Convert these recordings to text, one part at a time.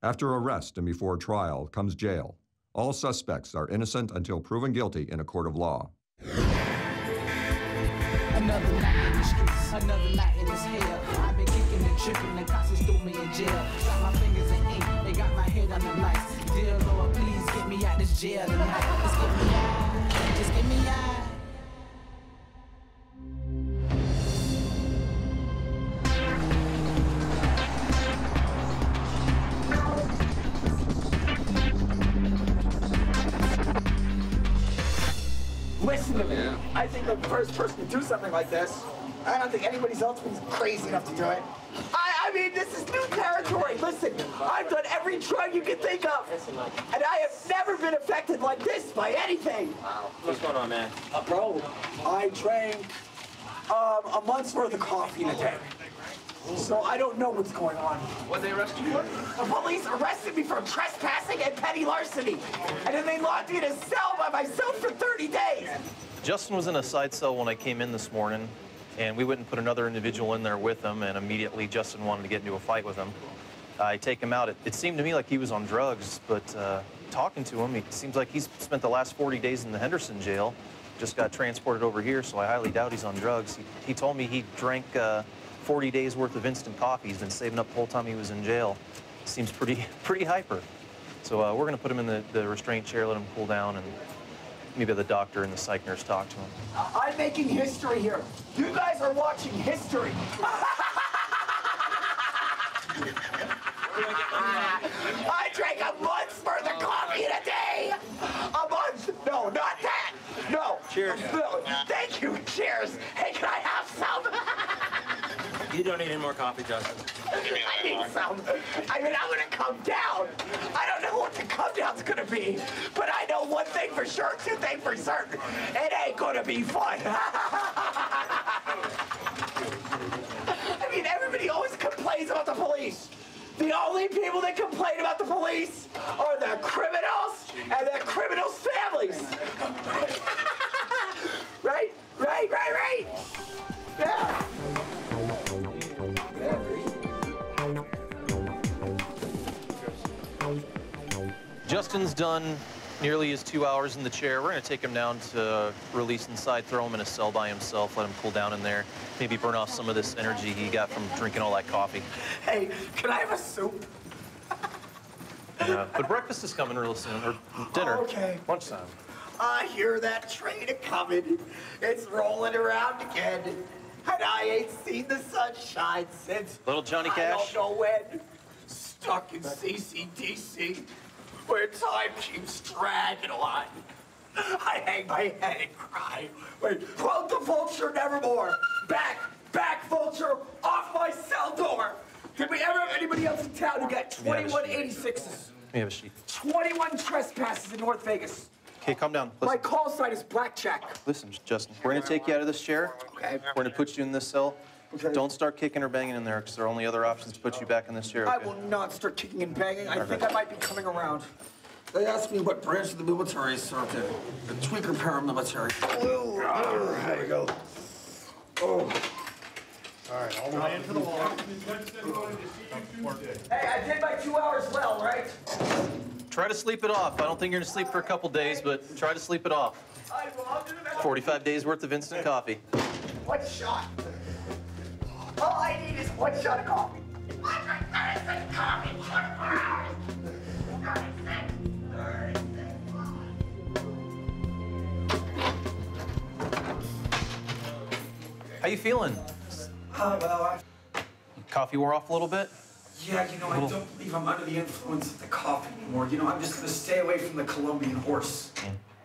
After arrest and before trial comes jail. All suspects are innocent until proven guilty in a court of law. Another night in the streets, another night in this hell. I've been kicking and tripping, the cops threw me in jail. My fingers in ink, they got my head on the lights. Dear Lord, please get me out this jail tonight. Just get me out, just get me out. Listen to me. I think the first person to do something like this. I don't think anybody's else was crazy enough to do it. I, I mean, this is new territory. Listen, I've done every drug you can think of. And I have never been affected like this by anything. Wow. What's going on, man? Uh, bro, I drank um, a month's worth of coffee in a day. So I don't know what's going on. What they arrest you for? The police arrested me for trespassing and petty larceny. And then they locked me in a cell by myself for 30 days. Justin was in a side cell when I came in this morning, and we went and put another individual in there with him, and immediately Justin wanted to get into a fight with him. I take him out. It, it seemed to me like he was on drugs, but uh, talking to him, it seems like he's spent the last 40 days in the Henderson jail. Just got transported over here, so I highly doubt he's on drugs. He, he told me he drank uh, 40 days worth of instant coffee. He's been saving up the whole time he was in jail. Seems pretty pretty hyper. So uh, we're going to put him in the, the restraint chair, let him cool down, and maybe the doctor and the psych nurse talk to him. I'm making history here. You guys are watching history. I drank a month's worth of coffee in a day. A month? No, not that. No. Cheers. No. Thank you. Cheers. Hey, can I have some? You don't need any more coffee, Justin. I need some. I mean, I'm gonna come down. I don't know what the come down's gonna be, but I know one thing for sure, two things for certain. It ain't gonna be fun. I mean, everybody always complains about the police. The only people that complain about the police are the criminals and the criminals' families. right? Right, right, right. Yeah. Justin's done nearly his two hours in the chair. We're going to take him down to release inside, throw him in a cell by himself, let him cool down in there, maybe burn off some of this energy he got from drinking all that coffee. Hey, can I have a soup? Uh, but breakfast is coming real soon, or dinner. Okay. Lunchtime. I hear that train a coming. It's rolling around again. And I ain't seen the sunshine since. Little Johnny Cash? I don't know when. Stuck in CCDC, where time keeps dragging on. I hang my head and cry. Wait, quote the vulture nevermore. Back, back, vulture, off my cell door. Did we ever have anybody else in town who got 2186s? We have a sheet. 21 trespasses in North Vegas. Okay, calm down. My call sign is Blackjack. listen, Justin. We're going to take you out of this chair. Okay. We're going to put you in this cell. Okay. Don't start kicking or banging in there, because there are only other options to put you back in this chair. I will not start kicking and banging. I think I might be coming around. They asked me what branch of the military I served in. The tweaker paramilitary. Oh, there you go. Oh. All right, all the way into the wall. Hey, I did my two hours well, right? Try to sleep it off. I don't think you're going to sleep for a couple days, but try to sleep it off. I will. I'll do the best. 45 days worth of instant coffee. What shot. All I need is one shot of coffee. I drink 36 coffee per hour. 36. 36. How you feeling? Oh, well, I... Coffee wore off a little bit? Yeah, you know, I don't believe I'm under the influence of the coffee anymore. You know, I'm just gonna stay away from the Colombian horse.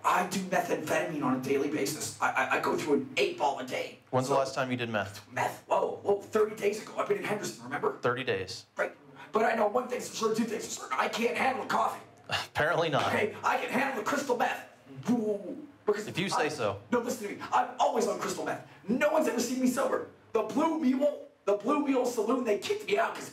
I do methamphetamine on a daily basis. I, I, I go through an eight ball a day. When's the last time you did meth? Meth? Whoa, whoa, 30 days ago. I've been in Henderson, remember? 30 days. Right. But I know one thing's for sure, two things for certain. I can't handle coffee. Apparently not. Okay, I can handle the crystal meth. Ooh, Because If you say I- so. No, listen to me. I'm always on crystal meth. No one's ever seen me sober. The Blue Mule, the Blue Mule Saloon, they kicked me out because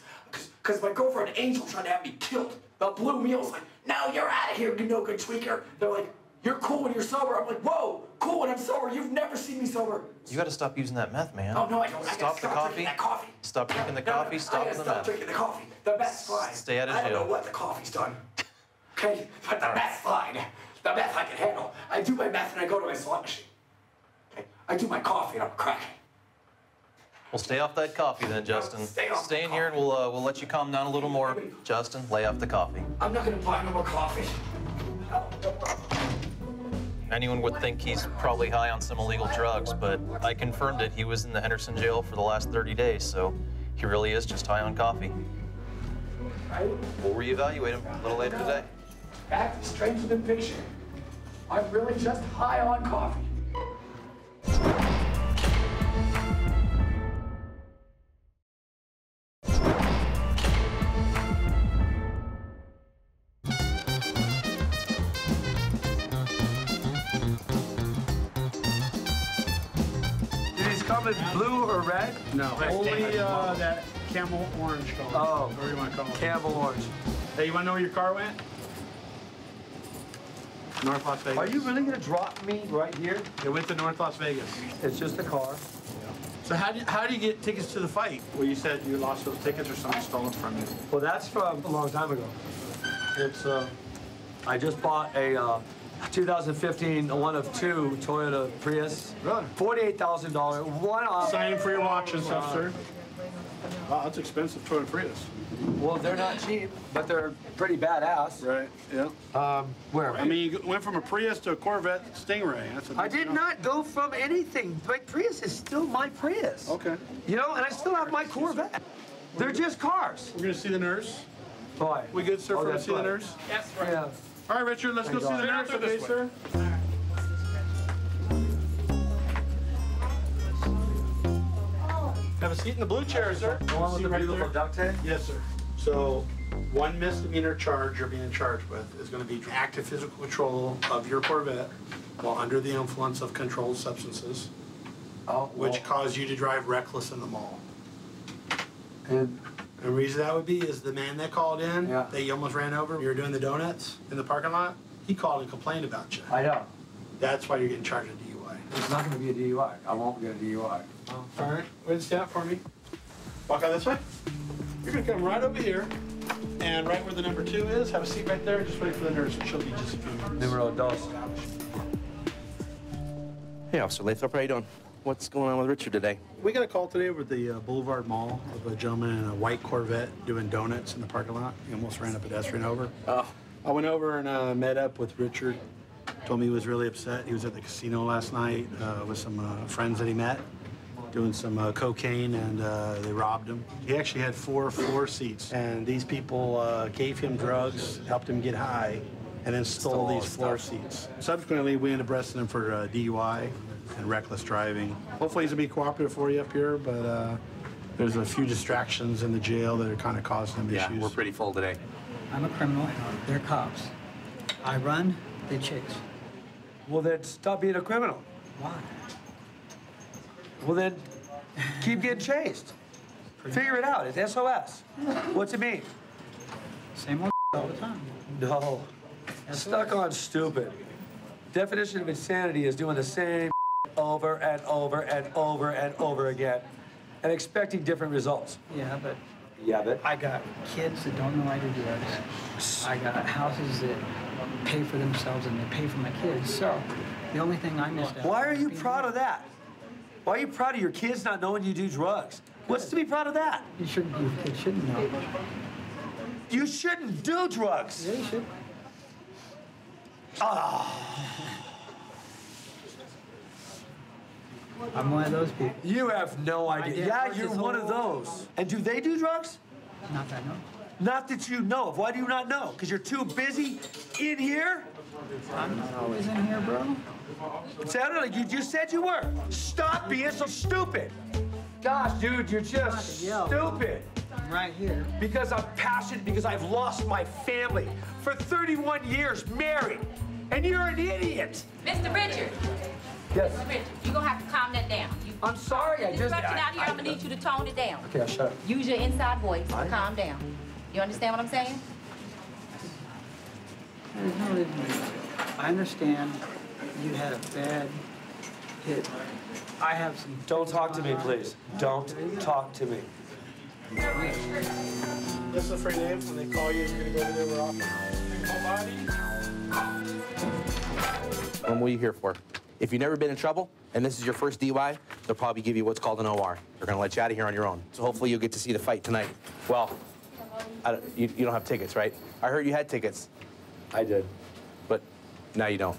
because my girlfriend Angel tried to have me killed. The Blue Mule's like, no, you're out of here, you no good tweaker. They're like, You're cool when you're sober. I'm like, whoa, cool when I'm sober. You've never seen me sober. You got to stop using that meth, man. Oh, no, I don't. I gotta Stop the coffee. drinking that coffee. Stop drinking the No, no, coffee. I Stop gotta the stop meth. drinking the coffee. The meth's fine. Stay out of jail. I don't know what the coffee's done. Okay, but the meth's fine. The meth I can handle. I do my meth and I go to my slot machine. Okay, I do my coffee and I'm cracking. Well, stay off that coffee then, Justin. Stay off Stay in here and we'll uh, we'll let you calm down a little more. Justin, lay off the coffee. I'm not gonna buy no more coffee. Anyone would think he's probably high on some illegal drugs, but I confirmed it. He was in the Henderson jail for the last 30 days, so he really is just high on coffee. We'll reevaluate him a little later today. act stranger than patient. I'm really just high on coffee. No, only uh, that camel orange color. Oh. Whatever you want to call it. Camel orange. Hey, you want to know where your car went? North Las Vegas. Are you really gonna drop me right here? It went to North Las Vegas. It's just a car. So how do you, how do you get tickets to the fight? Well, you said you lost those tickets or something stolen from you. Well, that's from a long time ago. It's, uh, I just bought a, uh, 2015, one of two Toyota Prius. Really? $48,000, one off. Sign for your watch and stuff, sir. Wow, that's expensive Toyota Prius. Well, they're not cheap, but they're pretty badass. Right. Yeah. Um, where? I mean, you went from a Prius to a Corvette Stingray. That's a I did not go from anything. My Prius is still my Prius. Okay. You know, and I still have my Corvette. They're just cars. We're gonna see the nurse. Boy. We good, sir, Oh, for to that's see the nurse? Yes, right. nurse? Yeah. All right, Richard, let's go see the God. nurse, okay, sir? Have a seat in the blue chair, sir. The one with the right beautiful duct tape? Yes, sir. So, one misdemeanor charge you're being charged with is gonna be active physical control of your Corvette while under the influence of controlled substances, Oh, which well, caused you to drive reckless in the mall. and The reason that would be is the man that called in, Yeah. that you almost ran over, you were doing the donuts in the parking lot, he called and complained about you. I know. That's why you're getting charged a DUI. It's not gonna be a DUI. I won't get a DUI. All right, wait a stand for me. Walk out this way. You're gonna come right over here, and right where the number two is, have a seat right there, just wait for the nurse, and she'll be just a few minutes. Numero dos. Hey, Officer Lathrop, how are you doing? What's going on with Richard today? We got a call today over the uh, Boulevard Mall of a gentleman in a white Corvette doing donuts in the parking lot. He almost ran a pedestrian over. Oh, I went over and uh, met up with Richard. Told me he was really upset. He was at the casino last night uh, with some uh, friends that he met, doing some uh, cocaine, and uh, they robbed him. He actually had four floor seats, and these people uh, gave him drugs, helped him get high, and then stole, Stole these floor stuff. seats. Subsequently, we ended up arresting him for uh, DUI and reckless driving. Hopefully, he's gonna be cooperative for you up here, but uh, there's a few distractions in the jail that are kind of causing him yeah, issues. we're pretty full today. I'm a criminal. They're cops. I run, they chase. Well, then stop being a criminal. Why? Well, then keep getting chased. Figure it out. It's SOS. What's it mean? Same old all the time. No. Stuck on stupid. Definition of insanity is doing the same over and over and over and over again and expecting different results. Yeah, but Yeah, but I got kids that don't know I do drugs. I got houses that pay for themselves and they pay for my kids. So the only thing I missed out. why are you proud of that? Why are you proud of your kids not knowing you do drugs? What's to be proud of that? You shouldn't. Your kids shouldn't know. You shouldn't do drugs. Yeah, you should. Ah. I'm one of those people. You have no idea. Yeah, you're one of those. And do they do drugs? Not that I know. Not that you know of. Why do you not know? Because you're too busy in here? I'm not always in here, bro. It sounded like you just said you were. Stop being so stupid. Gosh, dude, you're just Not to yell. stupid. I'm right here. Because I'm passionate, because I've lost my family for 31 years married. And you're an idiot. Mr. Richard, Yes. Richard, you're gonna have to calm that down. You, I'm sorry, I just. disruption I- out here, I- I'm gonna need you to tone it down. Okay, I'll shut up. Use your inside voice, I- calm down. You understand what I'm saying? There's no reason. I understand you had a bad hit. I have some. Don't talk to me, please. Don't talk to me. This is a free name. When they call you, you're gonna go over there. We're off. When were you here for? If you've never been in trouble and this is your first DUI, they'll probably give you what's called an OR. They're gonna let you out of here on your own. So hopefully you'll get to see the fight tonight. Well, I don't, you, you don't have tickets, right? I heard you had tickets, I did. but now you don't.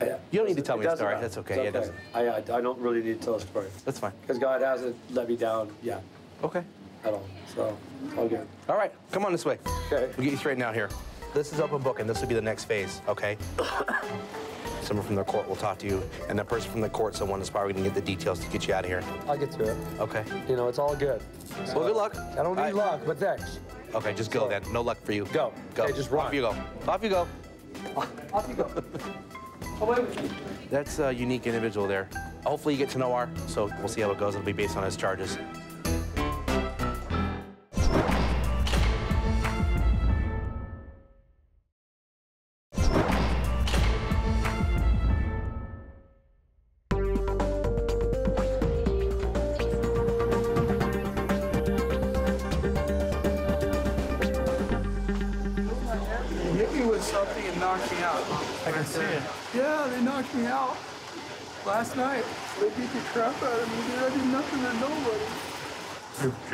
Uh, you don't need to tell me a story. matter. That's okay. It's Yeah, it doesn't. I, I, I don't really need to tell a story. That's fine. Because God hasn't let me down yet Okay. at all. So, all good. All right, come on this way. Okay. We'll get you straightened out here. This is open book, and this will be the next phase, okay? Someone from the court will talk to you, and that person from the court, someone is probably gonna get the details to get you out of here. I'll get through it. Okay. You know, it's all good. Well, good luck. I don't need luck, but thanks. Okay, just go then. No luck for you. Go. Go. Okay, just run. Off you go. Off you go. Off you go. Oh, wait a minute. That's a unique individual there. Hopefully you get to know our, so we'll see how it goes. It'll be based on his charges.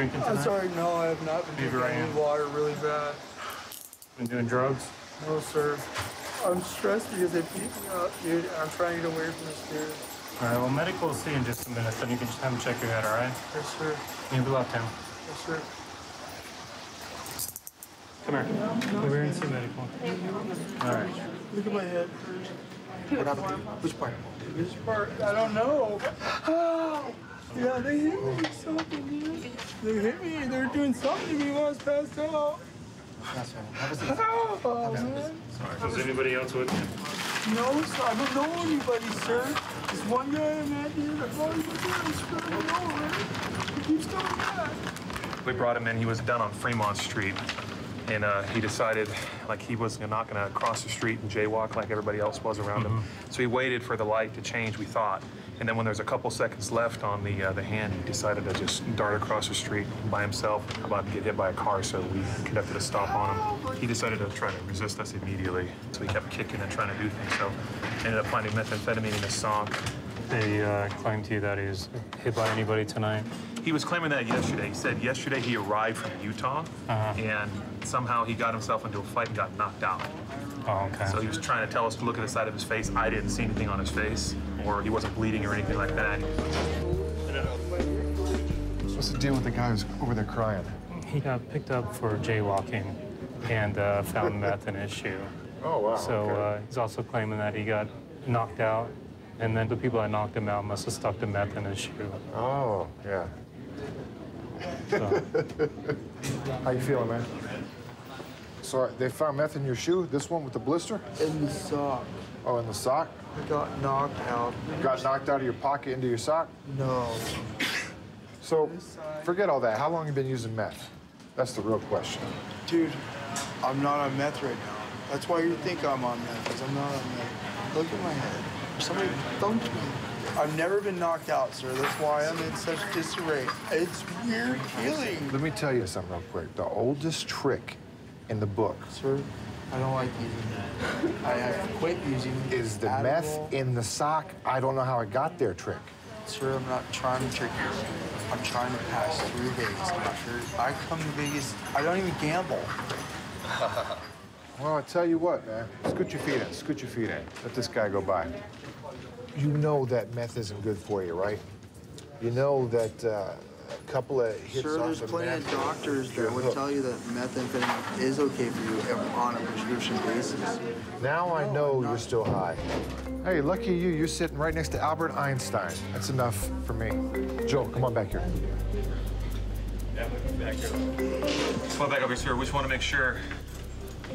You're drinking I'm sorry, no, I have not been Leave drinking right any water really bad. Been doing drugs? No, sir. I'm stressed because they beat me up, dude. I'm trying to get away from this, dude. All right, well, medical will see you in just a minute, then you can just have him check your head, all right? Yes, sir. Leave it left hand. Yes, sir. Come here. Over here and see medical. All right. Look at my head first. What happened? Which part? Which part? I don't know. Yeah, they hit me with something, dude. They hit me. They were doing something to me when I was passed out. Oh, man. Was anybody else with you? No, sir. I don't know anybody, sir. This one guy I met here, I thought he was there. He's screwing me over. He keeps coming back. We brought him in. He was down on Fremont Street, and uh, he decided like he was not going to cross the street and jaywalk like everybody else was around him. So he waited for the light to change. We thought, and then when there's a couple seconds left on the uh, the hand, he decided to just dart across the street by himself, about to get hit by a car. So we conducted a stop on him. He decided to try to resist us immediately. So he kept kicking and trying to do things. So ended up finding methamphetamine in his sock. They uh, claimed to you that he was hit by anybody tonight. He was claiming that yesterday. He said yesterday he arrived from Utah, and somehow he got himself into a fight and got knocked out. Oh, okay. So he was trying to tell us to look at the side of his face. I didn't see anything on his face, or he wasn't bleeding or anything like that. What's the deal with the guy who's over there crying? He got picked up for jaywalking and uh, found meth in his shoe. Oh, wow. So okay. uh, he's also claiming that he got knocked out, and then the people that knocked him out must have stuck the meth in his shoe. oh, yeah. So, How you feeling, man? So they found meth in your shoe? This one with the blister? In the sock. Oh, in the sock? I got knocked out. Got knocked out of your pocket into your sock? No. So forget all that. How long you been using meth? That's the real question. Dude, I'm not on meth right now. That's why you think I'm on meth, because I'm not on meth. Look at my head. Somebody thumped me. I've never been knocked out, sir. That's why I'm in such disarray. It's weird feeling. Let me tell you something real quick. The oldest trick in the book Sir, I don't like using that. I have quit using is the Adderall. meth in the sock. I don't know how it got there trick. Sir, I'm not trying to trick you. I'm trying to pass through Vegas. I'm not sure. I come to Vegas. I don't even gamble. Well, I tell you what, man. Scoot your feet in. Scoot your feet in. Let this guy go by. You know that meth isn't good for you, right? You know that uh, a couple of hits Sir, off there's of plenty meth, of doctors that would hooked. tell you that methamphetamine is okay for you on a prescription basis. Now I know you're still high. Hey, lucky you. You're sitting right next to Albert Einstein. That's enough for me. Joe, come on back here. back here. Come on back over here. We just want to make sure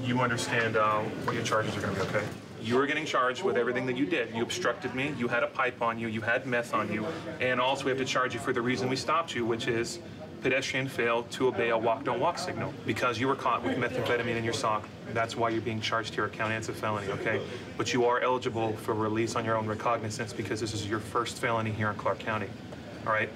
you understand uh, what your charges are going to be, okay? You were getting charged with everything that you did. You obstructed me, you had a pipe on you, you had meth on you, and also we have to charge you for the reason we stopped you, which is pedestrian failed to obey a walk, don't walk signal because you were caught with methamphetamine in your sock. That's why you're being charged here at county. It's a felony, okay? But you are eligible for release on your own recognizance because this is your first felony here in Clark County, all right?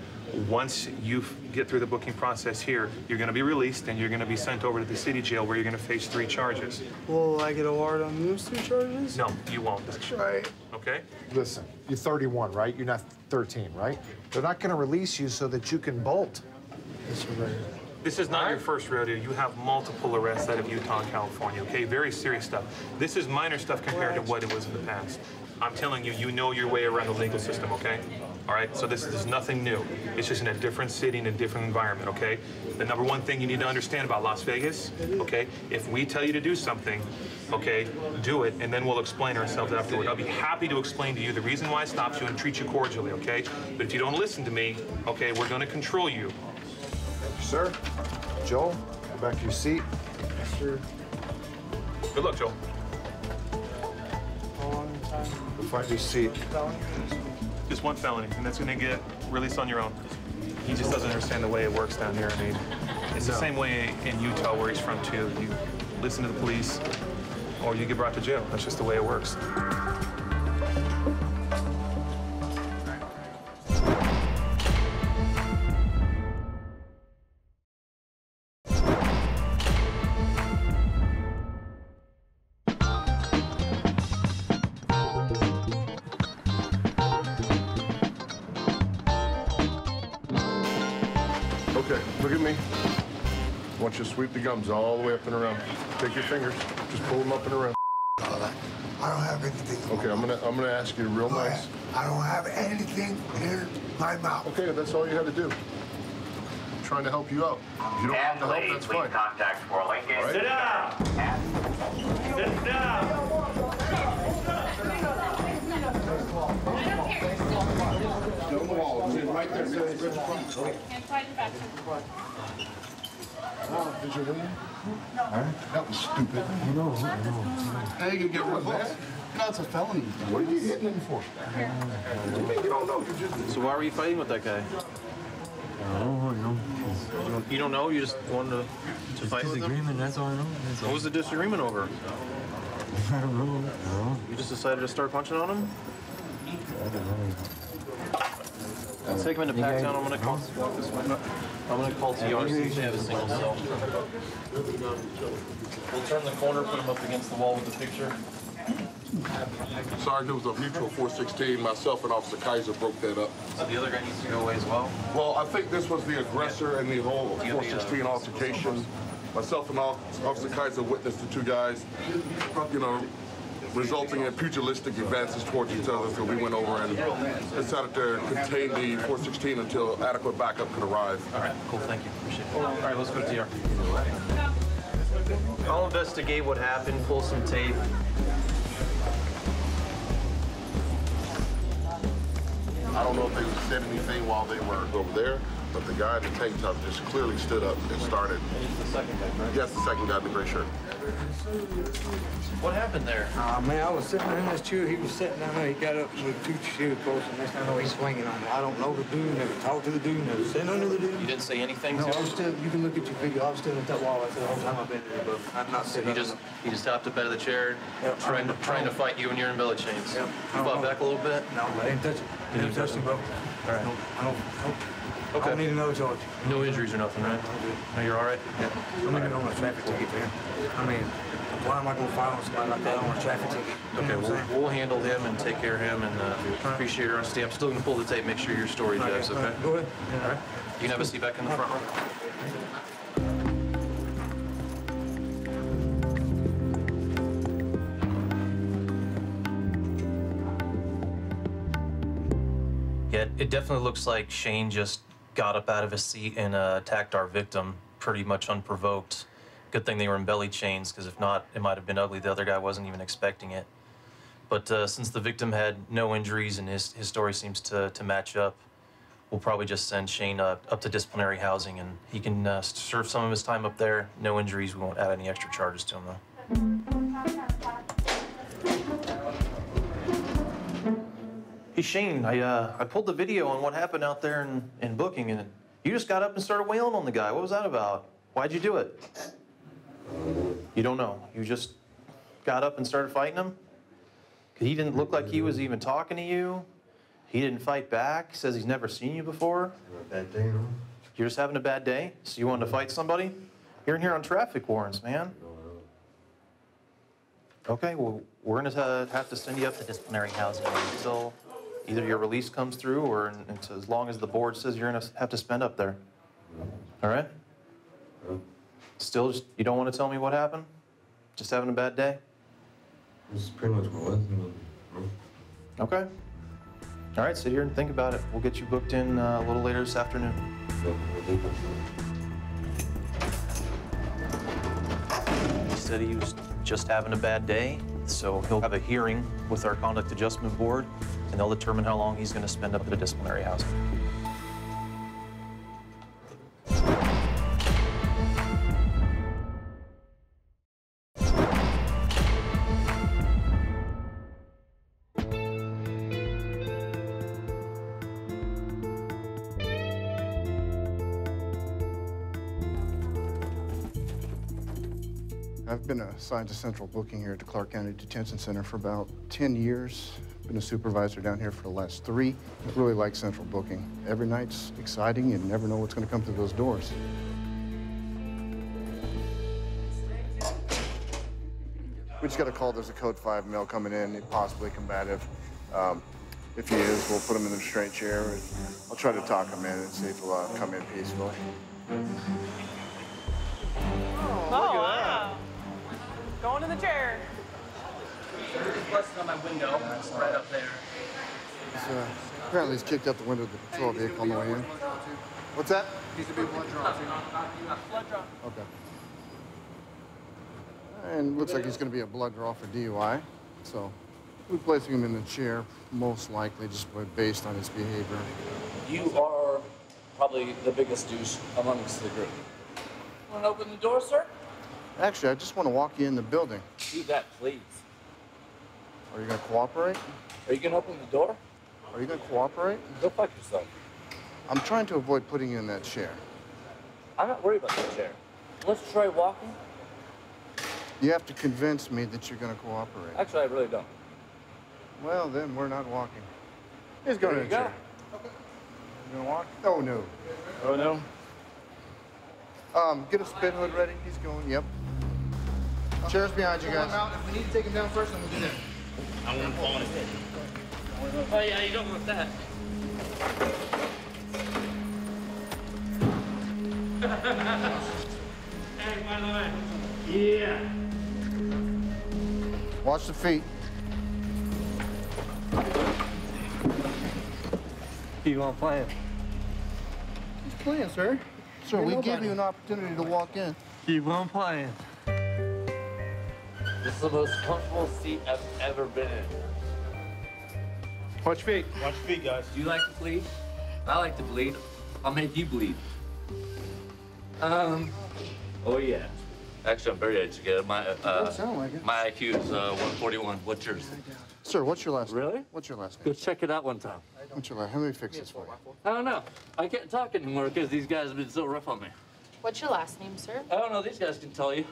Once you get through the booking process here, you're going to be released and you're going to be sent over to the city jail where you're going to face three charges. Will I get a warrant on those three charges? No, you won't. That's Right. Okay? Listen, you're 31, right? You're not 13, right? They're not going to release you so that you can bolt. This is not your first rodeo. You have multiple arrests out of Utah and California, okay? Very serious stuff. This is minor stuff compared to what it was in the past. I'm telling you, you know your way around the legal system, okay? All right, so this is nothing new. It's just in a different city, in a different environment, okay? The number one thing you need to understand about Las Vegas, okay? If we tell you to do something, okay, do it, and then we'll explain ourselves afterward. I'll be happy to explain to you the reason why I stopped you and treat you cordially, okay? But if you don't listen to me, okay, we're gonna control you. Sir, Joel, go back to your seat. Sure. Good luck, Joel. How long time? Go find your seat. Just one felony, and that's gonna get released on your own. He just doesn't understand the way it works down here. I mean, it's the No. same way in Utah where he's from too. You listen to the police, or you get brought to jail. That's just the way it works. Gums all the way up and around. Take your fingers, just pull them up and around. I don't have anything. Okay, I'm gonna I'm gonna ask you real nice. I don't have anything in my mouth. Okay, that's all you had to do. I'm trying to help you out. If you don't want the help, that's fine. Contact for Lincoln. All right. Sit down. Sit down. Right there. Did you win? That was stupid. I know, I know. Now you can get rid of that. No, it's a felony. What are you hitting him for? You don't know. You just. So why were you fighting with that guy? Oh, no. You don't, you don't know? You just wanted to, to fight with him? Disagreement, that's all I know. That's What was the disagreement over? I don't know. No, You just decided to start punching on him? I don't know. Let's take him into You guys- Packtown. I'm gonna call. Walk this way. I'm gonna call TRC. They have a single cell. We'll turn the corner, put him up against the wall with the picture. Sorry, it was a mutual 416. Myself and Officer Kaiser broke that up. So the other guy needs to go away as well. Well, I think this was the aggressor in the whole uh, 416 altercation. Myself and Officer Kaiser witnessed the two guys, you know, resulting in pugilistic advances towards each other. So we went over and decided to contain the 416 until adequate backup could arrive. All right, cool. Thank you. Appreciate it. All right, let's go to TR. I'll investigate what happened, pull some tape. I don't know if they said anything while they were over there, but the guy in the tank top just clearly stood up and started. The second guy, right? Yes, the second guy in the gray shirt. What happened there? Uh, man, I was sitting in this chair. He was sitting down there. He got up with two chairs close, and next thing I know, he's swinging on me. I don't know the dude. Never talked to the dude. Never said nothing to the dude. You didn't say anything No, to I was him? still. You can look at your video. I was still at that wall. I said the whole time I've been here, but I'm not So sitting. he just he just hopped up out of the chair, Yep. trying to trying to fight you, and you're in belly chains. Yep. You fought back a little bit. No, I didn't touch it. Didn't Didn't touch touch him, him? bro. All right. No, I don't. Nope. I Okay. don't need another charge. No injuries or nothing, right? No, you're all right. Yeah. I'm not even on a traffic ticket, man. I mean, why am I gonna file on somebody like that on a traffic ticket? You Okay, know what I'm we'll, we'll handle him and take care of him, and uh, appreciate your honesty. I'm still gonna pull the tape, make sure your story jives. Okay. Go ahead. All right. You can have a seat back in the front row. Yeah, it definitely looks like Shane just got up out of his seat and uh, attacked our victim pretty much unprovoked. Good thing they were in belly chains, because if not, it might have been ugly. The other guy wasn't even expecting it. But uh, since the victim had no injuries and his, his story seems to, to match up, we'll probably just send Shane uh, up to disciplinary housing and he can uh, serve some of his time up there. No injuries. We won't add any extra charges to him, though. Hey, Shane, I, uh, I pulled the video on what happened out there in, in booking and You just got up and started wailing on the guy. What was that about? Why'd you do it? You don't know. You just got up and started fighting him? He didn't look like he was even talking to you. He didn't fight back. Says he's never seen you before. Bad day? You're just having a bad day? So you wanted to fight somebody? You're in here on traffic warrants, man. Okay, well, we're gonna uh, have to send you up to disciplinary housing until either your release comes through or until as long as the board says you're gonna have to spend up there. All right? Still, just, you don't want to tell me what happened? Just having a bad day? This is pretty much what it was. Okay. All right, sit here and think about it. We'll get you booked in uh, a little later this afternoon. He said he was just having a bad day, so he'll have a hearing with our conduct adjustment board, and they'll determine how long he's going to spend up at a disciplinary housing. I've been assigned to central booking here at the Clark County Detention Center for about 10 years. Been a supervisor down here for the last three. Really like central booking. Every night's exciting You never know what's going to come through those doors. We just got a call there's a code 5 male coming in, possibly combative. Um, if he is, we'll put him in the restraint chair. I'll try to talk him in and see if he'll uh, come in peacefully. Oh, wow. Going in the chair. Busted on my window, right up there. He's, uh, apparently he's kicked out the window of the patrol vehicle on the way in. What's that? Needs to be blood draw. Blood draw. Okay. And looks like he's going to be a blood draw for DUI. So we're placing him in the chair, most likely just based on his behavior. You are probably the biggest douche amongst the group. Want to open the door, sir? Actually, I just want to walk you in the building. Do that, please. Are you going to cooperate? Are you gonna open the door? Are you going to cooperate? Go fuck yourself. I'm trying to avoid putting you in that chair. I'm not worried about that chair. Let's try walking. You have to convince me that you're going to cooperate. Actually, I really don't. Well, then we're not walking. He's going There in the go. chair. You going to walk? Oh, no. Oh no. Um, get a spit hood ready. He's going. Yep. Chair's behind you guys. If we need to take him down first, then we'll do that. I want to fall in his head. Oh yeah, you don't want that. hey, by the way. Yeah. Watch the feet. You want playing? He's playing, sir. Sir, You're we gave nobody. you an opportunity to walk in. Keep on playing. This is the most comfortable seat I've ever been in. Watch feet. Watch feet, guys. Do you like to bleed? I like to bleed. I'll make you bleed. Um. Oh yeah. Actually, I'm very educated. My uh, Doesn't like it. my IQ is uh, 141. What's yours? Sir, what's your last Really? name? What's your last name? Go check it out one time. What's your last Let me fix this for you. I don't know. I can't talk anymore because these guys have been so rough on me. What's your last name, sir? I don't know. These guys can tell you.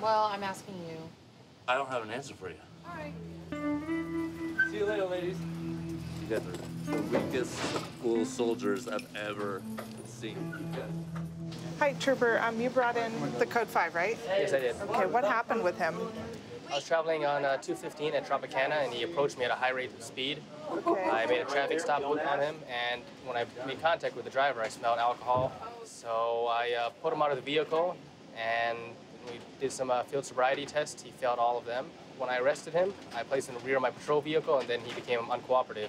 Well, I'm asking you. I don't have an answer for you. All right. See you later, ladies. You guys are the weakest little soldiers I've ever seen. Hi, Trooper. Um, you brought in the code five, right? Yes, I did. Okay, what happened with him? I was traveling on uh, 215 at Tropicana, and he approached me at a high rate of speed. Okay. I made a traffic stop on him, and when I made contact with the driver, I smelled alcohol. So I uh, put him out of the vehicle, and we did some uh, field sobriety tests. He failed all of them. When I arrested him, I placed him in the rear of my patrol vehicle, and then he became uncooperative.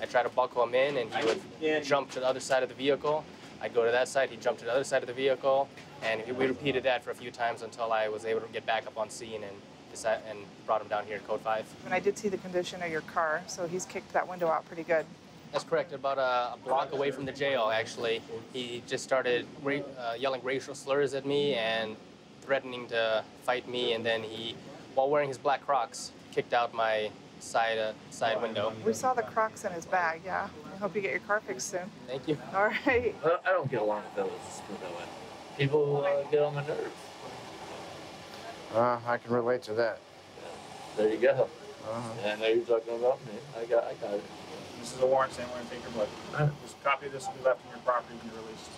I tried to buckle him in, and he would jump to the other side of the vehicle. I'd go to that side, he'd jump to the other side of the vehicle, and we repeated that for a few times until I was able to get back up on scene and decide, and brought him down here to Code 5. And I did see the condition of your car, so he's kicked that window out pretty good. That's correct. About a, a block away from the jail, actually, he just started ra- uh, yelling racial slurs at me and threatening to fight me. And then he, while wearing his black Crocs, kicked out my side uh, side window. We saw the Crocs in his bag, yeah. I hope you get your car fixed soon. Thank you. All right. I I don't get along with fellas, let's put it that way. People uh, get on my nerves. Uh, I can relate to that. There you go. Uh-huh. And I know you're talking about me. I got, I got it. This is a warrant saying we're gonna take your blood. This copy of this will be left in your property when you're released.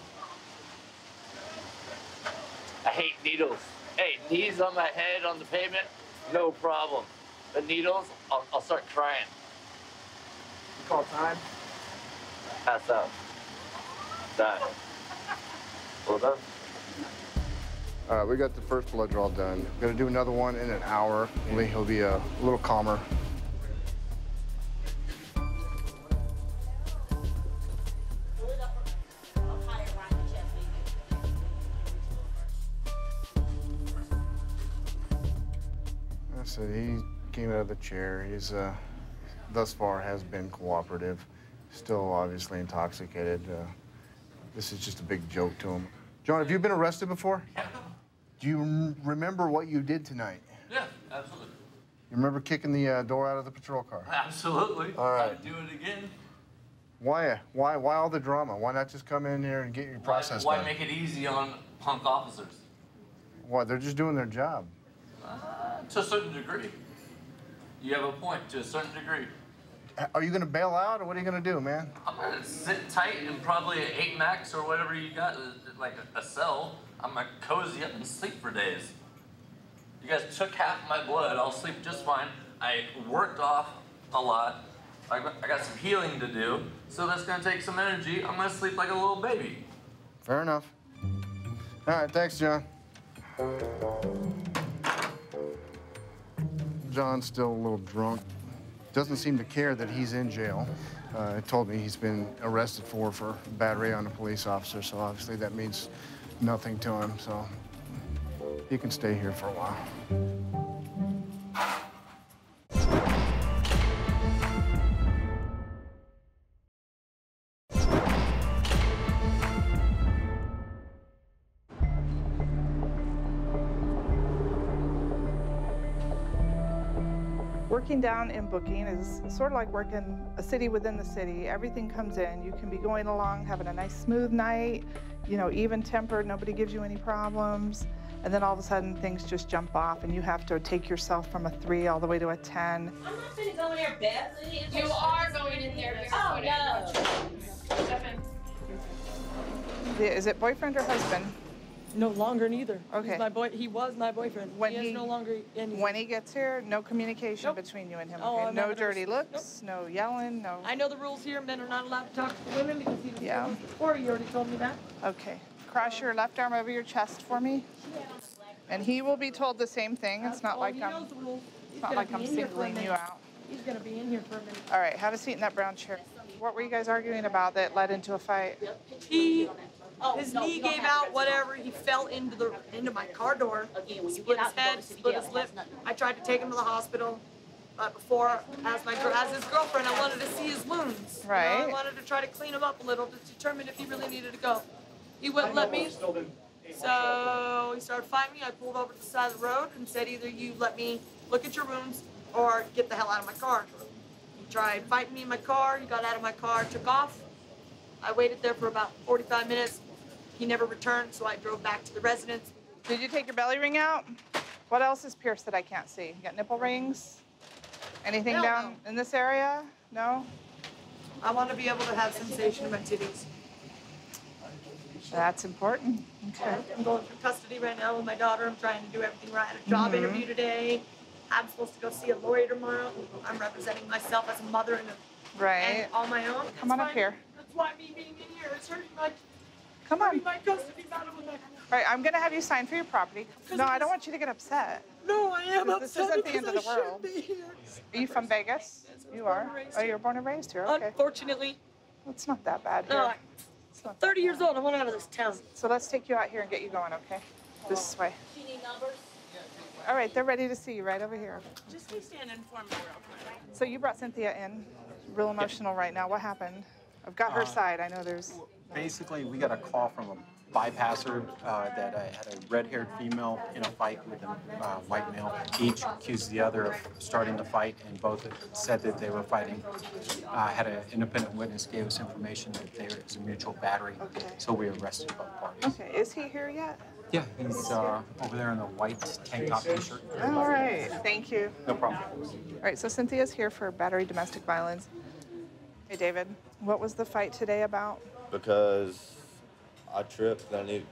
I hate needles. Hey, knees on my head on the pavement, no problem. But needles, I'll, I'll start crying. You call time? Pass out. Die. Well done. All right, we got the first blood draw done. We're gonna do another one in an hour. Hopefully he'll be a little calmer. Said he came out of the chair. He's uh, thus far has been cooperative. Still obviously intoxicated. Uh, this is just a big joke to him. John, have you been arrested before? Yeah. Do you rem- remember what you did tonight? Yeah, absolutely. You remember kicking the uh, door out of the patrol car? Absolutely. All right. I'd do it again. Why? Why? Why all the drama? Why not just come in here and get your process why, done? why make it easy on punk officers? Why? They're just doing their job. Uh, to a certain degree. You have a point to a certain degree. Are you gonna bail out, or what are you gonna do, man? I'm gonna sit tight in probably an 8 max or whatever you got, uh, like a, a cell. I'm gonna cozy up and sleep for days. You guys took half my blood, I'll sleep just fine. I worked off a lot. I got some healing to do, so that's gonna take some energy. I'm gonna sleep like a little baby. Fair enough. All right, thanks, John. John's still a little drunk. Doesn't seem to care that he's in jail. Uh, told me he's been arrested for for battery on a police officer, so obviously that means nothing to him. So he can stay here for a while. Working down in booking is sort of like working a city within the city. Everything comes in. You can be going along, having a nice smooth night, you know, even tempered, nobody gives you any problems. And then all of a sudden things just jump off and you have to take yourself from a three all the way to a 10. I'm not gonna go in there badly. You are going in there Oh, no. Is it boyfriend or husband? No longer neither. Okay. He's my boy. He was my boyfriend. When he is no longer any. When he gets here, no communication between you and him. Oh, okay? No dirty looks, no yelling, no. I know the rules here. Men are not allowed to talk to women because he was Yeah. yeah. before. You already told me that. Okay. Cross your left arm over your chest for me. And he will be told the same thing. It's not Oh, like he I'm. knows the rules. It's not like I'm in here for a singling you out. He's gonna be in here for a minute. All right, have a seat in that brown chair. What were you guys arguing about that led into a fight? He, his knee gave out. Whatever. He fell into the into my car door. Split his head. Split his lip. I tried to take him to the hospital. But before, as my as his girlfriend, I wanted to see his wounds. You know, I wanted to try to clean him up a little to determine if he really needed to go. He wouldn't let me. So he started fighting me. I pulled over to the side of the road and said, either you let me look at your wounds or get the hell out of my car. He tried fighting me in my car. He got out of my car, took off. I waited there for about 45 minutes. He never returned, so I drove back to the residence. Did you take your belly ring out? What else is pierced that I can't see? You got nipple rings? Anything Hell down in this area? No? I want to be able to have sensation in my titties. That's important. Okay. I'm going through custody right now with my daughter. I'm trying to do everything right. I had a job Mhm. interview today. I'm supposed to go see a lawyer tomorrow. I'm representing myself as a mother and, a, Right. and on my own. Come That's on up here. That's why me being in here is hurting my, Come on. hurting my custody battle with my. All right, I'm gonna have you sign for your property. No, I don't want you to get upset. No, I am This upset isn't the end of the I world. be here. Are you from Vegas? You are. Oh, you were born and raised here. Okay. Unfortunately. It's not that bad No, here. I- I'm 30 years old. I want out of this town. So let's take you out here and get you going, okay? This way. She need numbers? All right, they're ready to see you right over here. Just keep standing for me real quick. So you brought Cynthia in, real emotional right now. What happened? I've got her Uh, side. I know there's. Basically, we got a call from a bypasser uh, that uh, had a red-haired female in a fight with a uh, white male. Each accused the other of starting the fight, and both said that they were fighting. Uh, had an independent witness gave us information that there was a mutual battery, so we arrested both parties. Okay, is he here yet? Yeah, he's uh, over there in the white tank top T-shirt. All right, thank you. No problem. All right, so Cynthia's here for battery domestic violence. Hey, David, what was the fight today about? Because I tripped and I need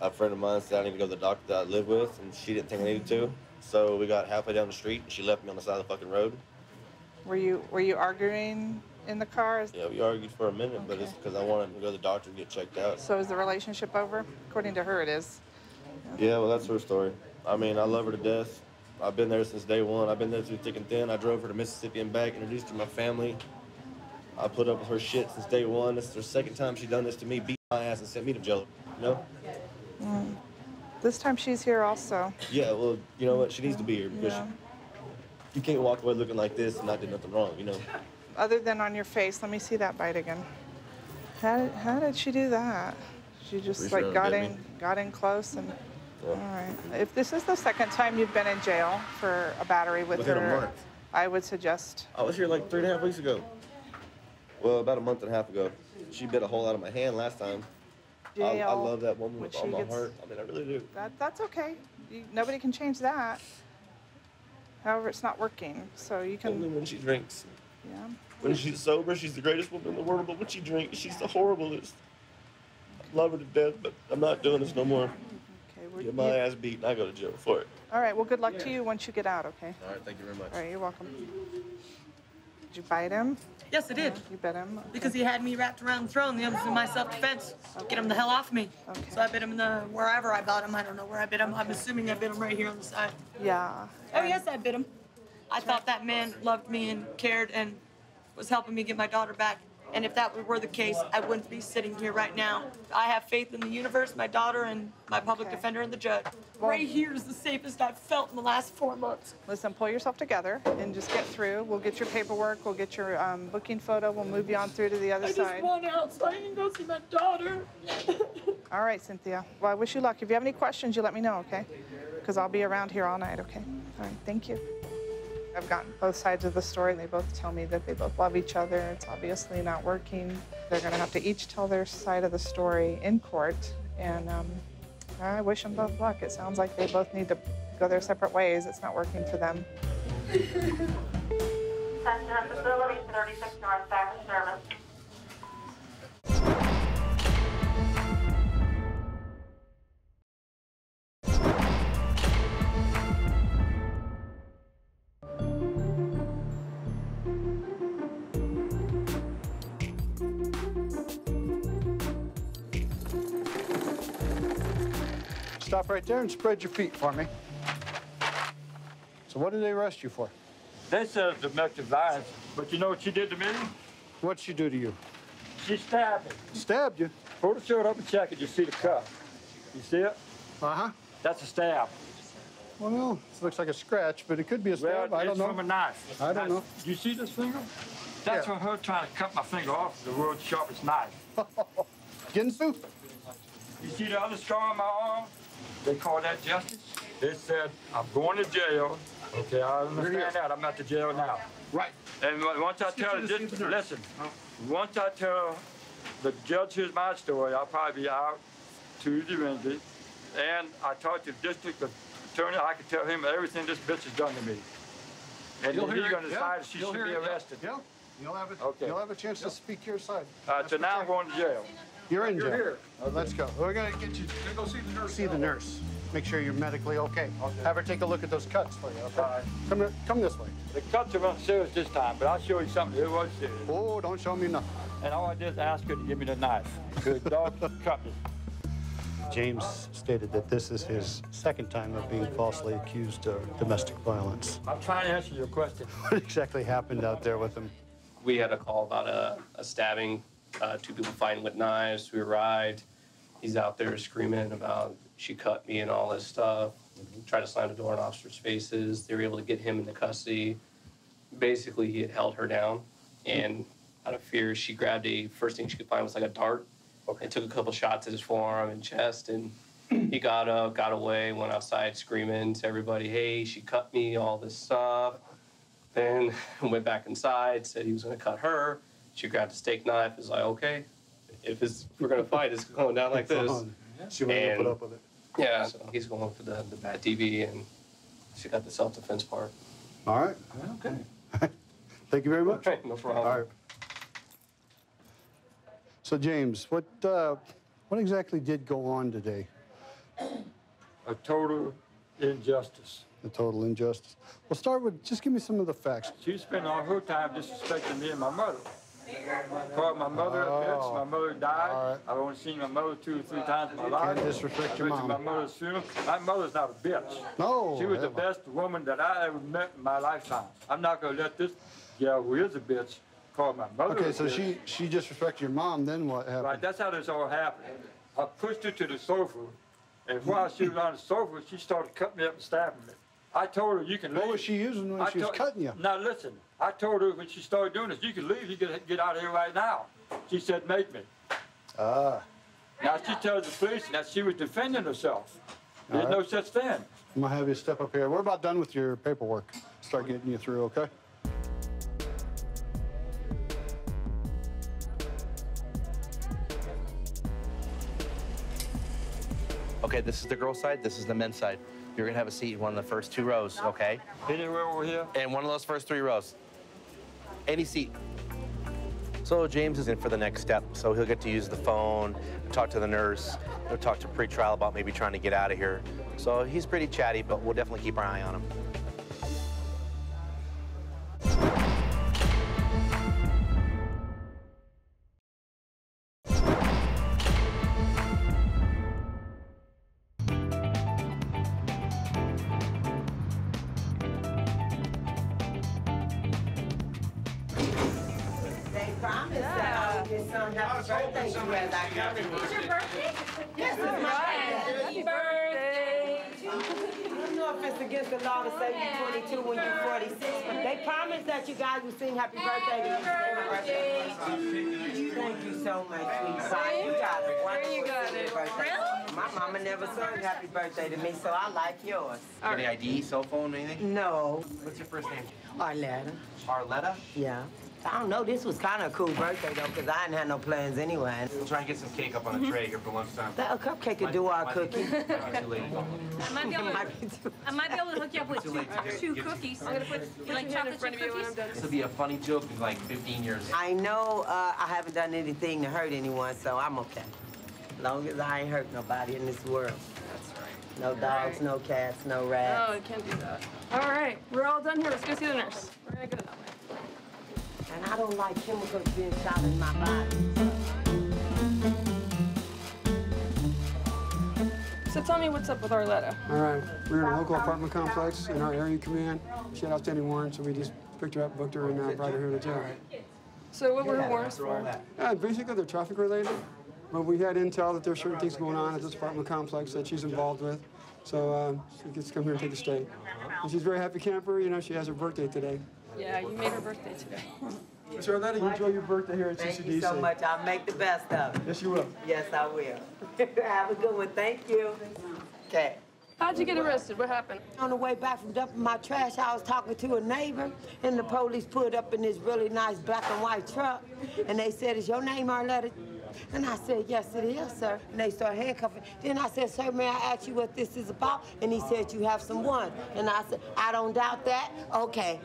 a friend of mine said I need to go to the doctor that I live with and she didn't think I needed to. So we got halfway down the street and she left me on the side of the fucking road. Were you were you arguing in the car? Yeah, we argued for a minute, but it's because I wanted to go to the doctor and get checked out. So is the relationship over? According to her, it is. Yeah, well, that's her story. I mean, I love her to death. I've been there since day one. I've been there through thick and thin. I drove her to Mississippi and back, introduced her to my family. I put up with her shit since day one. This is her second time she done this to me, beat my ass and sent me to jail. You know? Mm. This time she's here also. Yeah, well, you know what? She needs to be here because Yeah. you can't walk away looking like this and not do nothing wrong, you know? Other than on your face, let me see that bite again. How did, how did she do that? She just Pretty like it got in me. got in close and. Yeah. All right. If this is the second time you've been in jail for a battery with Within her. I would suggest. I was here like three and a half weeks ago. Well, about a month and a half ago. She bit a hole out of my hand last time. I, I love that woman with all she my gets- heart. I mean, I really do. That that's okay. You, nobody can change that. However, it's not working, so you can. Only can. when she drinks. Yeah. When she's sober, she's the greatest woman in the world, but when she drinks, she's the horriblest. I love her to death, but I'm not doing this no more. Okay. Well, Get my you- ass beat and I go to jail for it. all right. Well, good luck to you once you get out. Okay. All right, thank you very much. All right. You're welcome. Did you bite him? Yes, I did. You bit him. Because he had me wrapped around the throat and that was in my self-defense. Get him the hell off me. Okay. So I bit him in the, wherever I bit him. I don't know where I bit him. I'm assuming I bit him right here on the side. Yeah. Oh, yes, I bit him. I thought that man loved me and cared and was helping me get my daughter back. And if that were the case, I wouldn't be sitting here right now. I have faith in the universe, my daughter, and my public defender and the judge. Right here is the safest I've felt in the last four months. Listen, pull yourself together and just get through. We'll get your paperwork. We'll get your um, booking photo. We'll move you on through to the other I side. just want out so I can go see my daughter. All right, Cynthia. Well, I wish you luck. If you have any questions, you let me know, okay? Because I'll be around here all night, okay? All right, thank you. I've gotten both sides of the story. And they both tell me that they both love each other. It's obviously not working. They're going to have to each tell their side of the story in court. And um, I wish them both luck. It sounds like they both need to go their separate ways. It's not working for them. Facility 36 North service. Stop right there and spread your feet for me. So what did they arrest you for? They said domestic violence, but you know what she did to me? What'd she do to you? She stabbed me. Stabbed you? Pull the shirt up and check it. You see the cut. You see it? Uh-huh. That's a stab. Well, it looks like a scratch, but it could be a stab. Well, I don't it's know. from a knife. I don't know. You see this finger? That's Yeah. from her trying to cut my finger off with the world's sharpest knife. Ginsu? You see the other scar on my arm? They call that justice. They said, I'm going to jail. Okay, I understand that. I'm at the jail now. Right. And once I tell you the to see dis- the nurse. listen, once I tell the judge here's my story, I'll probably be out Tuesday, Wednesday. And I talked to the district attorney, I can tell him everything this bitch has done to me. And You'll hear he's it, gonna decide if she You'll should be arrested. Yeah, you'll have a, Okay. you'll have a chance to speak your side. Uh, All right, so now I'm going to jail. You're in You're jail. here. Uh, let's go. We're gonna get you. to Go see the nurse. See the nurse. Make sure you're medically okay. Have her take a look at those cuts for you. Okay. Come, come this way. The cuts are not serious this time, but I'll show you something that was serious. Oh, don't show me nothing. And all I did is ask her to give me the knife. The dog cut me. James stated that this is his second time of being falsely accused of domestic violence. I'm trying to answer your question. What exactly happened out there with him? We had a call about a, a stabbing, uh, two people fighting with knives. We arrived. He's out there screaming about she cut me and all this stuff. Tried to slam the door in officers' faces. They were able to get him into custody. Basically, he had held her down, and out of fear, she grabbed a first thing she could find was like a dart, And took a couple shots at his forearm and chest, and he got up, got away, went outside screaming to everybody, "Hey, she cut me!" All this stuff. Then went back inside, said he was gonna cut her. She grabbed a steak knife. Was like, "Okay, if it's, we're gonna fight, it's going down like this." She wasn't gonna put up with it. Yeah, so he's going for the the bad TV, and she got the self defense part. All right. Okay. Thank you very much. No problem. All right. So James, what, uh, what exactly did go on today? A total injustice. A total injustice. Well, start with, just give me some of the facts. She spent all her time disrespecting me and my mother. Called my mother a bitch. Oh. My mother died. I've only seen my mother two or three times in my life. Can't disrespect your to mom. my mother's funeral. My mother's not a bitch. No, She was the best woman that I ever met in my lifetime. I'm not gonna let this gal who is a bitch call my mother Okay, a so bitch. she, she disrespected your mom, then what happened? Right, that's how this all happened. I pushed her to the sofa, and while she was on the sofa, she started cutting me up and stabbing me. I told her, you can leave. What was she using when I she was cutting you? Now listen, I told her when she started doing this, you can leave, you can get out of here right now. She said, make me. Ah, Now she tells the police that she was defending herself. There's All no such thing. I'm gonna have you step up here. We're about done with your paperwork. Start getting you through, okay? Okay, this is the girls' side, this is the men's side. You're gonna have a seat in one of the first two rows, okay? Anywhere over here? In one of those first three rows. Any seat. So James is in for the next step, so he'll get to use the phone, talk to the nurse, he'll talk to pretrial about maybe trying to get out of here. So he's pretty chatty, but we'll definitely keep our eye on him. You guys would sing happy birthday to you. Thank you so much, sweet pie. You got a wonderful you got it. birthday. My mama never sung happy birthday to me, so I like yours. Any ID, cell phone, anything? No. What's your first name? Arletta. Arletta? Yeah. I don't know, this was kind of a cool birthday though, because I didn't have no plans anyway. We'll try and get some cake up on the tray here for lunchtime. That, a cupcake could do our cookie. too late. I might be able to, I might be able to hook you up with two, two cookies. I'm gonna put, you like chocolate chip cookies? This will be a funny joke in like 15 years. I know uh, I haven't done anything to hurt anyone, so I'm okay. Long as I ain't hurt nobody in this world. That's right. No dogs, no cats, no rats. No, you can't do that. All right, we're all done here. Let's go see the nurse. We're gonna go that way. And I don't like chemicals being shot in my body. So tell me what's up with Arletta. All right, we're in a local apartment complex in our area command. She had outstanding warrants, so we just picked her up, booked her, and uh, brought her here to jail. So what were her warrants for? Uh, basically, they're traffic related, but we had intel that there's certain things going on at this apartment complex that she's involved with. So uh, she gets to come here and take a stay. And she's a very happy camper. You know, she has her birthday today. Yeah, you made her birthday today. So Arletta, you enjoy your birthday here at Thank CCDC. you so much. I'll make the best of it. Yes, you will. Yes, I will. Have a good one. Thank you. Okay. How'd you get arrested? What happened? On the way back from dumping my trash, I was talking to a neighbor, and the police pulled up in this really nice black and white truck, and they said, is your name Arletta? And I said, yes, it is, sir. And they started handcuffing. Then I said, sir, may I ask you what this is about? And he said, you have some one. And I said, I don't doubt that. Okay.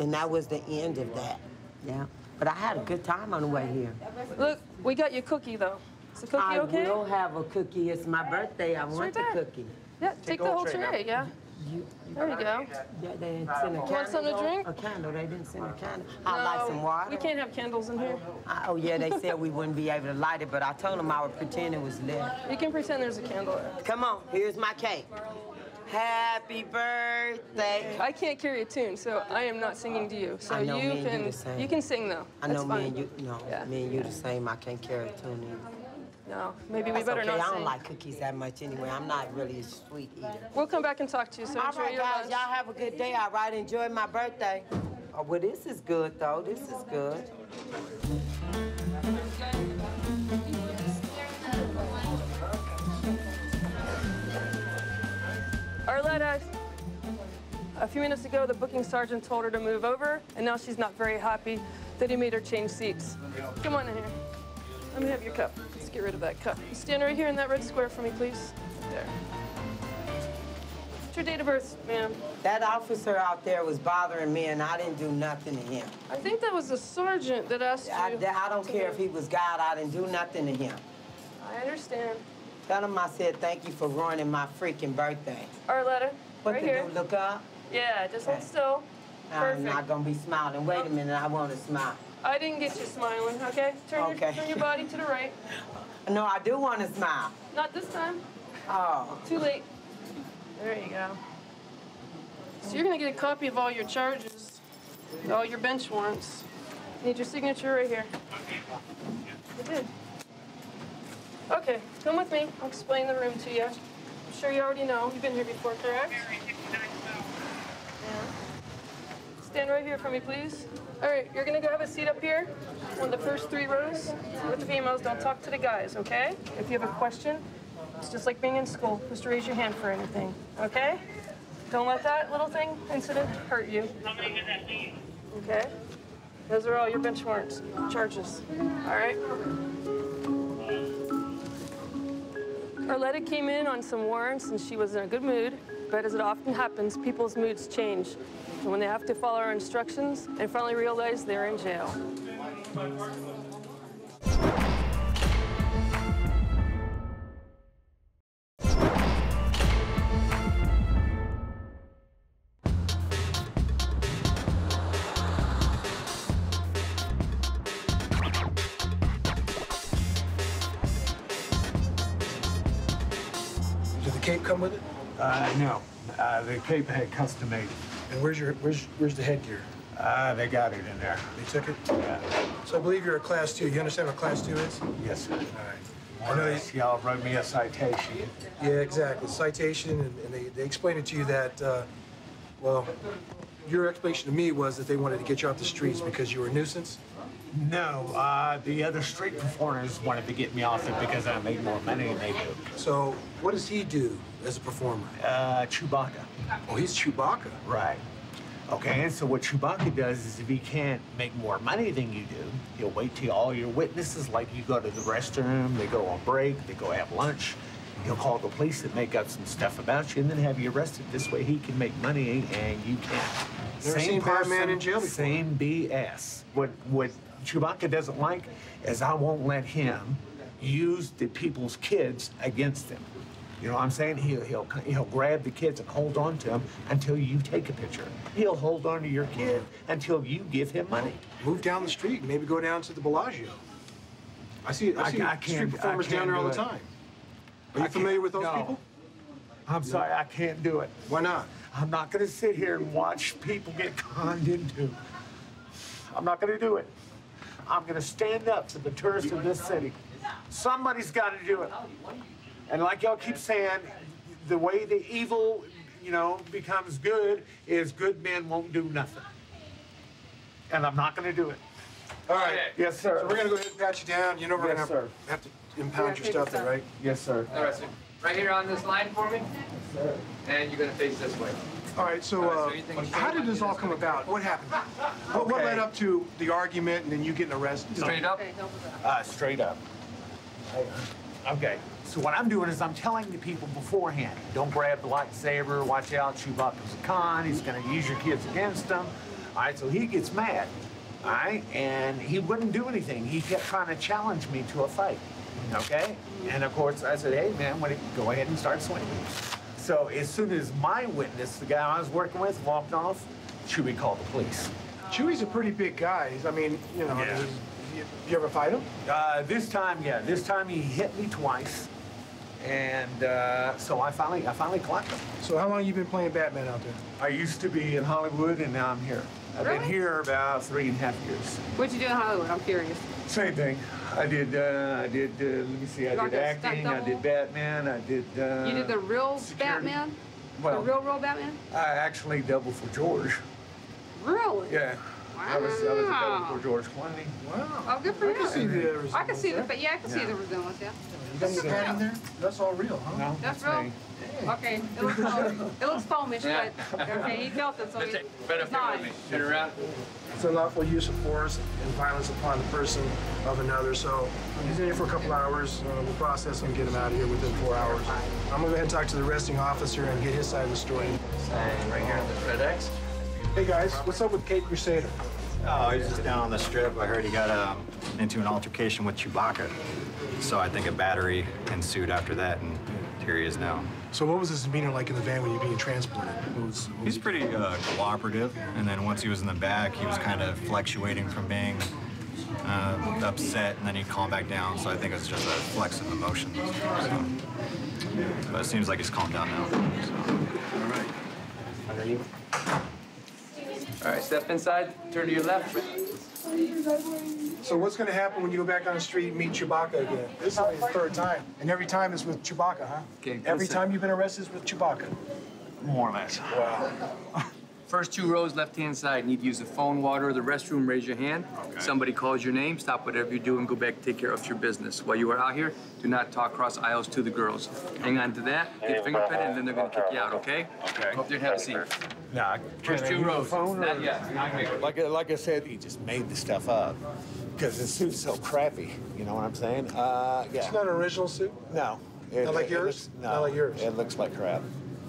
And that was the end of that. Yeah. But I had a good time on the way here. Look, we got your cookie though. Is the cookie I okay? I will have a cookie. It's my birthday. I It's want right the there. cookie. Yeah, take, the whole tray, yeah. There you go. Yeah, they didn't send a Want candle. something to drink? A candle. They didn't send a candle. I'd like No, some water. We can't have candles in here. I- oh, yeah, they said we wouldn't be able to light it, but I told them I would pretend it was lit. You can pretend there's a candle. Come on, here's my cake. Happy birthday. I can't carry a tune, so I am not singing to you. So I know you me and you can the same. you can sing though. I know That's me fine. and you, no, me and you the same. I can't carry a tune either. No, maybe we That's better okay. not I don't sing. like cookies that much anyway. I'm not really a sweet eater. We'll come back and talk to you. So All enjoy right, your guys, lunch. y'all have a good day. All right, enjoy my birthday. Oh, well, this is good, though. This is good. Few minutes ago, the booking sergeant told her to move over, and now she's not very happy that he made her change seats. Come on in here. Let me have your cup. Let's get rid of that cup. Stand right here in that red square for me, please. There. What's your date of birth, ma'am? That officer out there was bothering me, and I didn't do nothing to him. I think that was the sergeant that asked you. I, I don't care if he was God, I didn't do nothing to him. I understand. Tell him I said thank you for ruining my freaking birthday. Arletta, What right to here. do, look up? Yeah, just hold Okay. still. I'm Perfect. not gonna be smiling. Wait a minute, I wanna smile. I didn't get you smiling, okay? Turn, Okay. Your, turn your body to the right. No, I do wanna smile. Not this time. Oh. Too late. There you go. So you're gonna get a copy of all your charges, all your bench warrants. Need your signature right here. I did. Okay, come with me. I'll explain the room to you. I'm sure you already know. You've been here before, correct? Yeah. Stand right here for me, please. All right, you're gonna go have a seat up here, one of the first three rows with the females. Don't talk to the guys, okay? If you have a question, it's just like being in school. Just raise your hand for anything, okay? Don't let that little thing incident hurt you. Okay? Those are all your bench warrants, charges. All right? Arletta came in on some warrants and she was in a good mood, but as it often happens, people's moods change. And when they have to follow our instructions they finally realize they're in jail. Uh, no, uh, the cape had custom made. And where's your where's where's the headgear? Uh, they got it in there. They took it. Yeah. So I believe you're a class two. You understand what class two is? Yes, sir. All right. I know y'all wrote me a citation. Yeah, exactly. Citation, and, and they, they explained it to you that, uh, well, your explanation to me was that they wanted to get you off the streets because you were a nuisance. No, uh, the other street performers wanted to get me off it because I made more money than they do. So what does he do as a performer? Uh, Chewbacca. Oh, he's Chewbacca. Right. Okay, and so what Chewbacca does is if he can't make more money than you do, he'll wait till all your witnesses, like you go to the restroom, they go on break, they go have lunch. He'll call the police and make up some stuff about you and then have you arrested. This way he can make money and you can't. Never seen Batman in jail before. Same BS. What, what Chewbacca doesn't like is I won't let him use the people's kids against them. You know what I'm saying? He'll, he'll, he'll grab the kids and hold on to them until you take a picture. He'll hold on to your kid until you give him money. Move down the street, maybe go down to the Bellagio. I see, I I- see I can't- street performers I down there all the time. Are you I familiar with those no. people? I'm sorry, I can't do it. Why not? I'm not going to sit here and watch people get conned into. I'm not going to do it. I'm going to stand up for the tourists of this city. Somebody's got to do it. And like y'all keep saying, the way the evil, you know, becomes good is good men won't do nothing. And I'm not going to do it. All right. Yes, sir. So we're gonna go ahead and pat you down. You know we're Yes, gonna have to impound your stuff there, right? Yes, sir. Interesting. Right here on this line for me. And you're gonna face this way. All right, so, All right, so uh, how did this all come about? What happened? What, what led up to the argument and then you getting arrested? Straight up. Uh, straight up. Okay. So what I'm doing is I'm telling the people beforehand, don't grab the lightsaber, watch out, Chewbacca's a con, he's gonna use your kids against him. All right, so he gets mad, all right, and he wouldn't do anything. He kept trying to challenge me to a fight, okay? And of course, I said, hey, man, what, go ahead and start swinging. So as soon as my witness, the guy I was working with, walked off, Chewie called the police. Chewie's a pretty big guy. He's- I mean, you know, Yeah. you, you ever fight him? Uh, this time, yeah, this time he hit me twice, and uh, so I finally, I finally clocked him. So how long you been playing Batman out there? I used to be in Hollywood, and now I'm here. I've been here about three and a half years. What'd you do in Hollywood? I'm curious. Same thing. I did, uh, I did, uh, let me see, I You did like a stunt acting, I did Batman, I did. Uh, you did the real security. Batman? Well- the real, real Batman? I actually doubled for George. Really? Yeah. I was, I was a double for George Clooney. Wow. Oh, good for I you. can see the I can see the, resemblance but yeah, I can see the resemblance, yeah. You got any padding there? That's all real, huh? No, That's that's real. me. Okay, it looks foamish, it looks foamish, Yeah. but, okay, he felt it, so he- Better it's not. fit me. Turn around. It's unlawful use of force and violence upon the person of another. So he's in here for a couple hours. Uh, we'll process him, and get him out of here within four hours. I'm gonna go ahead and talk to the arresting officer and get his side of the story. Right here in the red X. Hey guys, what's up with Cape Crusader? Oh, he's just down on the strip. I heard he got um, into an altercation with Chewbacca. So I think a battery ensued after that, and here he is now. So what was his demeanor like in the van when you were being transported? What was, what He's pretty uh, cooperative, and then once he was in the back, he was kind of fluctuating from being uh, upset, and then he'd calm back down. So I think it's just a flex of emotions. So. But it seems like he's calmed down now. All right, step inside, turn to your left. So what's gonna happen when you go back on the street and meet Chewbacca again? This is only the third time, and every time is with Chewbacca, huh? Okay, Every time you've been arrested is with Chewbacca. More or less. Wow. First two rows left-hand side, need to use the phone, water, or the restroom, raise your hand. Somebody calls your name, stop whatever you do and go back, take care of your business. While you are out here, do not talk cross aisles to the girls. Hang on to that, get fingerprinted, and then they're gonna kick you out, okay? Okay. Go up there and have a seat. Nah, First two rows, not yet. Like, I- like I said, he just made the stuff up because the suit's so crappy. You know what I'm saying? Uh, yeah. It's not an original suit? No. It- Not like it yours? looks- no. Not like yours? It looks like crap.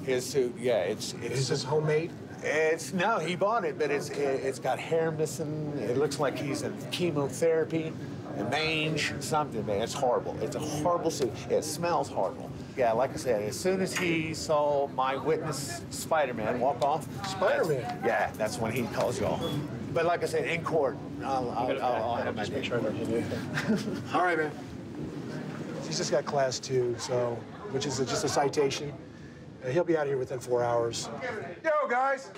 His suit, yeah, it's it's. Is this homemade? It's no, he bought it, but it's it, it's got hair missing. It looks like he's in chemotherapy, a mange, something. Man, it's horrible. It's a horrible suit. It smells horrible. Yeah, like I said, as soon as he saw my witness Spider-Man walk off, Spider-Man? Yeah, that's when he calls y'all. But like I said, in court, I'll, I'll, I'll, I'll have my name. All right, man. He's just got class two, so, which is a- just a citation. He'll be out of here within four hours. Yo, guys.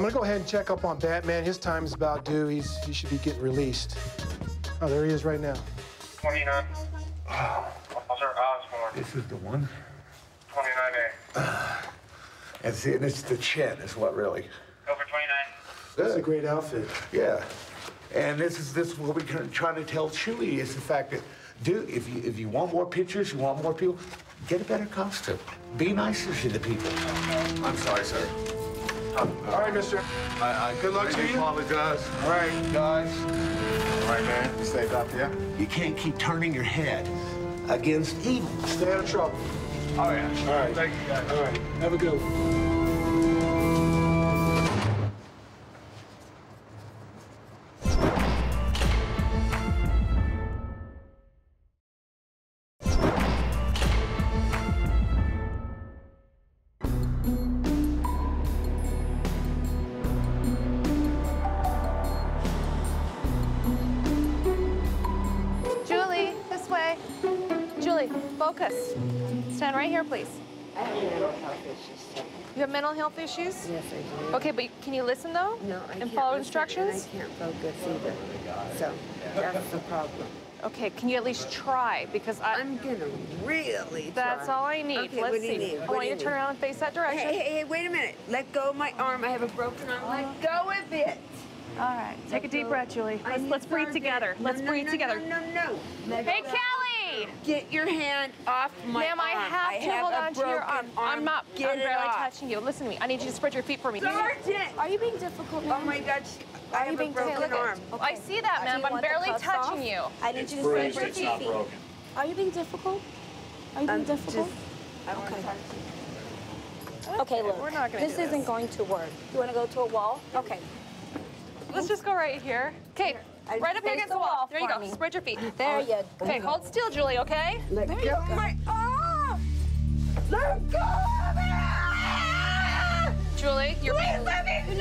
I'm gonna go ahead and check up on Batman. His time is about due. He's he should be getting released. Oh, there he is right now. 29. Officer Osborne, This is the one. 29A. And see, and it's the chin is what really. Over 29. That's a great outfit. Yeah. And this is this is what we're trying to tell Chewie is the fact that, dude, if you if you want more pictures, you want more people, get a better costume. Be nicer to the people. I'm sorry, sir. All right, mister. I, I, Good luck to you. apologize. All right, guys. All right, man. You safe out there? You can't keep turning your head against evil. Stay out of trouble. Oh, yeah. All right. Thank you, guys. All right. Have a good one. Issues? Yes, I do. Okay, but can you listen though? No, I And can't follow instructions? And I can't focus either. So that's the problem. Okay, can you at least try? Because I, I'm gonna really That's try. all I need. Okay, Let's what do you see. need? I What want do you you to turn need? around and face that direction. Hey, hey, hey, wait a minute. Let go of my arm. I have a broken arm. Let uh-huh. go of it. All right, take a deep breath, Julie. I Let's, need let's breathe Sergeant. together. No, Let's no, breathe no, together. No, no, no. Let Hey, go. Kelly! Get your hand off my Ma'am, I arm. have I to have hold a on to your arm. broken I'm not. Get I'm barely off. touching you. Listen to me. I need you to spread your feet for me. Sergeant! Are you being difficult, oh ma'am? Oh my God, she- I Are you have a being broken okay, arm. I see that, ma'am. I'm barely touching you. I need you to spread your feet. Are you being difficult? Are you being I'm difficult? just- Okay. Okay, look. we're not gonna This do isn't going to work. You want to go to a wall? Okay. Let's just go right here. Okay, right up against the wall. There you go. me. Spread your feet. There you go. Okay, hold still, Julie. Okay. Let There go you go. my arm. Let go of it. Julie, you're Please being. let me show you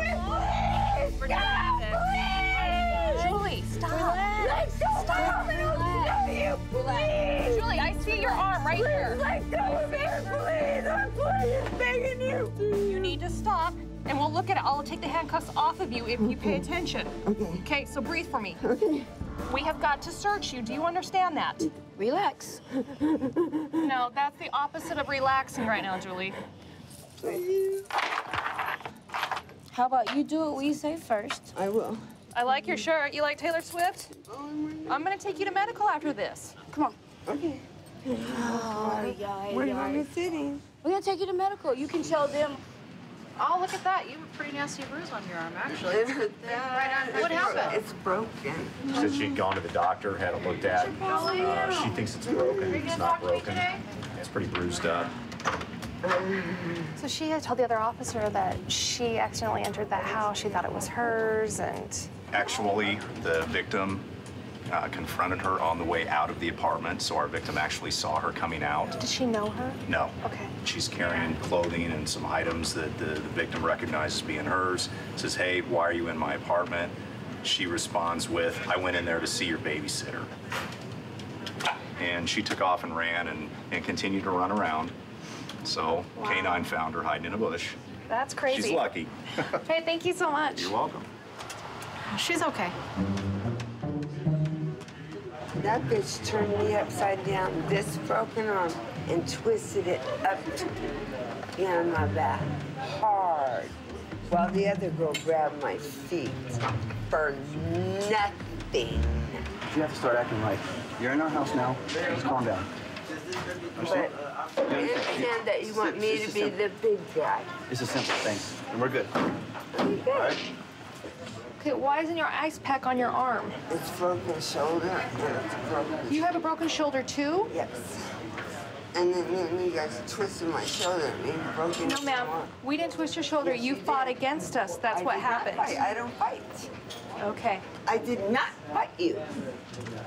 it, please. We're please. Julie, stop. Let go of oh my arm and I'll show you, please. Julie, I see your arm right Please here. let go of it, please. I'm please begging you. You need to stop, and we'll look at it. I'll take the handcuffs off of you if you pay attention. Okay. Okay, so breathe for me. Okay. We have got to search you. Do you understand that? Relax. No, that's the opposite of relaxing right now, Julie. How about you do what we say first? I will. I like your shirt. You like Taylor Swift? I'm gonna take you to medical after this. Come on. Okay. Oh, yeah, Where do you yeah. want me sitting? We're gonna take you to medical. You can tell them. Oh, look at that. You have a pretty nasty bruise on your arm, actually. Is it Right on. What happened? It's broken. She said she'd gone to the doctor, had it looked at. Uh, she thinks it's broken. It's not broken. It's pretty bruised up. So she had told the other officer that she accidentally entered that house. She thought it was hers, and Actually, the victim uh, confronted her on the way out of the apartment, so our victim actually saw her coming out. did she know her? No. Okay. She's carrying clothing and some items that the, the victim recognizes being hers. Says, hey, why are you in my apartment? She responds with, I went in there to see your babysitter. And she took off and ran and, and continued to run around. So K9 found her hiding in a bush. That's crazy. She's lucky. Hey, thank you so much. You're welcome. She's okay. That bitch turned me upside down, this broken arm, and twisted it up behind my back, hard, while the other girl grabbed my feet for nothing. You have to start acting right. You're in our house now. Just calm down. But I understand that you want me to be the big guy. It's a simple thing, and we're good. Okay. Okay, why isn't your ice pack on your arm? It's broken shoulder it's broken. You have a broken shoulder too? Yes. And then, then you guys twisted my shoulder and made a broken No, ma'am. We didn't twist your shoulder. You fought against us. That's I what did happened. fight. I don't fight. Okay. I did not fight you.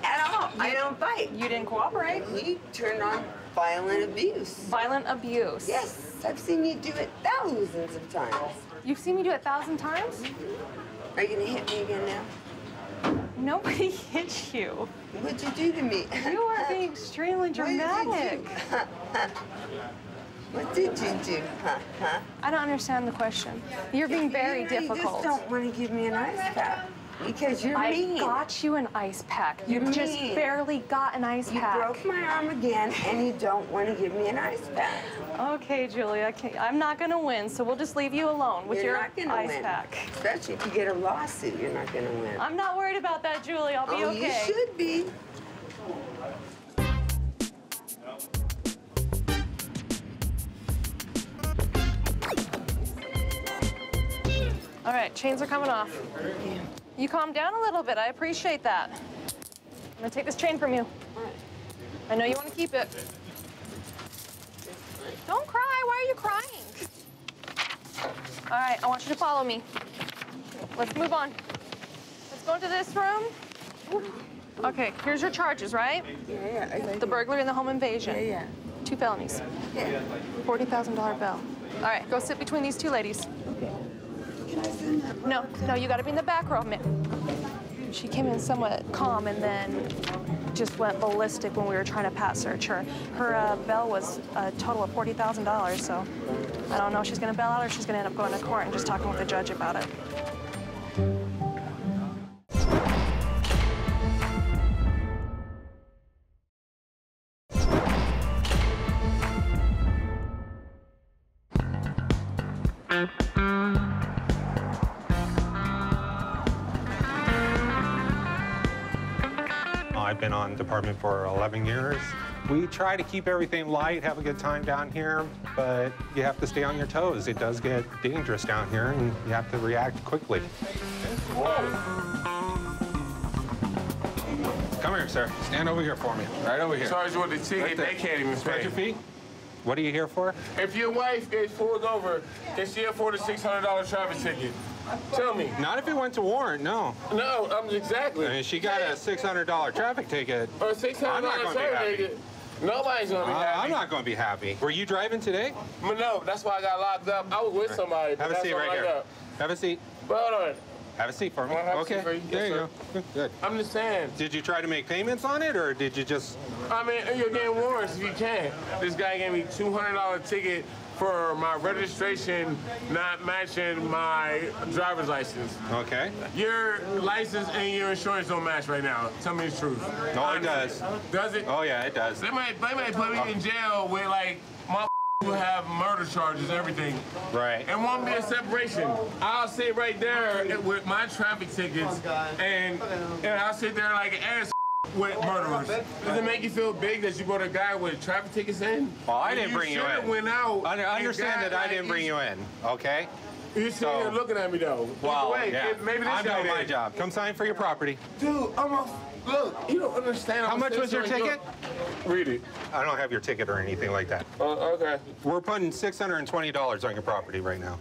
At all. I don't fight. You didn't cooperate? You turned on violent abuse. Violent abuse. Yes. I've seen you do it thousands of times. You've seen me do it a thousand times? Mm-hmm. Are you gonna hit me again now? Nobody hit you. What'd you do to me? You are being extremely dramatic. What did you do? Huh? Huh? I don't understand the question. You're being very you know, You difficult. just don't want to give me an ice pack because you're I mean. got you an ice pack. You You're just mean. barely got an ice You pack. You broke my arm again, and you don't want to give me an ice pack. Okay, Julia, I'm not gonna win, so we'll just leave you alone with you're your not gonna ice win. pack. Especially if you get a lawsuit, you're not gonna win. I'm not worried about that, Julie. I'll be oh, okay. you should be. All right, chains are coming off. You calm down a little bit. I appreciate that. I'm gonna take this chain from you. I know you want to keep it. Don't cry. Why are you crying? All right, I want you to follow me. Let's move on. Let's go into this room. Okay, here's your charges, right? Yeah, yeah. The burglary and the home invasion. Yeah, yeah. Two felonies. Yeah. $40,000 bill. All right, go sit between these two ladies. Can I send that? No, no, you gotta be in the back row. She came in somewhat calm and then just went ballistic when we were trying to pat search her. Her uh, was a total of $40,000, so I don't know if she's gonna bail out or she's gonna end up going to court and just talking with the judge about it. Been on department for 11 years. We try to keep everything light, have a good time down here, but you have to stay on your toes. It does get dangerous down here, and you have to react quickly. Come here, sir. Stand over here for me. Right over here. Charged with the ticket, Right they can't even Spread your feet. What are you here for? If your wife gets pulled over, can she afford a $600 traffic ticket? Tell me. Not if it went to warrant, no. No, I'm exactly. I mean, she got a $600 traffic ticket. Or $600 I'm not gonna traffic ticket. Nobody's gonna be Uh, happy. I'm not going to be happy. Were you driving today? But no, that's why I got locked up. I was with somebody. Have a that's seat right locked here. up. Have a seat. But hold on. Have a seat for me. Okay. for you. There Yes, you sir. go. Good. I'm just saying. Did you try to make payments on it, or did you just? I mean, you're getting warrants if you can. This guy gave me $200 ticket for my registration not matching my driver's license. Okay. Your license and your insurance don't match right now. Tell me the truth. No, it does. Does it? Oh, yeah, it does. They might, they might put me in oh. jail with like who have murder charges and everything. Right. And won't be a separation. I'll sit right there with my traffic tickets and and I'll sit there like an ass with murderers. Does it make you feel big that you brought a guy with traffic tickets in? Well, I didn't bring you should've in. went out. I understand that I didn't bring you in, okay? You sitting here looking at me though. Well, Wait, yeah. maybe this I'm doing my did. job. Come sign for your property. Dude, I'm a look. You don't understand. How much was your ticket? Read it. I don't have your ticket or anything like that. Uh, okay. We're putting $620 on your property right now.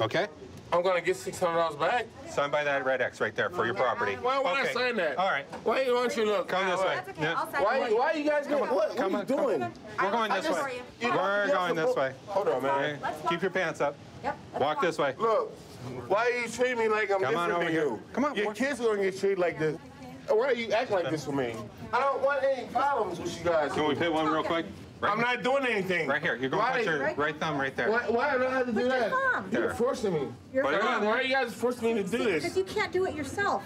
Okay? I'm gonna get $600 back. Sign by that red X right there for your property. Why would okay. I sign that? All right. Why don't you look? Come this way. That's okay. Yeah. I'll sign Why- it. why you guys Come going- on. what- what Come are you come doing? on. We're going this way. you- We're you going this way. Hold on, man. Keep your pants up. Yep. Walk this way. Look, why are you treating me like I'm Come on different over than here. you? Come on. Your kids are gonna get treated like this. Oh, why are you acting like this with me? I don't want any problems with you guys. Can we pit one real quick? I'm not doing anything. Right here. You're going to Why put your right thumb right there. Why, why do I have to do that? There. You're forcing me. You're why, why are you guys forcing me to do this? Because you can't do it yourself.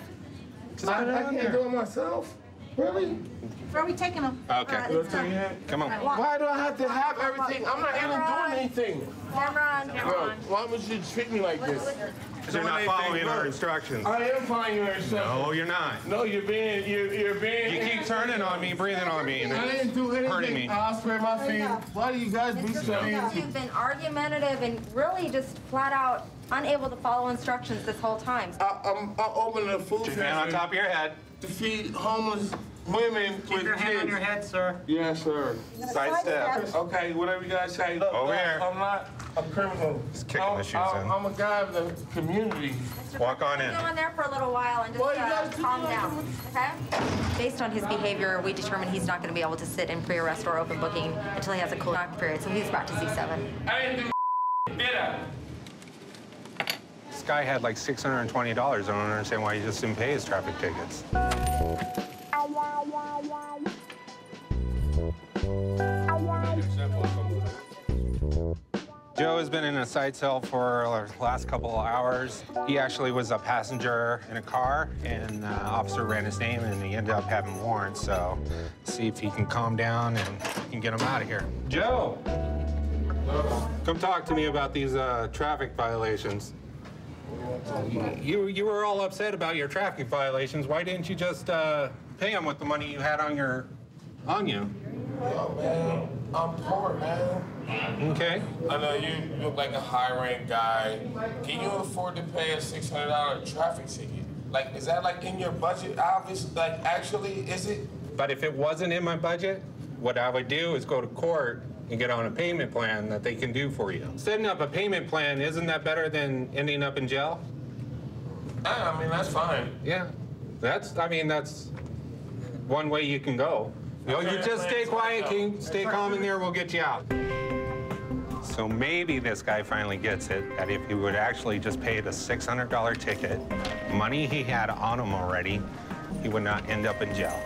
I, I can't do it myself. Really? Where are we taking them? Okay. it's done. Come on. Why do I have to have everything? I'm not even doing anything. Cameron. Look, why would you treat me like this? Because you're not following our instructions. I am following your instructions. No, you're not. No, you're being, you're, you're being. You keep turning on me, breathing on me, and I didn't do anything. hurting me. I'll spray my feet. Why do you guys do stuff? You've been argumentative and really just flat out unable to follow instructions this whole time. I, I'm, I'm opening a food Keep your hand on top of your head. To feed homeless women Keep with your hand on your head, sir. Yes, sir. Side step. Okay, whatever you guys say. Look, Over guys, here. I'm not a criminal. He's kicking I'm, the shoes I'm, in. I'm a guy of the community. Walk on in. Go in there for a little while and just Well, uh, calm down, okay? Based on his behavior, we determined he's not going to be able to sit in pre-arrest or open booking until he has a cool down period, so he's back to C7. I didn't do did I? Guy had like $620. I don't understand why he just didn't pay his traffic tickets. Joe has been in a side cell for the last couple of hours. He actually was a passenger in a car, and uh, officer ran his name, and he ended up having warrants. So, see if he can calm down and can get him out of here. Joe, come talk to me about these uh, traffic violations. You you were all upset about your traffic violations. Why didn't you just uh, pay them with the money you had on your on you? Yo, man, I'm poor, man. Okay. I know you look like a high-rank guy. Can you afford to pay a $600 traffic ticket? Like, is that like in your budget? Obviously, like, actually, is it? But if it wasn't in my budget, what I would do is go to court and get on a payment plan that they can do for you. Setting up a payment plan, isn't that better than ending up in jail? Yeah, I mean, that's fine. Yeah. That's, I mean, that's one way you can go. You oh, know, you just stay quiet, King. Stay calm in there, we'll get you out. So maybe this guy finally gets it, that if he would actually just pay the $600 ticket, money he had on him already, he would not end up in jail.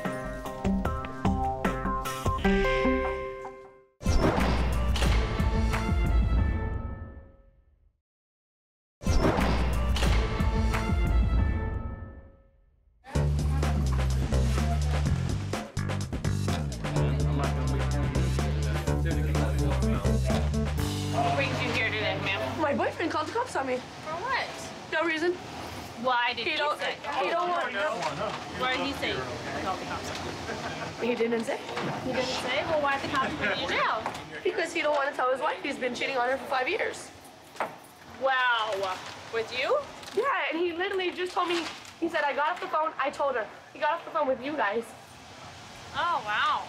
Say. Well, why did the cops put you in jail? Because he don't want to tell his wife he's been cheating on her for five years. Wow. With you? Yeah, and he literally just told me, he said, I got off the phone, I told her. He got off the phone with you guys. Oh wow.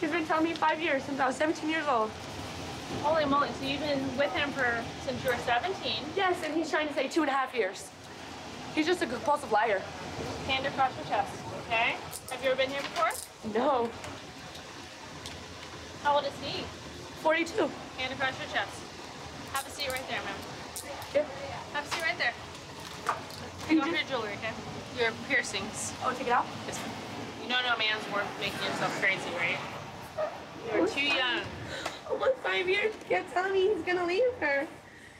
He's been telling me five years since I was 17 years old. Holy moly! So you've been with him for since you were 17. Yes, and he's trying to say two and a half years. He's just a compulsive liar. Hand across your chest. Okay. Have you ever been here before? No. How old is he? 42. Hand across your chest. Have a seat right there, ma'am. Yeah. Have a seat right there. Take off your jewelry, okay? Your piercings. Oh, take it off? Yes. You know no man's worth making yourself crazy, right? You're too young. almost five years. Can't tell me he's gonna leave her.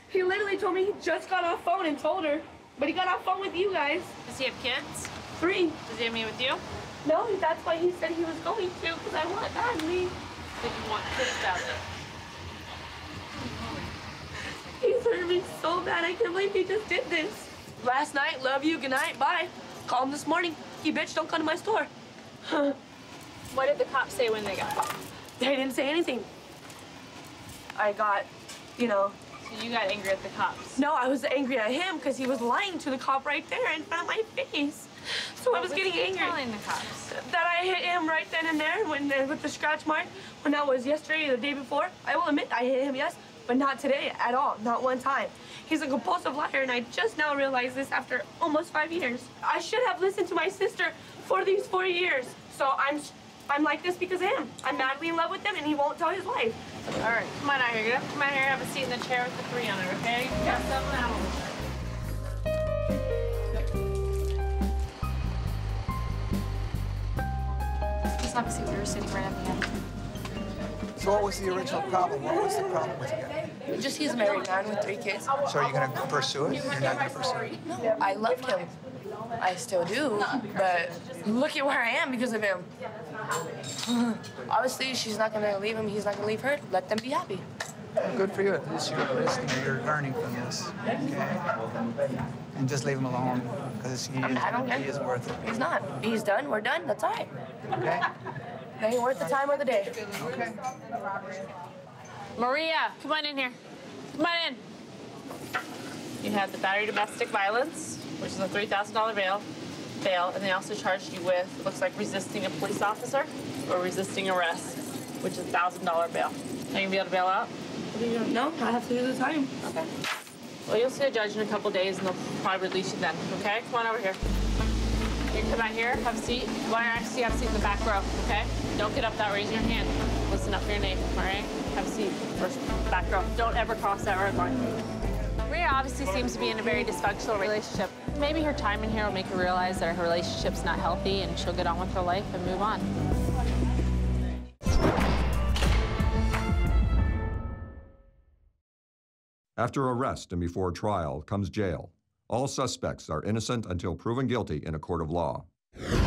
He literally told me he just got off phone and told her, but he got off phone with you guys. Does he have kids? Three. Does he have me with you? No, that's why he said he was going to, because I want badly. Did you want badly? He's hurt me so bad. I can't believe he just did this. Last night, love you, good night, bye. Call him this morning. You bitch, don't come to my store. what did the cops say when they got? They didn't say anything. I got, you know. So you got angry at the cops? No, I was angry at him because he was lying to the cop right there in front of my face. So I was getting angry. telling the cops? That I hit him right then and there when with the scratch mark. When that was yesterday or the day before. I will admit I hit him, yes, but not today at all. Not one time. He's a compulsive liar, and I just now realized this after almost five years. I should have listened to my sister for these four years. So I'm, I'm like this because of him. I'm madly in love with him, and he won't tell his wife. All right, come on out here. Come out here, have a seat in the chair with the three on it, okay? You got. Just have a seat. We were sitting right at the end. So what was the original problem? What was the problem with you? Just he's a married man with three kids. So are you going to pursue it? You're not going to pursue it? No, I loved him. I still do, but look at where I am because of him. Obviously, she's not gonna leave him. He's not gonna leave her. Let them be happy. Well, good for you. At least you're listening. You're learning from this. Okay. And just leave him alone because he, I, mean, I don't is, he is worth it. He's not. He's done. We're done. That's all right. Okay. They ain't worth the time or the day. Okay. Maria, come on in here. Come on in. You had the battery domestic violence, which is a $3,000 bail, bail, and they also charged you with, looks like resisting a police officer or resisting arrest, which is a $1,000 bail. Are you gonna be able to bail out? No, I have to do the time. Okay. Well, you'll see a judge in a couple days, and they'll probably release you then. Okay? Come on over here. You come out here, have a seat. Why don't I see have a seat in the back row? Okay? Don't get up without raising your hand. Listen up for your name. All right? Have a seat. First back row. Don't ever cross that red line. Maria obviously seems to be in a very dysfunctional relationship. Maybe her time in here will make her realize that her relationship's not healthy, and she'll get on with her life and move on. After arrest and before trial comes jail. All suspects are innocent until proven guilty in a court of law. Another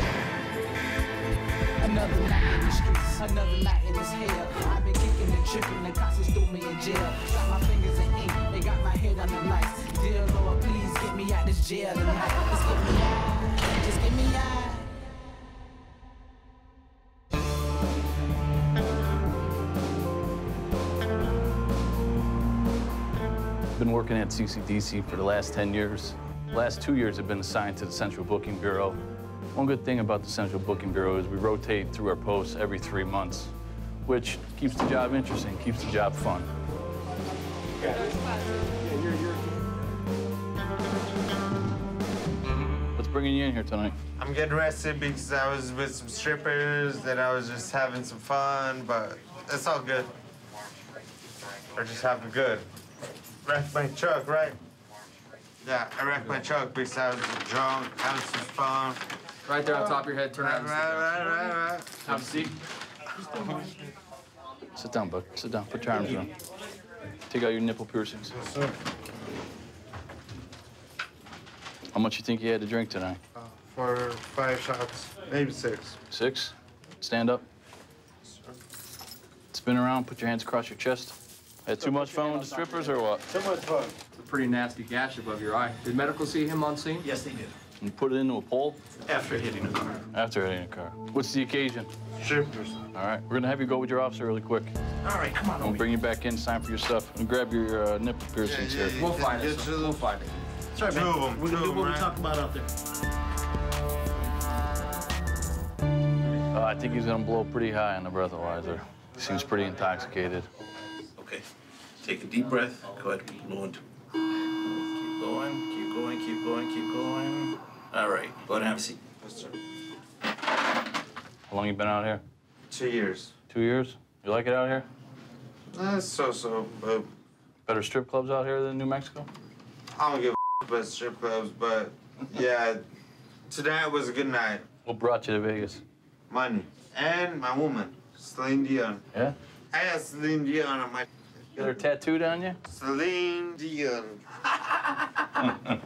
night in the streets, another night in this hell. I've been kicking and tripping, the cops threw me in jail. My fingers in ink, they got my head on the lights. Dear Lord, please get me out this jail tonight. Just get me out, just get me out. Been working at CCDC for the last 10 years. The last two years have been assigned to the Central Booking Bureau. One good thing about the Central Booking Bureau is we rotate through our posts every three months, which keeps the job interesting, keeps the job fun. What's bringing you in here tonight? I'm getting rested because I was with some strippers and I was just having some fun, but it's all good. We're just having good. Wrecked my truck, right? Yeah, I wrecked my truck because I was drunk, having some fun. Right there on top of your head, turn around. right, right, right, right. Have a seat. Sit down, bud. Sit down. Put your arms around. Take out your nipple piercings. How much you think you had to drink tonight? Uh, For five shots, maybe six. Six? Stand up. Spin around, put your hands across your chest. Had too much fun with the strippers or what? Too much fun. It's a pretty nasty gash above your eye. Did medical see him on scene? Yes, they did. And put it into a pole? After hitting the car. After hitting a car. What's the occasion? Strippers. All right, we're gonna have you go with your officer really quick. All right, come on. We'll bring you back in, sign for your stuff, and grab your uh, nipple piercings yeah, here. We'll find it, sir. We'll find it. Two of them. We're two gonna do what them, we talked about out there. Uh, I think he's gonna blow pretty high on the breathalyzer. He Seems pretty intoxicated. Okay. Take a deep breath. Go ahead and blow into. Keep going, keep going, keep going, keep going. All right. Go ahead and have a seat. Yes, sir. How long you been out here? Two years. Two years? You like it out here? Uh, so-so, but Better strip clubs out here than New Mexico? I don't give a about strip clubs, but yeah, tonight was a good night. What brought you to Vegas? Money. And my woman, Celine Dion. Yeah? I got Celine Dion on my. Got her tattooed on you? Celine Dion.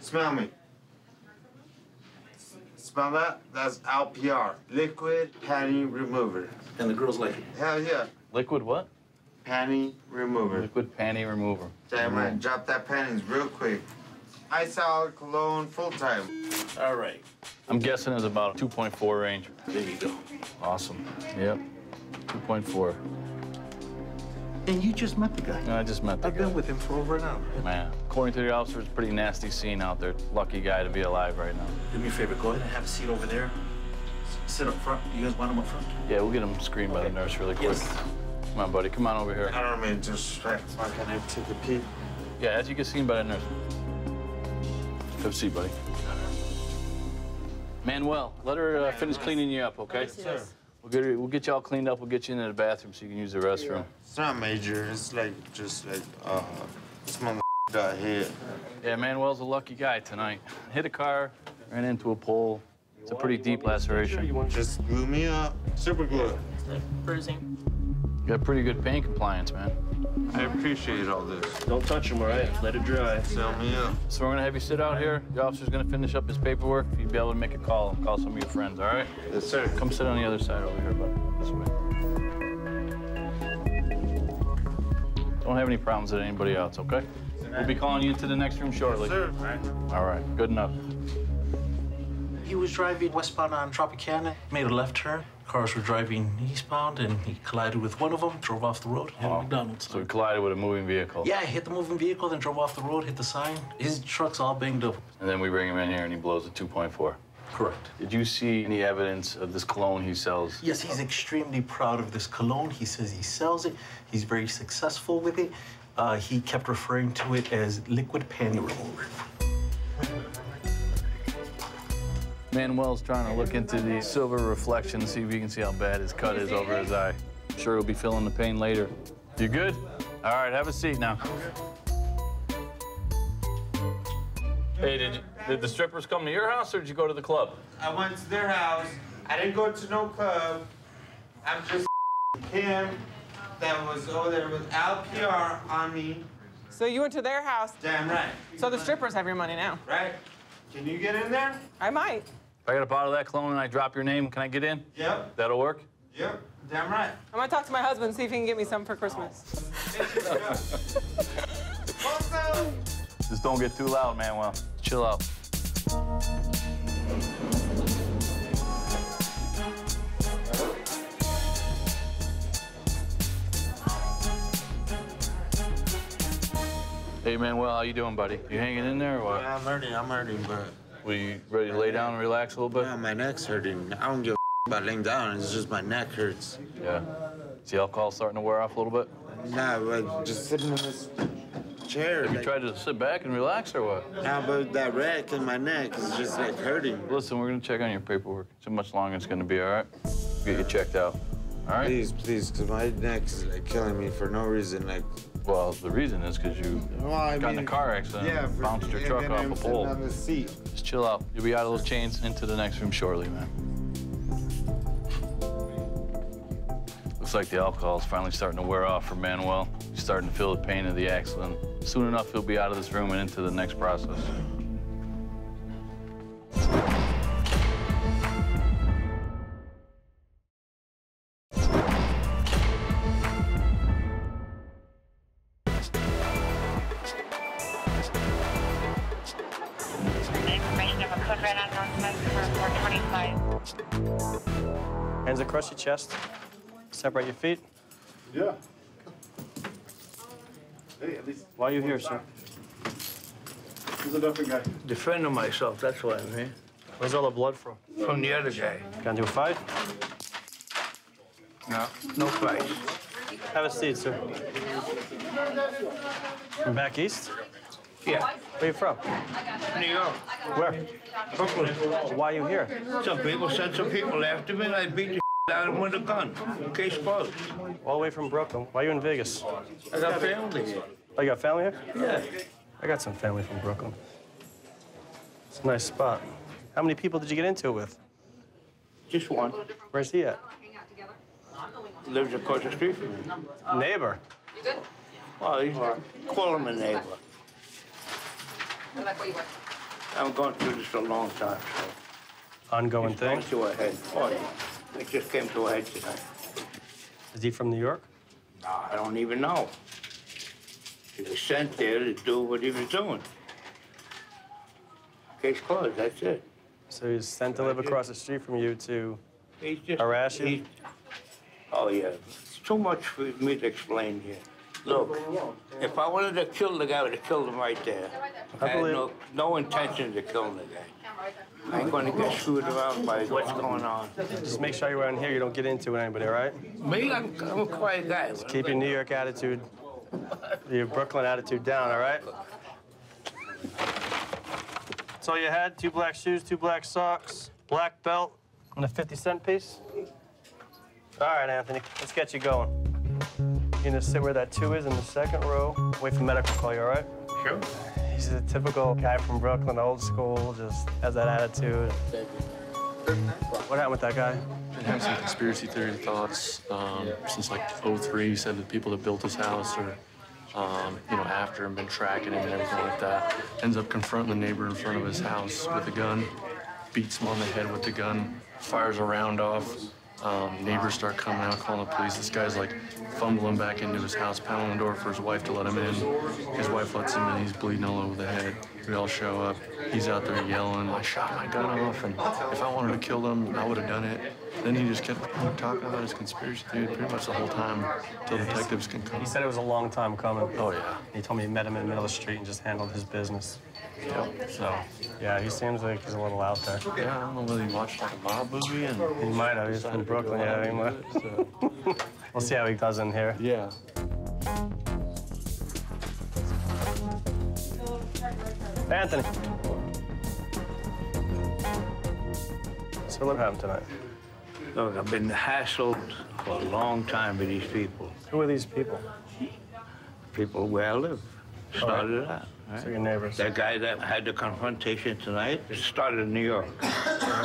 Smell me. S- Smell that? That's LPR, liquid panty remover. And the girls like it. Hell yeah. Liquid what? Panty remover. Liquid panty remover. Damn right. Mm-hmm. Drop that panties real quick. I out cologne full time. All right. I'm guessing it's about a 2.4 range. There you go. Awesome. Yep. 2.4. And you just met the guy. No, I just met the I've guy. been with him for over an hour. Man, according to the officer, it's a pretty nasty scene out there. Lucky guy to be alive right now. Do me a favor, go ahead and have a seat over there. S- Sit up front. You guys want him up front? Yeah, we'll get him screened by the nurse really quick. Yes. Come on, buddy. Come on over here. I don't mean disrespect. Why can't I take a peek? Yeah, as you get seen by the nurse. Have a seat, buddy. Manuel, let her uh, finish cleaning you up, okay? Yes, sir. We'll get, we'll get you all cleaned up. We'll get you into the bathroom so you can use the restroom. It's not major. It's like just like uh, this mother got hit. Yeah, Manuel's a lucky guy tonight. Hit a car, ran into a pole. It's a pretty deep laceration. Just glue me up. Super glue. Bruising. You got pretty good pain compliance, man. I appreciate all this. Don't touch him, all right? Let it dry. Sell me up. So we're gonna have you sit out here. The officer's gonna finish up his paperwork. If you'd be able to make a call, call some of your friends, all right? Yes, sir. Come sit on the other side over here, bud. This way. Don't have any problems with anybody else, okay? We'll be calling you to the next room shortly. Yes, Sir. All right, good enough. He was driving westbound on Tropicana, made a left turn. Cars were driving eastbound, and he collided with one of them, drove off the road, hit a McDonald's. So he collided with a moving vehicle. Yeah, hit the moving vehicle, then drove off the road, hit the sign. His truck's all banged up. And then we bring him in here and he blows a 2.4. Correct. Did you see any evidence of this cologne he sells? Yes, he's extremely proud of this cologne. He says he sells it. He's very successful with it. Uh, he kept referring to it as liquid panty remover. Manuel's trying to look into the silver reflection, see if he can see how bad his cut is over his eye. I'm sure he'll be feeling the pain later. You good? All right, have a seat now. Hey, did, you, did the strippers come to your house or did you go to the club? I went to their house. I didn't go to no club. I'm just him that was over there with LPR on me. So you went to their house. Damn right. So the strippers have your money now. Right? Can you get in there? I might. If I got a bottle of that cologne and I drop your name, can I get in? Yep. That'll work? Yep. Damn right. I'm gonna talk to my husband, see if he can get me some for Christmas. Just don't get too loud, Manuel. Chill out. Hey, Manuel, how you doing, buddy? You hanging in there or what? Yeah, I'm hurting. I'm hurting, but. Were you ready to lay down and relax a little bit? Yeah, my neck's hurting. I don't give a about laying down. It's just my neck hurts. Yeah. Is the alcohol starting to wear off a little bit? Nah, but just sitting in this chair. Have you like- tried to sit back and relax or what? Nah, but that wreck in my neck is just like hurting. Listen, we're gonna check on your paperwork. How much longer it's gonna be, all right? Get you checked out. All right? Please, please, because my neck is like killing me for no reason. Like, Well, the reason is because you well, I got in a car accident, yeah, and bounced your truck off I'm a pole. on the seat. Just chill out. You'll be out of those chains into the next room shortly, man. Looks like the alcohol is finally starting to wear off for Manuel. He's starting to feel the pain of the accident. Soon enough, he'll be out of this room and into the next process. Separate your feet. Yeah. Hey, at least. Why are you here, sir? He's a different guy? Defending myself, that's why I'm here. Where's all the blood from? From the other guy. Got into a fight? No, no fight. Have a seat, sir. From back east? Yeah. Where you from? New York. Where? Brooklyn. Why are you here? Some people sent some people after me and I beat the out of them with a gun. Case closed. All the way from Brooklyn. Why are you in Vegas? I got family here. Oh, you got family here? Yeah. I got some family from Brooklyn. It's a nice spot. How many people did you get into it with? Just one. Where's he at? Lives across the street from me. Neighbor. You good? Well, he's, call him a neighbor. I like what you wear. I'm going through this a long time, so. Ongoing It's thing. coming to a head. Oh, yeah. It just came to a head tonight. Is he from New York? No, I don't even know. He was sent there to do what he was doing. Case closed, that's it. So he's sent to live across the street from you to He's just. harass you? he- Oh, yeah. It's too much for me to explain here. Look, if I wanted to kill the guy, I would have killed him right there. I I had no, no intention to kill the guy. I ain't gonna get screwed around by what's going on. Just make sure you're around here. You don't get into it with anybody, all right? Me, I'm, I'm a quiet guy. Just keep your New York attitude, your Brooklyn attitude down, all right? That's all you had? Two black shoes, two black socks, black belt, and a 50 cent piece? All right, Anthony, let's get you going. You're gonna sit where that two is in the second row. Wait for medical call you, all right? Sure. He's a typical guy from Brooklyn, old school, just has that attitude. What happened with that guy? Been having some conspiracy theory thoughts um, since like '03. He said the people that built his house or um, you know, after him, been tracking him and everything like that. Ends up confronting the neighbor in front of his house with a gun, beats him on the head with the gun, fires a round off. Um, neighbors start coming out, calling the police. This guy's like fumbling back into his house, pounding the door for his wife to let him in. His wife lets him in. He's bleeding all over the head. We all show up. He's out there yelling, I shot my gun off, and if I wanted to kill them, I would have done it. Then he just kept talking about his conspiracy theory pretty much the whole time until detectives can come. He said it was a long time coming. Oh, yeah. He told me he met him in the middle of the street and just handled his business. Yep. So, yeah, he seems like he's a little out there. Yeah, I don't know whether he watched like a mob movie and He might have. He's from Brooklyn. Yeah, he might. we'll see how he does in here. Yeah. Anthony. So what happened tonight? Look, I've been hassled for a long time by these people. Who are these people? People where I live. Started out. Right? So your neighbors. That guy that had the confrontation tonight started in New York.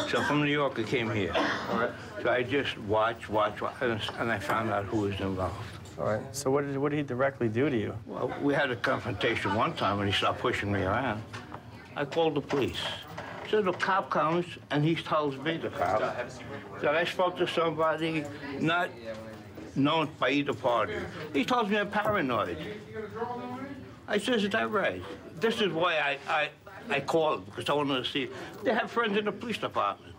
so from New York, I came here. So I just watched, watched, watched, and and I found out who was involved. All right. So what did what did he directly do to you? Well, we had a confrontation one time and he started pushing me around. I called the police. So the cop comes and he tells me, the cop, that I spoke to somebody not known by either party. He tells me I'm paranoid. I says, is that right? This is why I, I, I called, because I wanted to see. They have friends in the police department.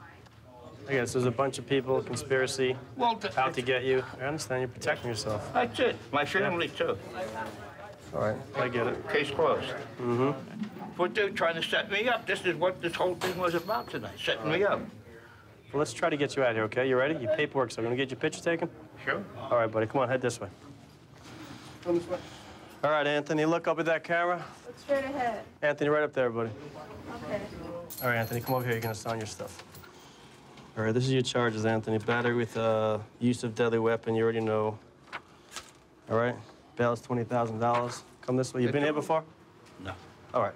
I guess there's a bunch of people, conspiracy, Well, th- out to get you. I understand you're protecting yourself. That's it. My family, too. All right, I get it. Case closed. Mm-hmm. But they're trying to set me up. This is what this whole thing was about tonight, setting me up. Well, let's try to get you out of here, okay? You ready? Your paperwork. So, gonna get your picture taken? Sure. All right, buddy. Come on, head this way. All right, Anthony, look up at that camera. Look straight ahead. Anthony, right up there, buddy. Okay. All right, Anthony, come over here. You're gonna sign your stuff. All right, this is your charges, Anthony. Battery with uh, use of deadly weapon. You already know. All right. Bail is twenty thousand dollars. Come this way. You been here before? No. All right.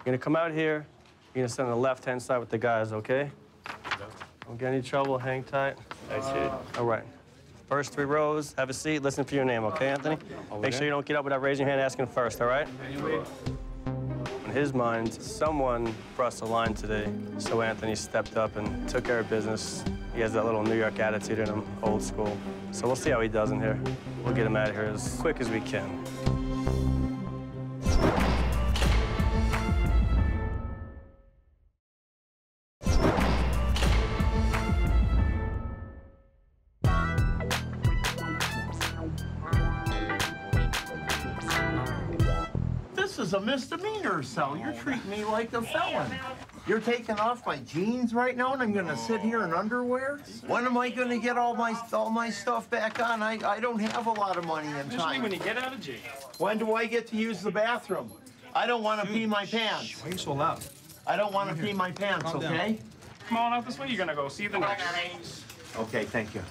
You're gonna come out here. You're gonna sit on the left-hand side with the guys, okay? No. Don't get any trouble. Hang tight. That's it. All right. First three rows. Have a seat. Listen for your name, okay, oh, Anthony? Make sure you don't get up without raising your hand asking first, all right? In his mind, someone crossed the line today, so Anthony stepped up and took care of business. He has that little New York attitude in him, old school. So we'll see how he does in here. We'll get him out of here as quick as we can. Is a misdemeanor cell. You're oh, treating me like a felon. You're taking off my jeans right now, and I'm gonna sit here in underwear. When am I gonna get all my all my stuff back on? I I don't have a lot of money in Usually time. when you get out of jail. When do I get to use the bathroom? I don't want to pee my pants. Why are you so loud? I don't want to pee my pants. Calm down. Okay. Come on out this way. You're gonna go see the nurse. Okay. Thank you.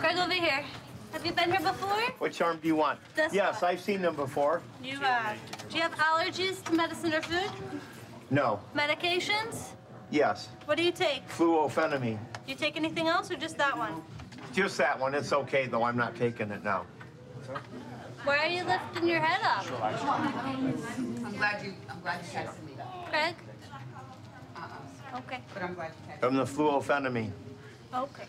Greg, over here. Have you been here before? Which arm do you want? This yes, I've seen them before. You, uh, do you have allergies to medicine or food? No. Medications? Yes. What do you take? Fluophenamine. Do you take anything else or just that one? Just that one. It's okay, though. I'm not taking it now. Why are you lifting your head up? I'm glad you, I'm glad you texted me. Craig? Okay. But I'm glad you texted From the fluophenamine. Okay.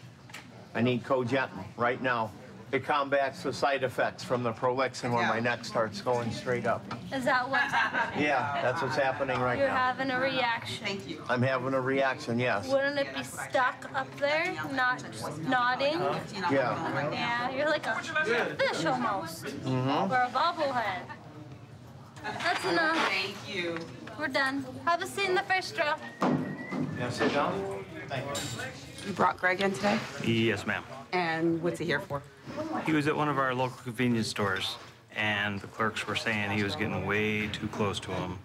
I need Cogentin right now. It combats the side effects from the Prolixin when my neck starts going straight up. Is that what's happening? Yeah, that's what's happening right now. You're having a reaction. Thank you. I'm having a reaction, yes. Wouldn't it be stuck up there, not just nodding? Yeah. Yeah, you're like a fish almost. Mhm. Or a bobblehead. That's enough. Thank you. We're done. Have a seat in the first row. Yeah, sit down. Thank you. You brought Greg in today? Yes, ma'am. And what's he here for? He was at one of our local convenience stores, and the clerks were saying he was getting way too close to him.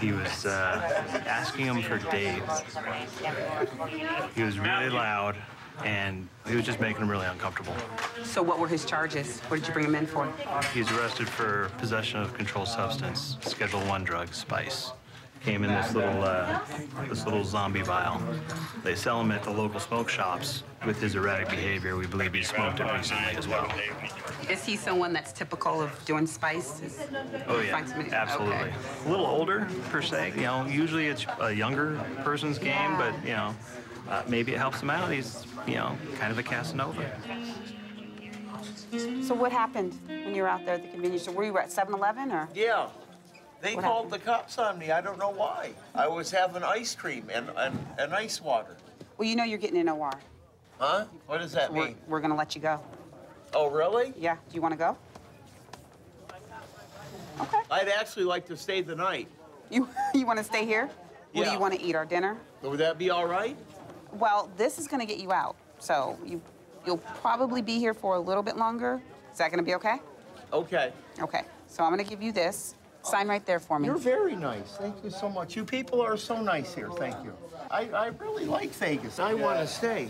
He was uh, asking him for dates. He was really loud, and he was just making him really uncomfortable. So what were his charges? What did you bring him in for? He's arrested for possession of controlled substance, Schedule One drug, spice. Came in this little, uh, this little zombie vial. They sell them at the local smoke shops. With his erratic behavior, we believe he smoked it recently as well. Is he someone that's typical of doing spice? Is- Oh yeah, absolutely. okay. A little older per se. You know, usually it's a younger person's game, but you know, uh, maybe it helps him out. He's you know kind of a Casanova. So what happened when you were out there at the convenience store? Were you at 7-Eleven or? Yeah. They What called the cops on me. I don't know why. I was having ice cream and, and, and ice water. Well, you know you're getting an OR. Huh? What does that We're, mean? we're gonna let you go. Oh, really? Yeah. Do you want to go? Okay. I'd actually like to stay the night. You you want to stay here? What do you want to eat? Our dinner? Would that be all right? Well, this is gonna get you out. So you you'll probably be here for a little bit longer. Is that gonna be okay? Okay. Okay. So I'm gonna give you this. Sign right there for me. You're very nice. Thank you so much. You people are so nice here. Thank you. I, I really like Vegas. I want to stay.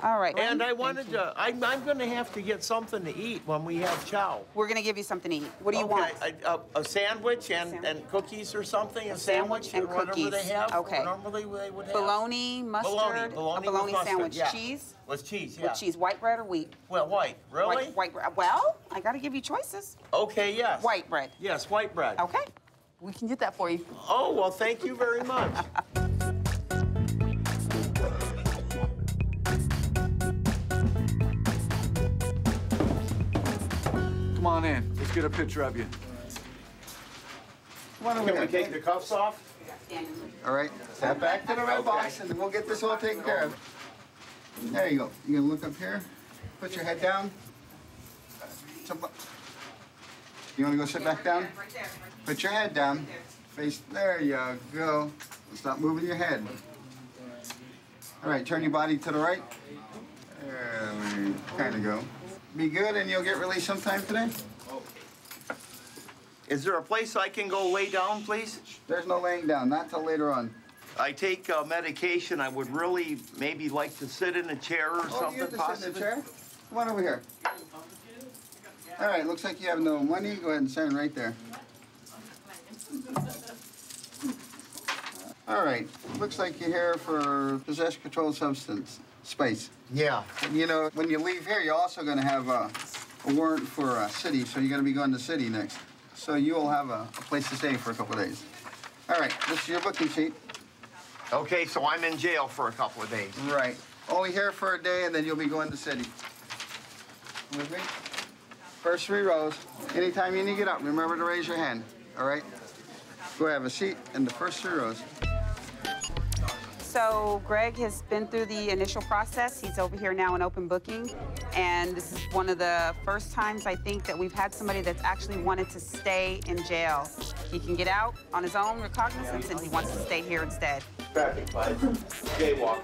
All right. And I wanted to, I'm, I'm going to have to get something to eat when we have chow. We're gonna give you something to eat. What do you Okay, want? A, a, a sandwich and, and cookies or something? A, sandwich and or whatever cookies. they have? Okay. Normally they would have. Bologna, mustard, Bologna, a bologna, bologna with mustard, sandwich, yeah. cheese. With cheese, yeah. With cheese, white bread or wheat? Well, white. Really? White, white bread. Well, I gotta give you choices. Okay, yes. White bread. Yes, white bread. Okay. We can get that for you. Oh, well, thank you very much. Come on in. Let's get a picture of you. Why don't we take the cuffs off? All right, step back to the red box and we'll get this all taken care of. There you go. You gonna look up here, put your head down. You wanna go sit back down? Put your head down. Face, there you go. Stop moving your head. All right, turn your body to the right. There we kind of go. Be good and you'll get released sometime today? Is there a place I can go lay down, please? There's no laying down, not till later on. I take uh, medication. I would really maybe like to sit in a chair or Oh, something you have to sit in possibly. the chair? Come on over here. All right, looks like you have no money. Go ahead and sign right there. All right, looks like you're here for possession controlled substance, spice. Yeah. You know, when you leave here, you're also gonna have a, a warrant for a city, so you're gonna be going to city next. So you will have a, a place to stay for a couple of days. All right, this is your booking sheet. Okay, so I'm in jail for a couple of days. Right. Only here for a day, and then you'll be going to city. With me? First three rows. Anytime you need to get up, remember to raise your hand, all right? Go have a seat in the first three rows. So Greg has been through the initial process. He's over here now in open booking. And this is one of the first times I think that we've had somebody that's actually wanted to stay in jail. He can get out on his own recognizance and he wants to stay here instead. Traffic light. Jaywalk.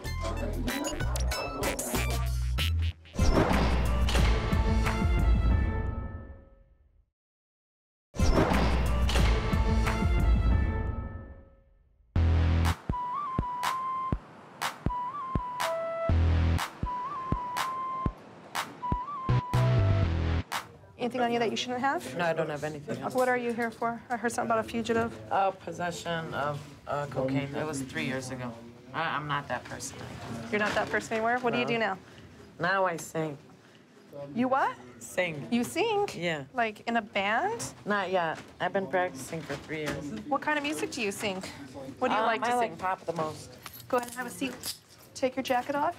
Anything on you that you shouldn't have? No, I don't have anything else. What are you here for? I heard something about a fugitive. Uh, possession of uh, cocaine. It was three years ago. I, I'm not that person anymore. You're not that person anymore. What do you do now? Now I sing. You what? Sing. You sing? Yeah. Like in a band? Not yet. I've been practicing for three years. What kind of music do you sing? What do you Um, like to I sing? like pop the most. Go ahead and have a seat. Take your jacket off.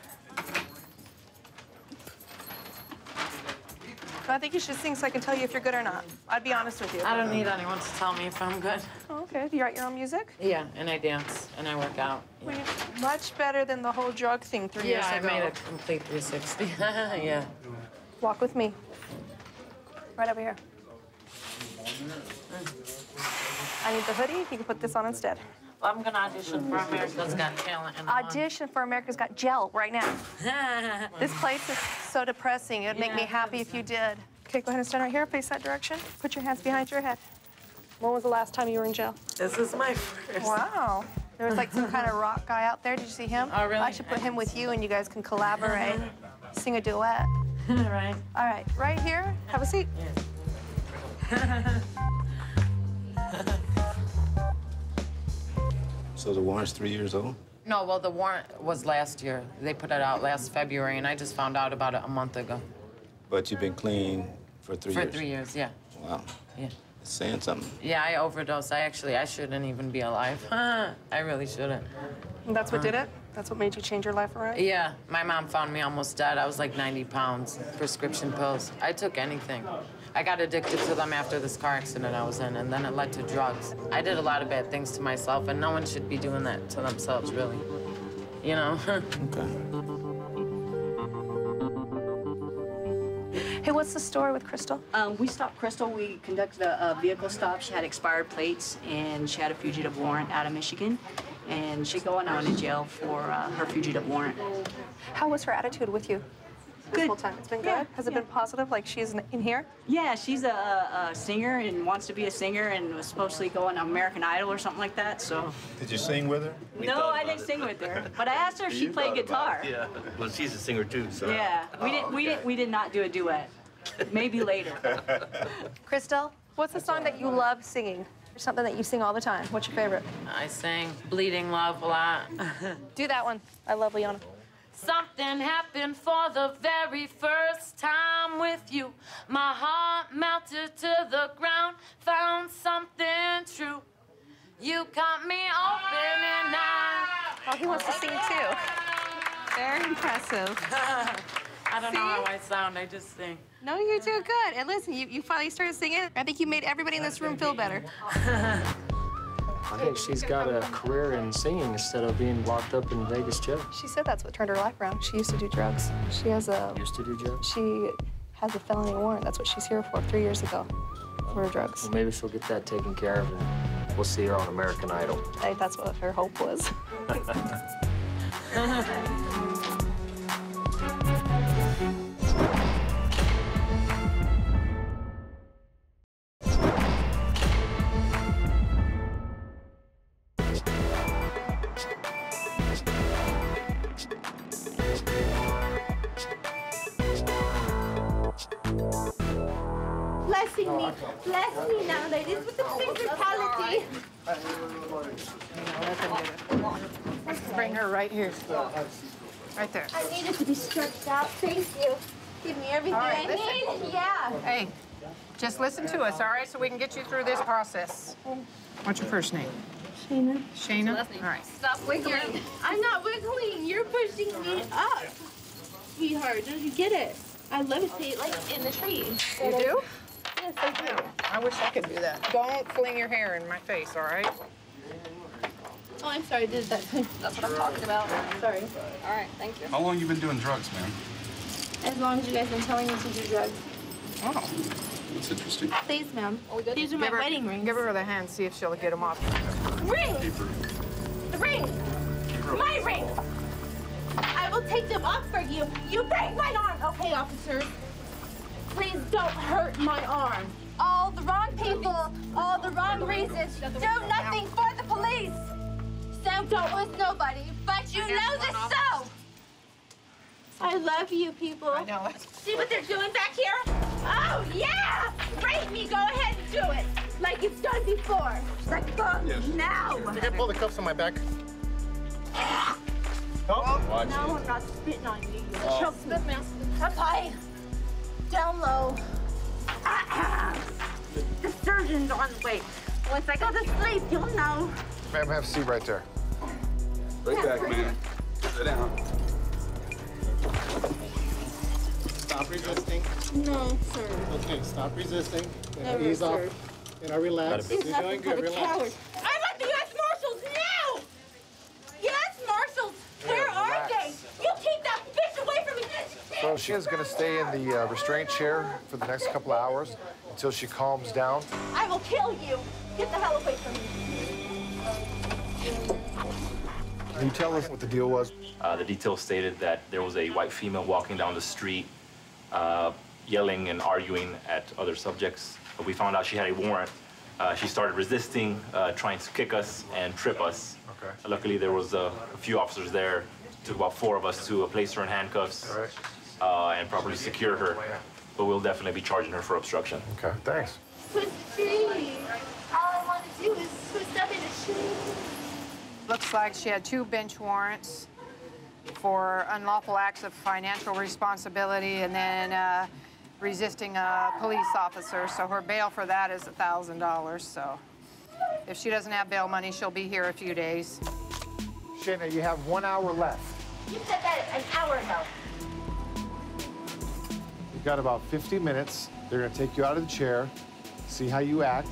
I think you should sing so I can tell you if you're good or not. I'd be honest with you. I don't need anyone to tell me if I'm good. Oh, okay. Do you write your own music? Yeah, and I dance and I work out. Well, you're much better than the whole drug thing three yeah, years ago. Yeah, I made a complete 360. yeah. Walk with me. Right over here. Mm. I need the hoodie. You can put this on instead. I'm gonna audition for America's Got Talent. In a month. Audition for America's Got Gel right now. this place is so depressing. It'd make me happy if you did. Okay, go ahead and stand right here. Face that direction. Put your hands behind your head. When was the last time you were in jail? This is my first. Wow. There was like some kind of rock guy out there. Did you see him? Oh, really? I should put him with you and you guys can collaborate. Sing a duet. right. All right, right here. Have a seat. So the warrant's three years old? No, well, the warrant was last year. They put it out last February, and I just found out about it a month ago. But you've been clean for three for years? three years, yeah. Wow. Yeah. It's saying something. Yeah, I overdosed. I actually, I shouldn't even be alive. I really shouldn't. And that's what uh-huh. did it? That's what made you change your life around? Yeah, my mom found me almost dead. I was like 90 pounds, prescription pills. I took anything. I got addicted to them after this car accident I was in, and then it led to drugs. I did a lot of bad things to myself, and no one should be doing that to themselves, really. You know? Okay. Hey, what's the story with Crystal? Um, we stopped Crystal. We conducted a, a vehicle stop. She had expired plates and she had a fugitive warrant out of Michigan. And she's going on to jail for uh, her fugitive warrant. How was her attitude with you? This Good. whole time. It's been good? Yeah, Has it yeah. been positive, like she's in- in here? Yeah, she's a, a singer and wants to be a singer and was supposed supposedly going to American Idol or something like that. So. Did you sing with her? no, I didn't sing with her, but I asked her if she played guitar. Yeah. Well, she's a singer too, so. Yeah, we didn't. We didn't. We did not do a duet. Maybe later. Crystal, what's the song that you love singing? Something that you sing all the time? What's your favorite? I sing Bleeding Love a lot. Do that one. I love Leona. Something happened for the very first time with you. My heart melted to the ground, found something true. You got me open and I. Oh, he wants to sing too. Very impressive. I don't know how I sound, I just sing. No, you do good. And listen, you, you finally started singing. I think you made everybody in this room feel better. I think she's got a career in singing instead of being locked up in Vegas jail. She said that's what turned her life around. She used to do drugs. She has a Used to do drugs. she has a felony warrant. That's what she's here for. Three years ago, for drugs. Well, maybe she'll get that taken care of, and we'll see her on American Idol. I think that's what her hope was. right here. Right there. I needed to be stretched out. Thank you. Give me everything All right, I listen. need. Yeah. Hey, just listen to us, all right, so we can get you through this process. What's your first name? Shayna. Shayna? All right. Stop wiggling. I'm not wiggling. You're pushing me up. Sweetheart, don't you get it? I levitate like in the tree. You do? Yes, I do. I wish I could do that. Don't fling your hair in my face, all right? Oh, I'm sorry. Did that? That's what I'm talking about. Sorry. All right. Thank you. How long you been doing drugs, man? As long as you guys been telling me to do drugs. Oh. That's interesting. Please, ma'am. These are my her- wedding rings. Give her the hand, see if she'll get them off. Ring! The ring! My ring! I will take them off for you. You break my arm! Okay, officer. Please don't hurt my arm. All the wrong people, all the wrong reasons. Do nothing for the police. Sam don't with nobody, but you know this so. I love you people. I know. See what they're doing back here? Oh, yeah! Rape me. Go ahead and do it. Like you've done before. Like, go now. You can pull the cuffs on my back. Watch No, I'm not spitting on you. Oh. Choke spit mask. Up high. Down low. The surgeon's on the way. Once I go to sleep, you'll know. Ma'am, have a seat right there. Right back, man. Sit down. Stop resisting. No, sir. Okay, stop resisting. And Never, ease off. sir. You know, relax. He's You're doing good. Relax. coward. I want the U.S. Marshals now! U.S. Marshals, where are they? You keep that bitch away from me! So she is going to stay in the uh, restraint chair for the next couple of hours until she calms down. I will kill you! Get the hell away from me! Can you tell us what the deal was? Uh, the details stated that there was a white female walking down the street, uh, yelling and arguing at other subjects. But we found out she had a warrant. Uh, she started resisting, uh, trying to kick us and trip us. Okay. Luckily, there was uh, a few officers there. Took about four of us to uh, place her in handcuffs uh, and properly secure her. But we'll definitely be charging her for obstruction. Okay, thanks. Twist tree. All I want to do is twist up in a tree. Looks like she had two bench warrants for unlawful acts of financial responsibility and then uh, resisting a police officer. So her bail for that is $1,000. So if she doesn't have bail money, she'll be here a few days. Shayna, you have one hour left. You said that an hour ago. You've got about 50 minutes. They're going to take you out of the chair, see how you act.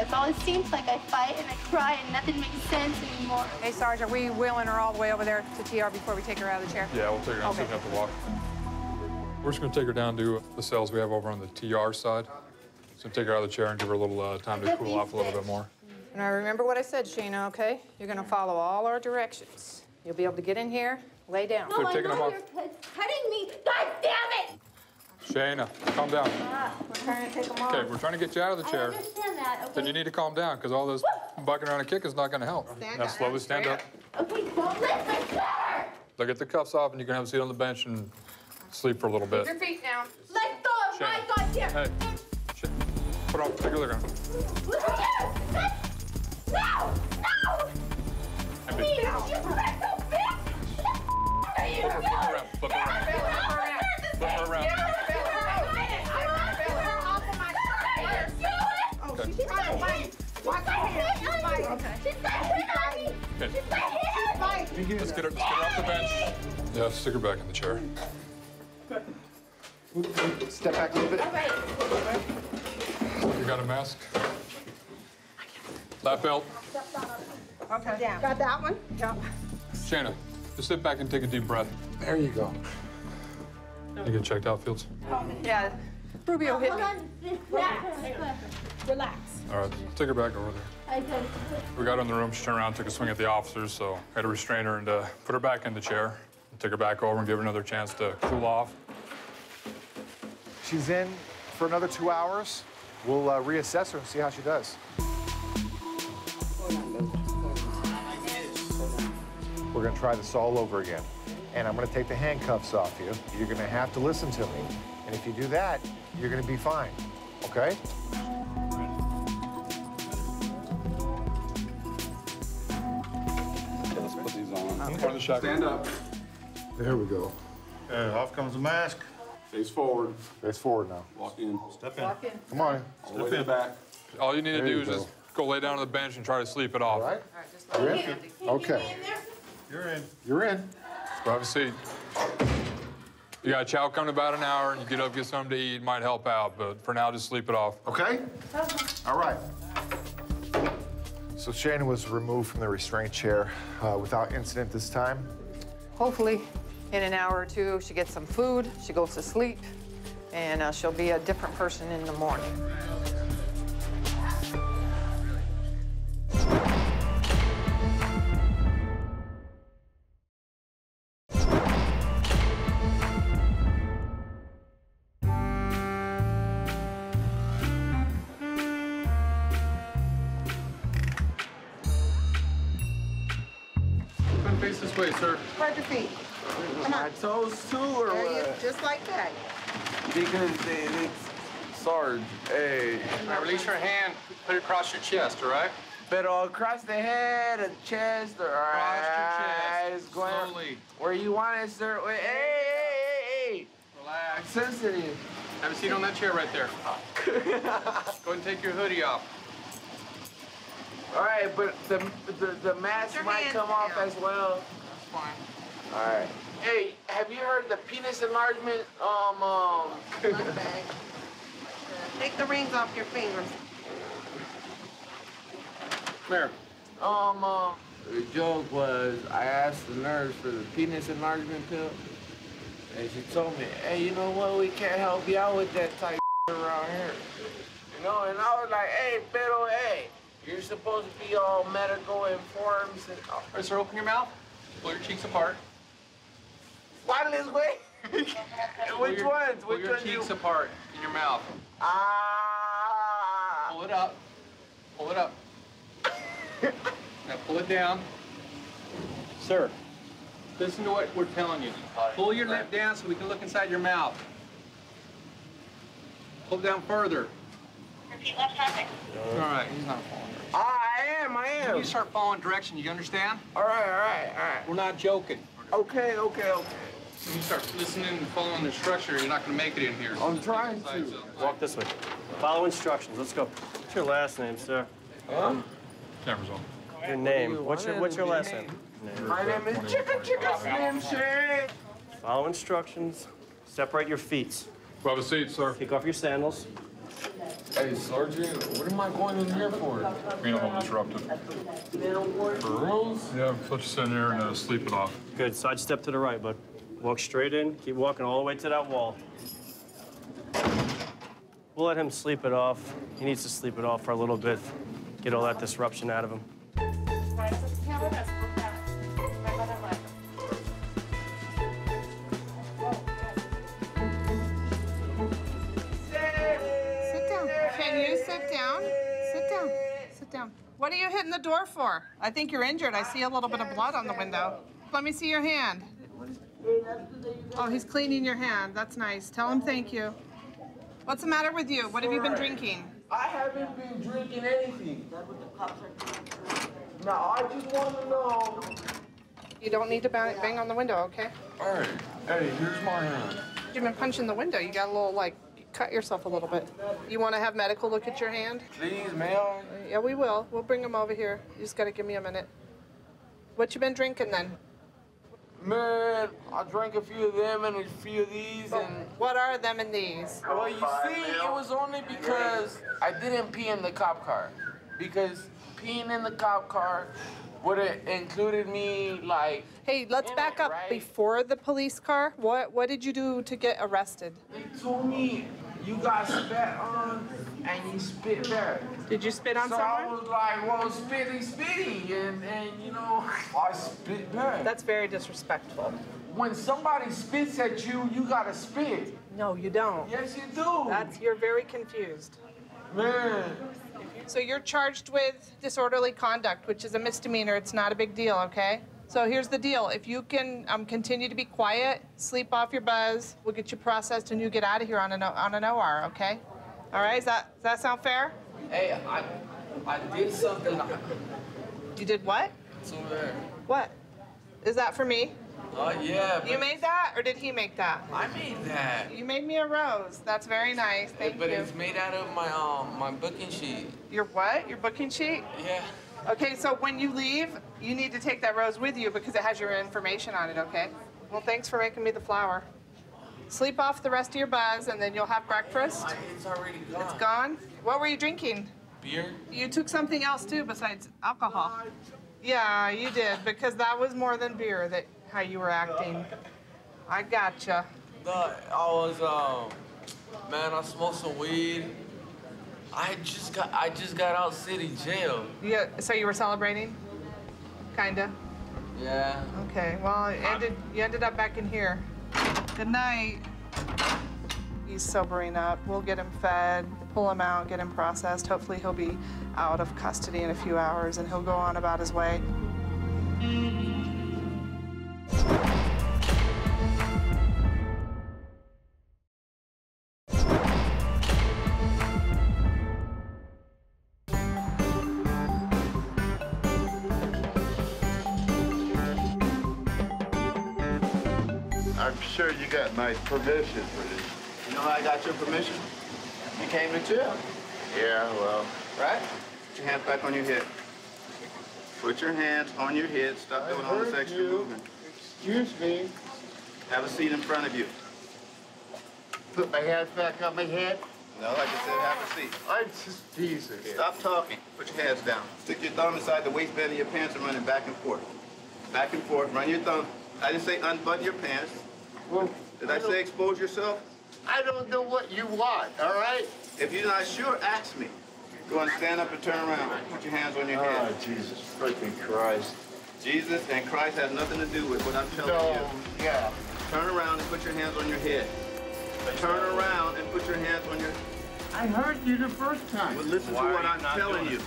That's all it seems like. I fight and I cry and nothing makes sense anymore. Hey, Sarge, are we wheeling her all the way over there to TR before we take her out of the chair? Yeah, we'll take her down so Okay. we don't have to walk. We're just gonna take her down to the cells we have over on the TR side. So take her out of the chair and give her a little uh, time to cool off a little bit more. And I remember what I said, Sheena, okay? You're gonna follow all our directions. You'll be able to get in here, lay down. No, I know you're cut- cutting me. God damn it! Shayna, calm down. Ah, we're trying to take them off. Okay, we're trying to get you out of the I chair. understand that. Okay. Then you need to calm down, because all this bucking around and kicking is not gonna help. Now slowly stand up. Okay, don't let me better. They'll get the cuffs off and you can have a seat on the bench and sleep for a little bit. Your feet down. Let go of my goddamn. Hey, shit. Put on, take a look around. No! No! Hey, Please, you bitch. pretzel bitch! What are you Flip her around, flip her around. Flip her around. Watch her hand. She's got hit on me. Okay. She's got hit on me. Let's get her, let's get her off the bench. Yeah, stick her back in the chair. Step back a little bit. You got a mask? Lap belt. Okay. Got that one? Yep. Shayna, just sit back and take a deep breath. There you go. You get checked out, Fields? Yeah, Rubio hit me. Relax. All right, take her back over there. I did. We got her in the room, she turned around, took a swing at the officers, so I had to restrain her and uh, put her back in the chair. Take her back over and give her another chance to cool off. She's in for another two hours. We'll uh, reassess her and see how she does. We're gonna try this all over again. And I'm gonna take the handcuffs off you. You're gonna have to listen to me. And if you do that, you're gonna be fine, okay? Put these on. In of the shotgun. Stand up. There we go. Okay, off comes the mask. Face forward. Face forward now. Walk in. Step in. Walk in. Come on. All the way to the back. All you need to do is go. just go lay down on the bench and try to sleep it off. All right? All right, just You're let in? Okay. You're in. You're in. Go have a seat. You got a chow coming about an hour, and you get up, get something to eat, might help out, but for now, just sleep it off. Okay? All right. So Shayna was removed from the restraint chair uh, without incident this time. Hopefully, in an hour or two, she gets some food, she goes to sleep, and uh, she'll be a different person in the morning. Face this way, sir. Spread your feet. Come on. Toes too, or There you, what? just like that. Because they, they, Sarge, hey. Now release your hand, put it across your chest, all right? Pero across the head, the chest, or eyes, going Slowly. where you want it, sir. Wait, hey, hey, hey, hey. Relax. Sensitive. Have a seat on that chair right there. Go ahead and take your hoodie off. All right, but the the, the mask might come off down. as well. That's fine. All right. Hey, have you heard the penis enlargement? Um, um. Take the rings off your fingers. Come here. Um, uh, the joke was I asked the nurse for the penis enlargement pill, and she told me, hey, you know what? We can't help you out with that type around here. You know, and I was like, hey, pero, hey, you're supposed to be all medical informed. And, oh, All right, sir, open your mouth. Pull your cheeks apart. Why this way? Pull Which your- ones? Pull Which your ones cheeks you- apart in your mouth. Ah. Pull it up. Pull it up. now pull it down. Sir, listen to what we're telling you. Pull your lip down so we can look inside your mouth. Pull it down further. All right, he's not following. I am, I am. You start following direction, you understand? All right, all right, all right. We're not joking. Okay, okay, okay. When you start listening and following the structure, you're not going to make it in here. I'm trying to. Walk this way. Follow instructions. Let's go. What's your last name, sir? Huh? Camera's on. Your name. What's your What's your last name? My name is Chicken Chicken Slim Shady. Follow instructions. Separate your feet. Have a seat, sir. Take off your sandals. Hey, Sergeant, what am I going in here for? Being a little disruptive. For rules? Yeah, let you sit in there and uh, sleep it off. Good. Side step to the right, bud. Walk straight in. Keep walking all the way to that wall. We'll let him sleep it off. He needs to sleep it off for a little bit. Get all that disruption out of him. Sit down? Sit down. Sit down. What are you hitting the door for? I think you're injured. I see a little bit of blood on the window. Let me see your hand. Oh, he's cleaning your hand. That's nice. Tell him thank you. What's the matter with you? What have you been drinking? I haven't been drinking anything. Now I just want to know. You don't need to bang, bang on the window, okay? All right. Hey, here's my hand. You've been punching the window. You got a little, like, you cut yourself a little bit. You want to have medical look at your hand? Please, may I? Yeah, we will. We'll bring them over here. You just got to give me a minute. What you been drinking then? Man, I drank a few of them and a few of these, and What are them and these? well, you see, it was only because I didn't pee in the cop car. Because peeing in the cop car would have included me like. Hey, let's back up before the police car. What what did you do to get arrested? They told me you got spat on and you spit back. Did you spit on so someone? I was like, well, spitty, spitty, and and you know, I spit back. That's very disrespectful. When somebody spits at you, you gotta spit. No, you don't. Yes, you do. That's you're very confused. Man. So you're charged with disorderly conduct, which is a misdemeanor. It's not a big deal, okay? So here's the deal. If you can um, continue to be quiet, sleep off your buzz, we'll get you processed and you get out of here on an, on an OR, okay? All right, does that, does that sound fair? Hey, I I did something. You did what? it's over there. What? Is that for me? Oh yeah. You made that or did he make that? I made that. You made me a rose. That's very nice. Thank but you. But it's made out of my um my booking sheet. Your what? Your booking sheet? Yeah. Okay, so when you leave, you need to take that rose with you because it has your information on it, okay? Well, thanks for making me the flower. Sleep off the rest of your buzz and then you'll have breakfast. It's already gone. It's gone? What were you drinking? Beer. You took something else too besides alcohol. Yeah, you did because that was more than beer that how you were acting. I gotcha. No, I was um man, I smoked some weed. I just got I just got out city jail. Yeah, so you were celebrating? Kinda. Yeah. Okay, well, ended, you ended up back in here. Good night. He's sobering up. We'll get him fed, pull him out, get him processed. Hopefully, he'll be out of custody in a few hours and he'll go on about his way. I'm sure you got my permission for this. You know how I got your permission? You came to jail. Yeah, well. Right? Put your hands back on your head. Put your hands on your head. Stop doing all this extra you. movement. Excuse me. Have a seat in front of you. Put my hands back on my head? No, like I said, have a seat. I'm just teasing. Stop talking. Put your hands down. Stick your thumb inside the waistband of your pants and run it back and forth. Back and forth. Run your thumb. I didn't say unbutton your pants. Well, Did I, say expose yourself? I don't know what you want, all right? If you're not sure, ask me. Go on, stand up and turn around. Put your hands on your oh, head. Oh, Jesus freaking Christ. Jesus and Christ has nothing to do with what I'm telling No, you. yeah. Turn around and put your hands on your head. Turn around and put your hands on your... I heard you the first time. Well, listen Why to what I'm telling you.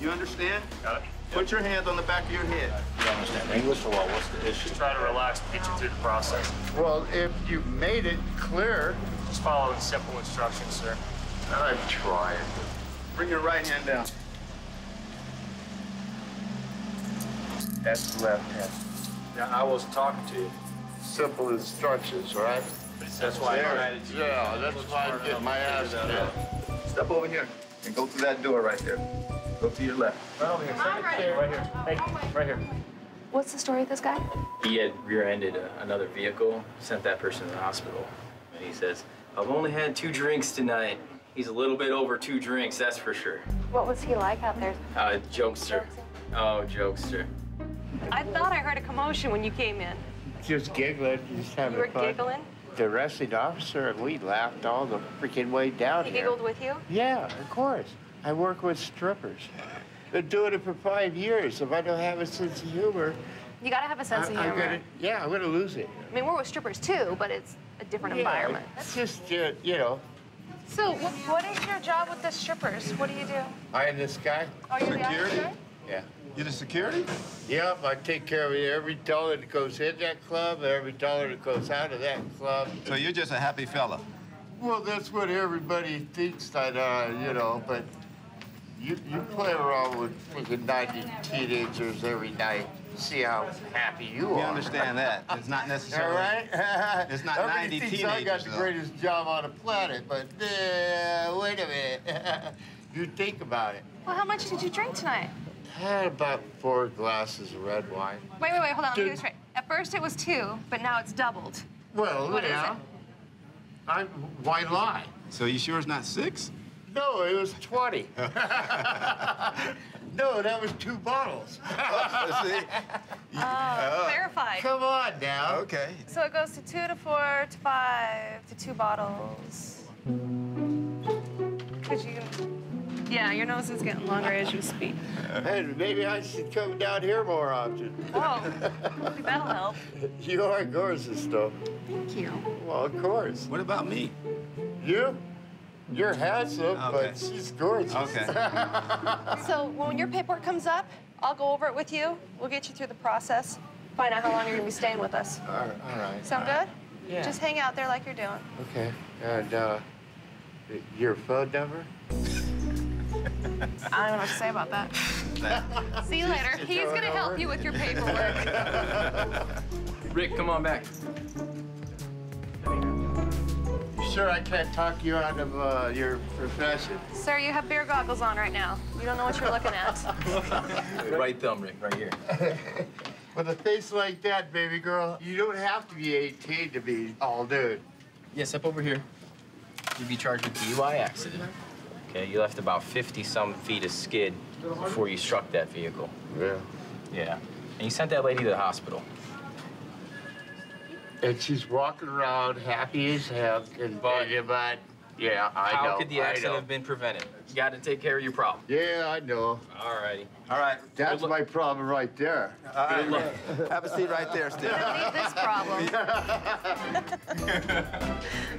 You understand? Got it. Put your hands on the back of your head. You understand English or what? What's the issue? Just try to relax and get you through the process. Well, if you've made it clear... Just follow the simple instructions, sir. I'm trying. Bring your right hand down. That's the left hand. Yeah, I wasn't talking to you. Simple instructions, right? That's why I There. invited you. Yeah, that's why I'm getting my ass kicked. Step over here and go through that door right there. Go to your left. Right over here. Right here. Right here. Thank you. Right here. What's the story with this guy? He had rear-ended another vehicle, sent that person to the hospital. And he says, I've only had two drinks tonight. He's a little bit over two drinks, that's for sure. What was he like out there? Uh, jokester. Oh, jokester. I thought I heard a commotion when you came in. Just giggling, just having fun. You were fun. giggling? The arresting officer and we laughed all the freaking way down He here. giggled with you? Yeah, of course. I work with strippers. Been doing it for five years. If I don't have a sense of humor, You gotta have a sense I, of I'm humor. gonna, yeah, I'm gonna lose it. I mean, we're with strippers too, but it's a different Yeah, environment. It's just, uh, you know, So, what, what is your job with the strippers? What do you do? I am this guy. Oh, you're the officer? Yeah. You the security? Yep, I take care of every dollar that goes in that club, and every dollar that goes out of that club. So you're just a happy fella? Well, that's what everybody thinks that, uh, you know, but you, you play around with freaking 90 teenagers every night. See how happy you are. You understand that. It's not necessarily. All right? It's not Everybody 90 thinks I got the though. greatest job on the planet, but uh, wait a minute. you think about it. Well, how much did you drink tonight? Had about four glasses of red wine. Wait, wait, wait, hold on, let me get this right. At first it was two, but now it's doubled. Well, What is yeah. it? I, why lie? So you sure it's not six? No, it was 20. no, that was two bottles. Uh, clarified. Come on now. Okay. So it goes to two to four to five to two bottles. Could you? Yeah, your nose is getting longer as you speak. And maybe I should come down here more often. Oh, that'll help. you are gorgeous, though. Thank you. Well, of course. What about me? You? You're handsome, Okay. but she's gorgeous. Okay. So when your paperwork comes up, I'll go over it with you. We'll get you through the process. Find out how long you're gonna be staying with us. all right. All right. Sound all right. good? Yeah. Just hang out there like you're doing. Okay. And uh, your phone number? I don't know what to say about that. See you later. Just He's gonna help you with your paperwork. Rick, come on back. You sure, I can't talk you out of uh, your profession. Sir, you have beer goggles on right now. You don't know what you're looking at. Right thumb, Rick, right here. With a face like that, baby girl, you don't have to be 18 to be all dude. Yeah, step over here. You'd be charged with DUI accident. Okay, you left about 50-some feet of skid before you struck that vehicle. Yeah. Yeah. And you sent that lady to the hospital. And she's walking around happy as hell, and about, yeah, I How know. could the accident have been prevented? You got to take care of your problem. Yeah, I know. All righty. All right. That's my problem right there. All right. Have a seat right there, Steve. Leave this problem.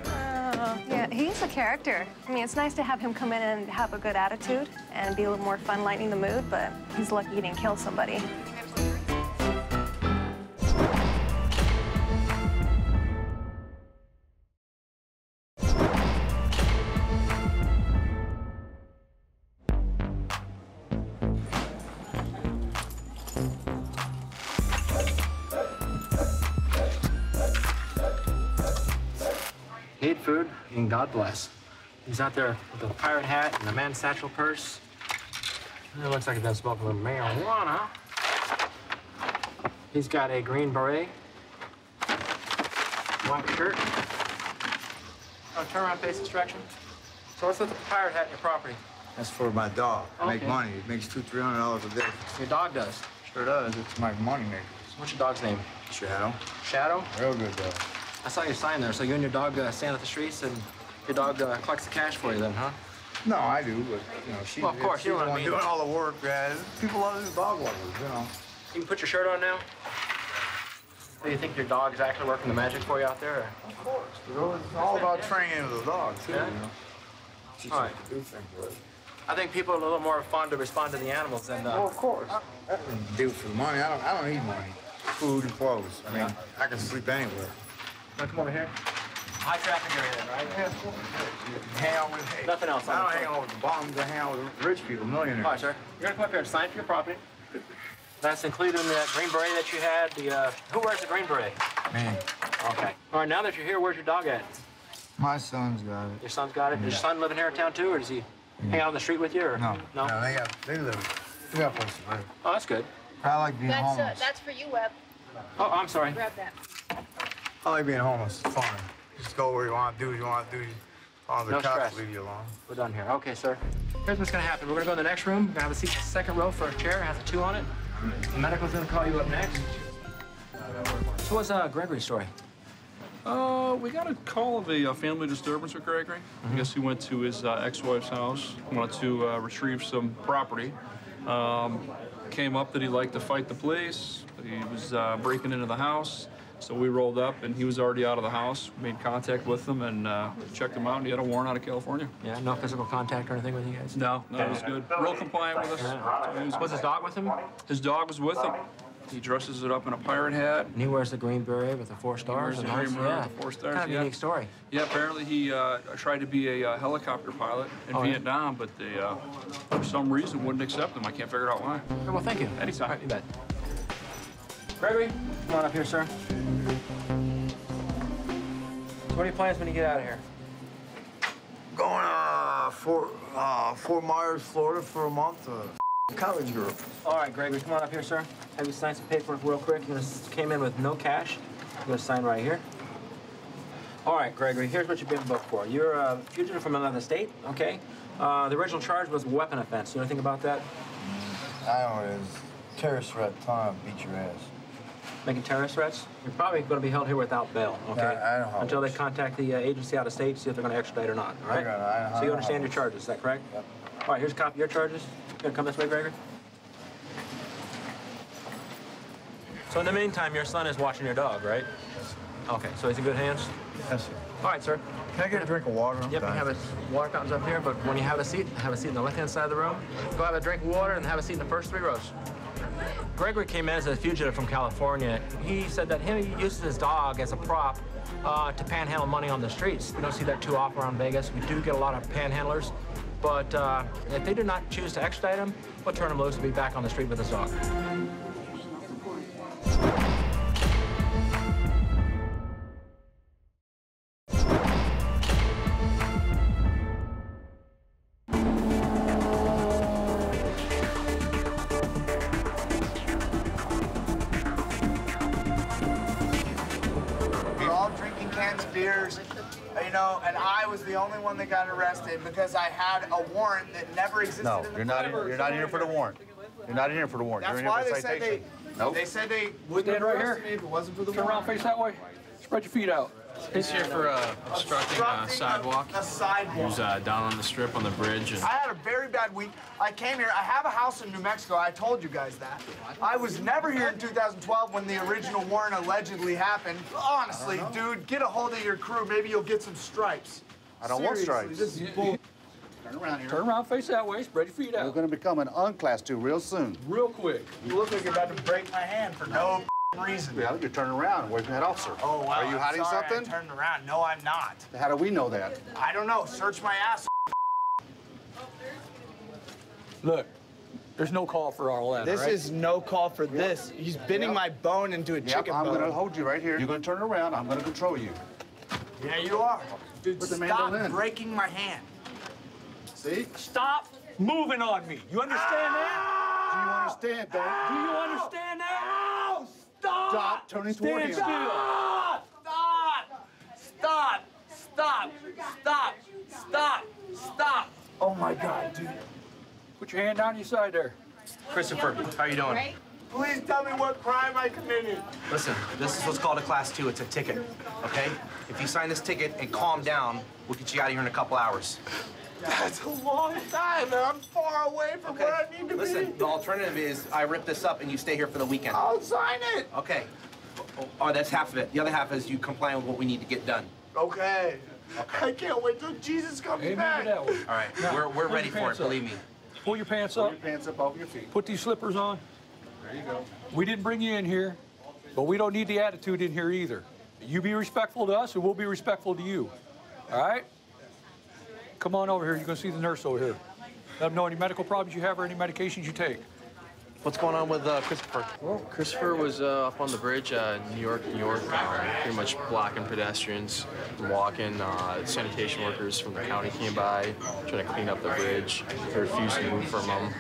Uh, yeah, he's a character. I mean, it's nice to have him come in and have a good attitude and be a little more fun, lightening the mood, but he's lucky he didn't kill somebody. God bless. He's out there with a pirate hat and a man's satchel purse. It looks like he's been smoking a little marijuana. He's got a green beret, white shirt. Oh, turn around, face this. So what's with the pirate hat in your property? That's for my dog. I make money. It makes two, three hundred dollars a day. Your dog does. Sure does. It's my money maker. What's your dog's name? Shadow. Shadow? Real good dog. I saw your sign there. So you and your dog uh, stand at the streets and your dog uh, collects the cash for you then, huh? No, I do, but you know, she, Well, of course, she's you know what I mean. doing all the work, guys. People love these dog lovers, you know. You can put your shirt on now. Do you think your dog is actually working the magic for you out there? Or? Of course. It's all about training the dog, too, Yeah. you know. Teach All right. to do things right. I think people are a little more fond to respond to the animals than. Uh, Well, of course. I don't do it for the money. I don't, I don't need money. Food and clothes. I mean, I can sleep anywhere. Wanna come over here. High traffic area then, right? Yeah, of course. Hang out with, hey, Nothing else on I don't hang out with the bums. I hang out with rich people, millionaires. All right, sir. You're gonna come up here and sign for your property. That's included in that green beret that you had. The uh, who wears the green beret? Man, Okay. All right. Now that you're here, where's your dog at? my son's got it. Your son's got it. Does your son live in here in town too, or does he hang out on the street with you? Or No, no. no, they got, they live, they got a place to live. Oh, that's good. I like being That's, uh, homeless. that's for you, Webb. Oh, I'm sorry. Grab that. I like being homeless. It's fun. Just go where you want to do what you want to do. All the No cops stress. leave you alone. We're done here. Okay, sir. Here's what's gonna happen. We're gonna go in the next room. We're gonna have a seat in the second row for a chair. It has a two on it. The medical's gonna call you up next. So what's uh, Gregory's story? Uh, we got a call of a, uh family disturbance with Gregory. I guess he went to his uh, ex-wife's house, wanted to uh, retrieve some property. Um, came up that he liked to fight the police. He was uh, breaking into the house. So we rolled up and he was already out of the house, made contact with him and uh, checked him out and he had a warrant out of California. Yeah, no physical contact or anything with you guys? No, no, it was good. Real compliant with us. He was- Was his dog with him? His dog was with him. He dresses it up in a pirate hat. And he wears the green beret with the four stars. wears the green beret yeah. with the four stars, Kind of yeah. unique story. Yeah, apparently he uh, tried to be a uh, helicopter pilot in Oh, yeah? Vietnam, but they, uh, for some reason, wouldn't accept him. I can't figure out why. Well, thank you. Anytime. All right, you bet. Gregory, come on up here, sir. So what are your plans when you get out of here? Going uh, Fort, uh, Fort Myers, Florida for a month. Uh, college girl. All right, Gregory, come on up here, sir. Have you sign some paperwork real quick? You just came in with no cash. You're gonna sign right here. All right, Gregory, here's what you've been booked for. You're a fugitive from another state, okay? Uh, the original charge was weapon offense. You know anything about that? I don't know. Terrorist threat. Time beat your ass. Making terrorist threats? You're probably going to be held here without bail, okay? I- I know how it Until they contact the uh, agency out of state, to see if they're going to extradite or not, all right? I got it. I know- I so you understand your charges, is that correct? Yep. All right, here's a copy of your charges. You gonna come this way, Gregory? So in the meantime, your son is watching your dog, right? Okay, so he's in good hands? Yes, sir. All right, sir. Can I get a drink of water? Yep, we have a water fountains up here, but when you have a seat, have a seat on the left-hand side of the room. Go have a drink of water and have a seat in the first three rows. Gregory came in as a fugitive from California. He said that he uses his dog as a prop uh, to panhandle money on the streets. We don't see that too often around Vegas. We do get a lot of panhandlers, but uh, if they do not choose to extradite him, we'll turn him loose and be back on the street with his dog. Arrested because I had a warrant that never existed No, in the you're not, in- you're not in here for the warrant. You're not in here for the warrant. You're That's in here why for they said they, citation. they said they wouldn't Stand have right arrested here. me if it wasn't for the Turn around, face that way. Spread your feet out. He's here for uh, obstructing a sidewalk. A sidewalk. He was uh, down on the strip on the bridge. And I had a very bad week. I came here. I have a house in New Mexico. I told you guys that. I was never here in 2012 when the original warrant allegedly happened. Honestly, dude, get a hold of your crew. Maybe you'll get some stripes. I don't want Seriously, stripes. This is. Turn around here. Turn around, face that way. Spread your feet out. You're going to become an unclass two real soon. Real quick. You look like you're about to break my hand for no reason. Yeah, you're turning around away from that officer. Oh, wow. Are you I'm hiding sorry, something? I turned around. No, I'm not. How do we know that? I don't know. Search my ass. Look, there's no call for all that, This all right? is no call for this. He's bending Yep. my bone into a Yep, chicken I'm bone. going to hold you right here. You're going to turn around. I'm going to control you. Yeah, you are. Dude, Put the stop mandolin. breaking my hand. See? Stop moving on me. You understand that? Do you understand, don't? Do you understand that? Stop! Stop turning toward Stand him. still. Stop! Stop! Stop! Stop! Stop! Stop! Stop! Oh my God, dude. Put your hand down your side there. Christopher, how you doing? Please tell me what crime I committed. Listen, this is what's called a class two. It's a ticket, okay? If you sign this ticket and calm down, we'll get you out of here in a couple hours. That's a long time, and I'm far away from where I need to Listen, be. Listen, the alternative is I rip this up and you stay here for the weekend. I'll sign it. Okay. Oh, oh that's half of it. The other half is you comply with what we need to get done. Okay. I can't wait till Jesus comes Amen back. to. All right, Now, we're, we're ready for it, up. believe me. Pull your pants up. Pull up. your pants up over your feet. Put these slippers on. We didn't bring you in here, but we don't need the attitude in here either. You be respectful to us, and we'll be respectful to you. All right? Come on over here. You're going to see the nurse over here. Let them know any medical problems you have or any medications you take. What's going on with uh, Christopher? Well, Christopher was uh, up on the bridge, uh, New York, New York, uh, pretty much blocking pedestrians from walking. Uh, sanitation workers from the county came by, trying to clean up the bridge. They refused to move from them.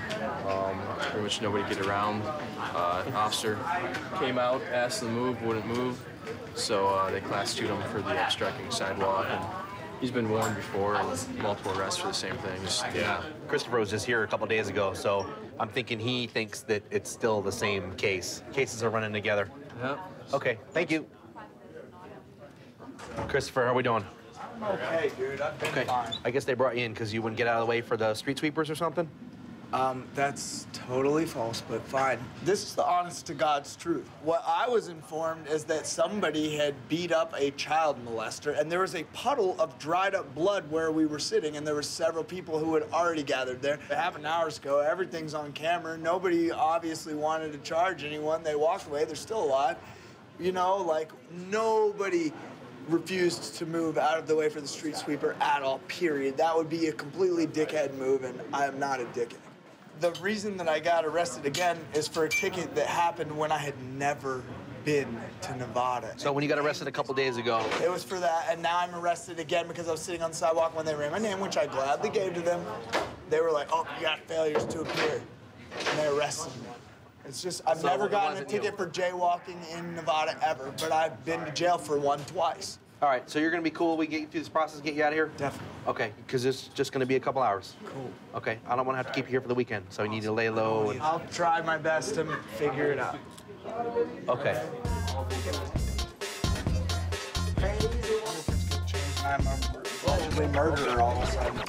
Um, pretty much nobody could get around. Uh, officer came out, asked them to move, wouldn't move. So uh, they class 2'd him for the obstructing sidewalk. And he's been warned before and multiple arrests for the same things. Yeah. Christopher was just here a couple days ago, so I'm thinking he thinks that it's still the same case. Cases are running together. Yep. Okay, thank you. Christopher, how are we doing? I'm Okay, dude. I've been Okay. fine. I guess they brought you in because you wouldn't get out of the way for the street sweepers or something? Um, that's totally false, but fine. This is the honest to God's truth. What I was informed is that somebody had beat up a child molester, and there was a puddle of dried up blood where we were sitting, and there were several people who had already gathered there. Half an hour ago, everything's on camera. Nobody obviously wanted to charge anyone. They walked away. They're still alive. You know, like nobody refused to move out of the way for the street sweeper at all, period. That would be a completely dickhead move, and I am not a dickhead. The reason that I got arrested again is for a ticket that happened when I had never been to Nevada. So when you got arrested a couple days ago, It was for that, and now I'm arrested again because I was sitting on the sidewalk when they ran my name, which I gladly gave to them. They were like, "Oh, you got failures to appear," and they arrested me. It's just I've So never gotten a wasn't you. ticket for jaywalking in Nevada ever, but I've been to jail for one twice. All right, so you're gonna be cool. We get you through this process, get you out of here? Definitely. Okay, because it's just gonna be a couple hours. Cool. Okay, I don't wanna have to keep you here for the weekend, so you need to lay low. And... I'll try my best to figure it out. Okay. I'm a allegedly murderer all of a sudden.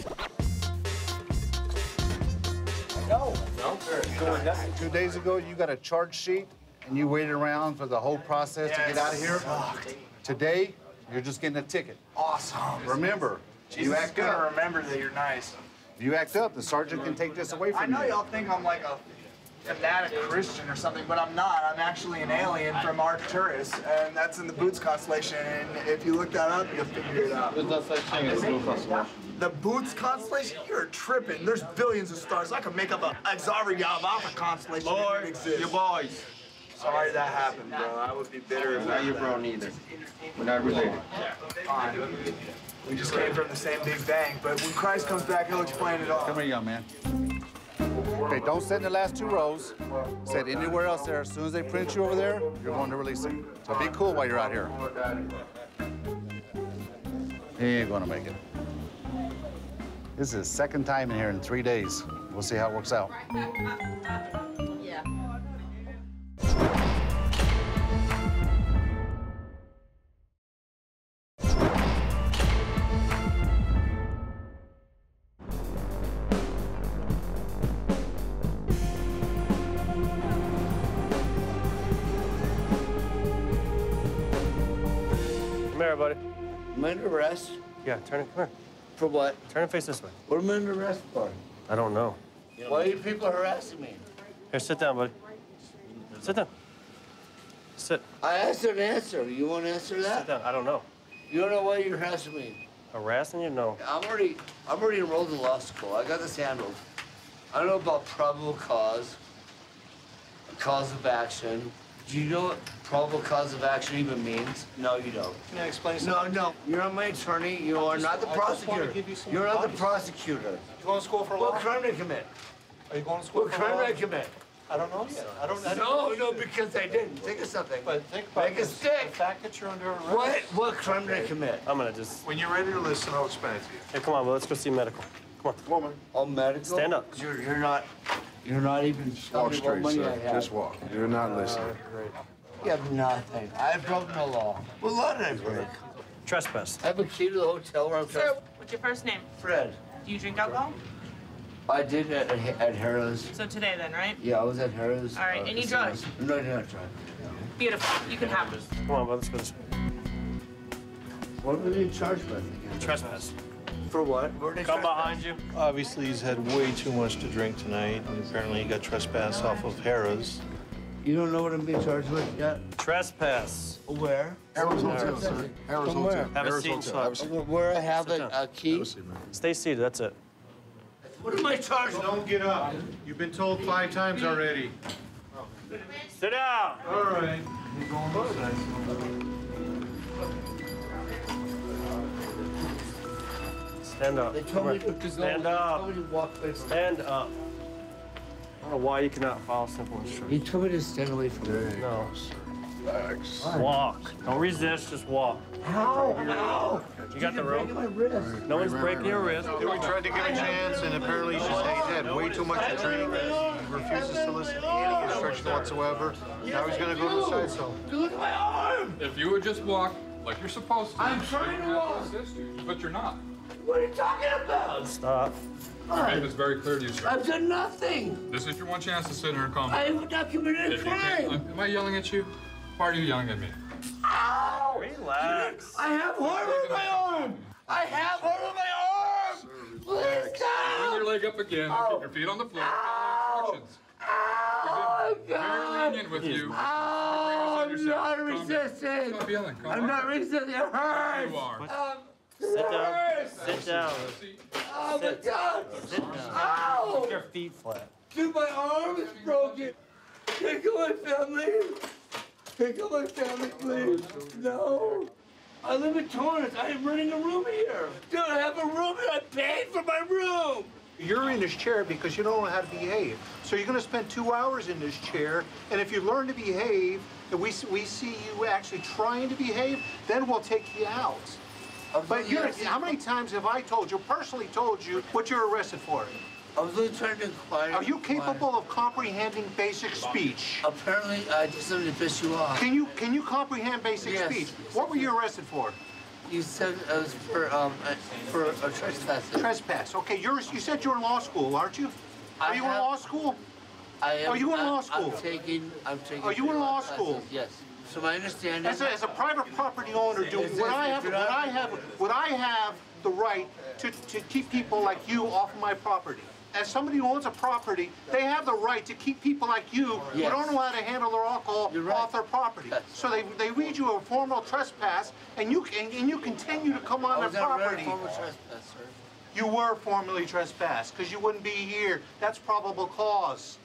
No. No? Two days ago, you got a charge sheet, and you waited around for the whole process to get out of here? Sucked. Today, you're just getting a ticket. Awesome. Remember, Jesus you is act gonna up. remember that you're nice. If you act up, the sergeant can take this away from you. I from know you. y'all think I'm like a fanatic Christian or something, but I'm not. I'm actually an alien from Arcturus, and that's in the Boots constellation. And if you look that up, you'll figure it out. There's no such thing as Boots constellation. The Boots constellation? You're tripping. There's billions of stars. I could make up a Exariyavata constellation if it exists. Your boys. Sorry that happened, bro. I would be bitter if Not your bro neither. We're not related. Fine. We just came from the same Big Bang, but when Christ comes back, he'll explain it all. Come here, young man. Okay, don't sit in the last two rows. Sit anywhere else there. As soon as they print you over there, you're going to release it. So be cool while you're out here. He ain't gonna make it. This is his second time in here in three days. We'll see how it works out. Turn it. Come here. For what? Turn and face this way. What am I under arrest for? I don't know. Why are you people harassing me? Here, sit down, buddy. Sit down. Sit. I asked an answer. You won't answer that? Sit down. I don't know. You don't know why you're harassing me. Harassing you? No. I'm already, I'm already enrolled in law school. I got this handled. I don't know about probable cause, cause of action, Do you know what probable cause of action even means? No, you don't. Can I explain No, something? no, no. you're not my attorney, you are not the I just wanna prosecutor. give you some You're not the prosecutor. You going to school for law? What crime did I commit? Are you going to school What for crime law? did I commit? I don't know yet. I don't. I don't No, know no, either. because I didn't. Think of something. But think about Make a this. stick. The fact that you're under arrest. What, what crime did I commit? I'm gonna just. When you're ready to listen, I'll explain it to you. Hey, come on, well, let's go see medical. Come on. Woman. All medical? Stand up. You're, you're not, you're not even telling Walk straight, sir. Just walk. You're not uh, listening. You have nothing. I've broken the law. What law did I break? Trespass. I have a key to the hotel where I'm Sir, what's your first name? Fred. Do you drink alcohol? I did at, at Harrah's. So today then, right? Yeah, I was at Harrah's. All right, uh, any casino. drugs? No, I did not drive. Beautiful. You can have this. Come on, well, let's go this way. What were they charged with again? Trespass. For what? Were they Come behind you. Obviously, he's had way too much to drink tonight, and apparently he got trespassed off of Harrah's. You don't know what I'm being charged with yet? Trespass. Where? Harrah's Hotel, sir. Harrah's From where? Hotel. Have a seat Hotel. Have a seat. Where I have Sit a, down. a key? Stay seated, that's it. What am I charged with? Don't get up. You've been told five times already. Sit down. All right. Stand up. They told me to go. Stand They up. told me to walk Stand up. I don't know why you cannot follow simple He instructions. told me to stand away from me. No. Relax. Walk. Don't resist, just walk. How? How? You got the breaking rope? my wrist. No one's breaking your wrist. We tried to give a chance, and apparently she's he's had way too much to drink. He refuses to listen to any instruction whatsoever. Now he's gonna go to the side cell. Look at my arm! If you would just walk like you're supposed to. I'm trying to walk. assist you, But you're not. What are you talking about? Stop. I made this very clear to you, sir. I've done nothing. This is your one chance to sit here and calm down. I down. have not committed a If you can't- crime. Uh, am I yelling at you? Why are you yelling at me? Ow! Relax. I have heart on my arm. I have heart on my arm. Please Bring stop. your leg up again. and Keep your feet on the floor. Ow! Instructions. Oh, Very God. lenient with you. Ow, I'm not resisting. Stop yelling. Calm I'm down. not resisting. It hurts. You are. Sit down. hurts. Sit down. Oh, my God. Sit down. Ow. Keep your feet flat. Dude, my arm is broken. Take out my family. Take out my family, please. No. I live in Torrance. I am renting a room here. Dude, I have a room and I paid for my room. You're in this chair because you don't know how to behave. So you're gonna spend two hours in this chair, and if you learn to behave, and we, s- we see you actually trying to behave, then we'll take you out. But you're, how many times have I told you, personally told you, what you're arrested for? I was really trying to inquire. Are you capable of comprehending basic speech? Apparently, I did something to piss you off. Can you can you comprehend basic Yes. speech? What were you arrested for? You said it was for um uh, for a trespass. Trespass. Okay, you're you said you're in law school, aren't you? Are I you in have- law school? I am, Are you in I- law school? I'm taking. I'm taking. Are you in law classes, school? Yes. So my understanding. As a, as a private property owner, do would I have would I have would I have the right to, to keep people like you off of my property? As somebody who owns a property, they have the right to keep people like you who Yes. don't know how to handle their alcohol You're right. off their property. So they, they read you a formal trespass, and you and, and you continue to come on I was their not property. ready for a trespass, sir. You were formally trespassed because you wouldn't be here. That's probable cause.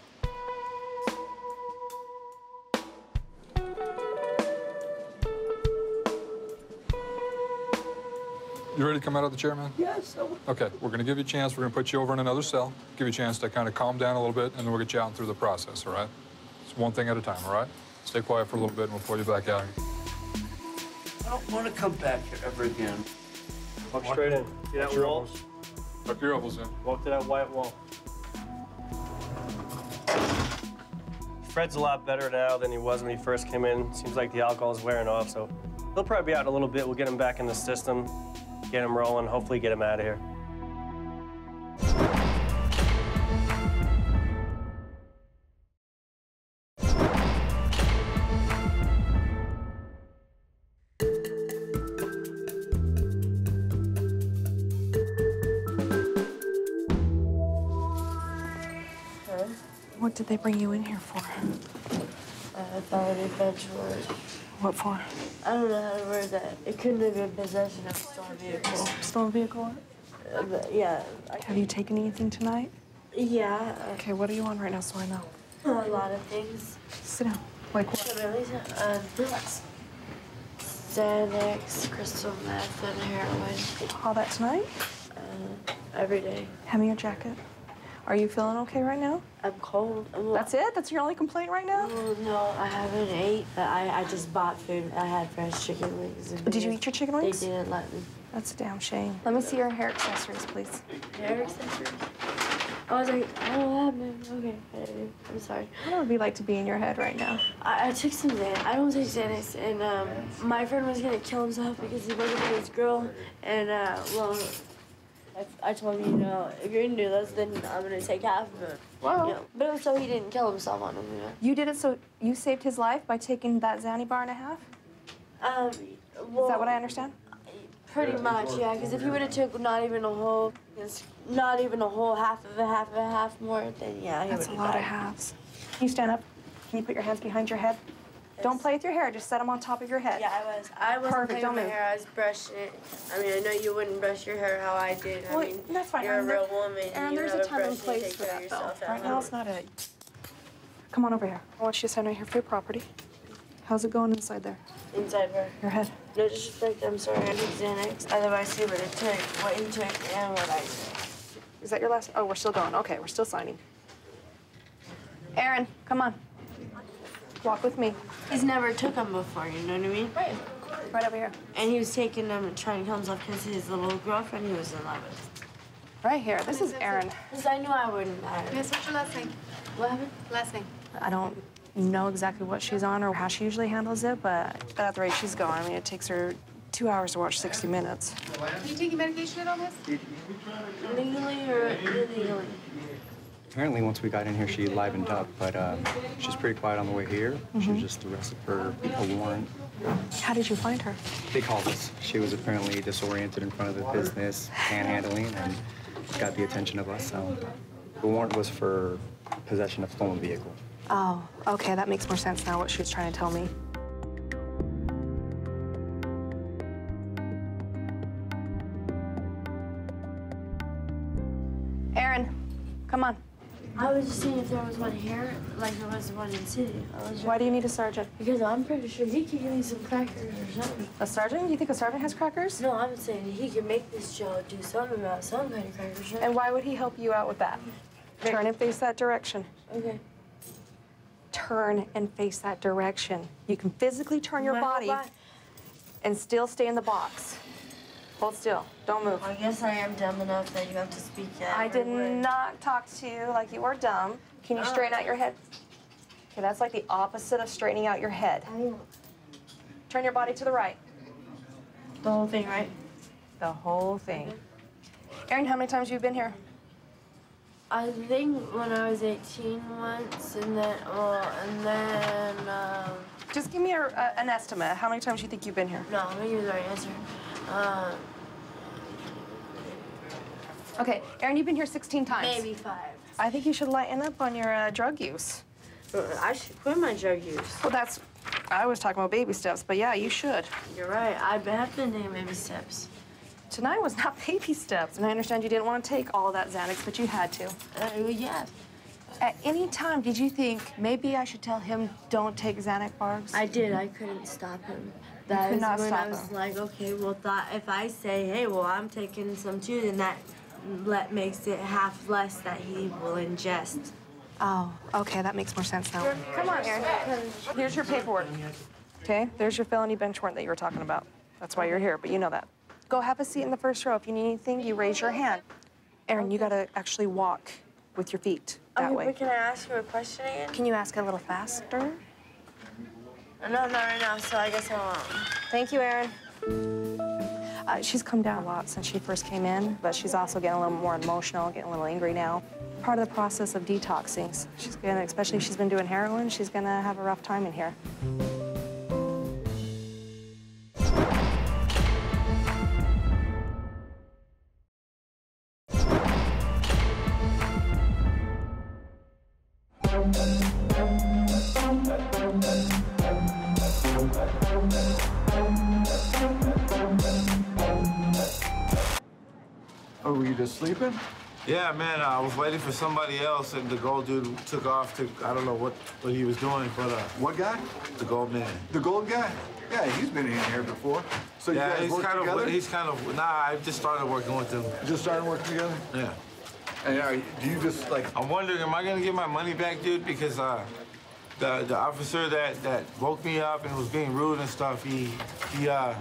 You ready to come out of the chair, man? Yes. I will. Okay, we're gonna give you a chance. We're gonna put you over in another cell, give you a chance to kind of calm down a little bit, and then we'll get you out and through the process, all right? It's one thing at a time, all right? Stay quiet for a little bit, and we'll pull you back out. I don't want to come back here ever again. Walk straight in. See that your wall? elbows. Tuck your elbows in. Walk to that white wall. Fred's a lot better now than he was when he first came in. Seems like the alcohol's wearing off, so he'll probably be out in a little bit. We'll get him back in the system, get him rolling, hopefully get him out of here. What did they bring you in here for? Uh, felony charge. What for? I don't know how to word that. It couldn't have been possession of a stolen vehicle. Stolen vehicle? Uh, yeah. I, Have you taken anything tonight? yeah. Okay, what are you on right now so I know? Uh, a lot of things. Sit down. Like what? Um, Xanax, crystal meth, and heroin. All that tonight? Uh, every day. Hand me your jacket. Are you feeling okay right now? I'm cold. I'm That's it? That's your only complaint right now? Well, no, I haven't ate. but I, I just bought food. I had fresh chicken wings. and Did you eat your chicken wings? They didn't let me. That's a damn shame. Let me see your hair accessories, please. Hair accessories? I was like, I don't have them. Okay, I- I'm sorry. What would it be like to be in your head right now? I, I took some Xanax. I don't take Xanax, and um, my friend was gonna kill himself because he wasn't with his girl. And uh, well, I, I told him, you know, if you're gonna do this, then I'm gonna take half of it. Wow. You know, but it was so he didn't kill himself on him. You know. You did it so you saved his life by taking that Xanny bar and a half? Um, well, Is that what I understand? Pretty much, yeah. Because if he would have took not even a whole, not even a whole half of a half of a half more, then yeah, he That's a would've lot of halves. Can you stand up? Can you put your hands behind your head? Don't play with your hair. Just set them on top of your head. Yeah, I was. I wasn't Perfect. playing with my hair. I was brushing it. I mean, I know you wouldn't brush your hair how I did. I mean, that's fine. You're Aaron. a real woman. Aaron, you there's a time and place for that, though. Right now, it's not a. Come on over here. I want you to stand right here for your property. How's it going inside there? Inside where? Your head. No disrespect. I'm sorry. I took Xanax. Otherwise, he would have took what he took and what I took. Is that your last? Oh, we're still going. Okay, we're still signing. Aaron, come on. Walk with me. He's never took them before. You know what I mean? Right. Right over here. And he was taking them and trying to kill himself because his little girlfriend he was in love with. Right here. This is Aaron. Because I knew I wouldn't die. Yes, what's your last name? What happened? Last name. I don't know exactly what she's on or how she usually handles it, but at the rate she's going, I mean, it takes her two hours to watch 60 minutes. Are you taking medication at all, miss? Legally or illegally? Apparently, once we got in here, she livened up, but uh, she's pretty quiet on the way here. She was Mhm. just arrested for a warrant. How did you find her? They called us. She was apparently disoriented in front of the business, panhandling, and got the attention of us. So the warrant was for possession of stolen vehicle. Oh, okay, that makes more sense now what she was trying to tell me. I was just seeing if there was one here, like there was one in city. I was Why do you need a sergeant? Because I'm pretty sure he could give me some crackers or something. A sergeant? You think a sergeant has crackers? No, I'm saying he could make this Joe do something about some kind of crackers. Right? And why would he help you out with that? Turn and face that direction. Okay. Turn and face that direction. You can physically turn your My body body. and still stay in the box. Hold still. Don't move. I guess I am dumb enough that you have to speak that. I did word. not talk to you like you were dumb. Can you Oh. straighten out your head? Okay, that's like the opposite of straightening out your head. Turn your body to the right. The whole thing, right? The whole thing. Aaron, how many times have you been here? I think when I was 18 once, and then, well, and then, um, Just give me a, a, an estimate. How many times do you think you've been here? no, let me give you the right answer. Um, Okay, Aaron, you've been here 16 times. maybe five. I think you should lighten up on your uh, drug use. I should quit my drug use. Well, that's. I was talking about baby steps, but yeah, you should. You're right. I have been taking baby steps. Tonight was not baby steps, and I understand you didn't want to take all that Xanax, but you had to. Uh, yeah. At any time, did you think maybe I should tell him don't take Xanax bars? I did. I couldn't stop him. You That could is not when stop I was him. like, okay, well, thought if I say, hey, well, I'm taking some too, then that let makes it half less that he will ingest. Oh, okay, that makes more sense now. Come on, Aaron. Here's your paperwork. Okay, there's your felony bench warrant that you were talking about. That's why you're here, but you know that. Go have a seat in the first row. If you need anything, you raise your hand. Aaron, you gotta actually walk with your feet that okay, way. but can I ask you a question again? Can you ask a little faster? No, not right now, so I guess I won't. Thank you, Aaron. Uh, she's come down a lot since she first came in, but she's also getting a little more emotional, getting a little angry now. Part of the process of detoxing. She's gonna, especially if she's been doing heroin, she's gonna have a rough time in here. Just sleeping? Yeah, man, I was waiting for somebody else, and the gold dude took off to, I don't know what, what he was doing, but... Uh, what guy? The gold man. The gold guy? Yeah, he's been in here before. So you yeah, guys he's kind together? of, he's kind of, nah, I just started working with him. Just started working together? Yeah. And are, do you just, like... I'm wondering, am I gonna get my money back, dude? Because, uh, the, the officer that, that woke me up and was being rude and stuff, he, he, uh,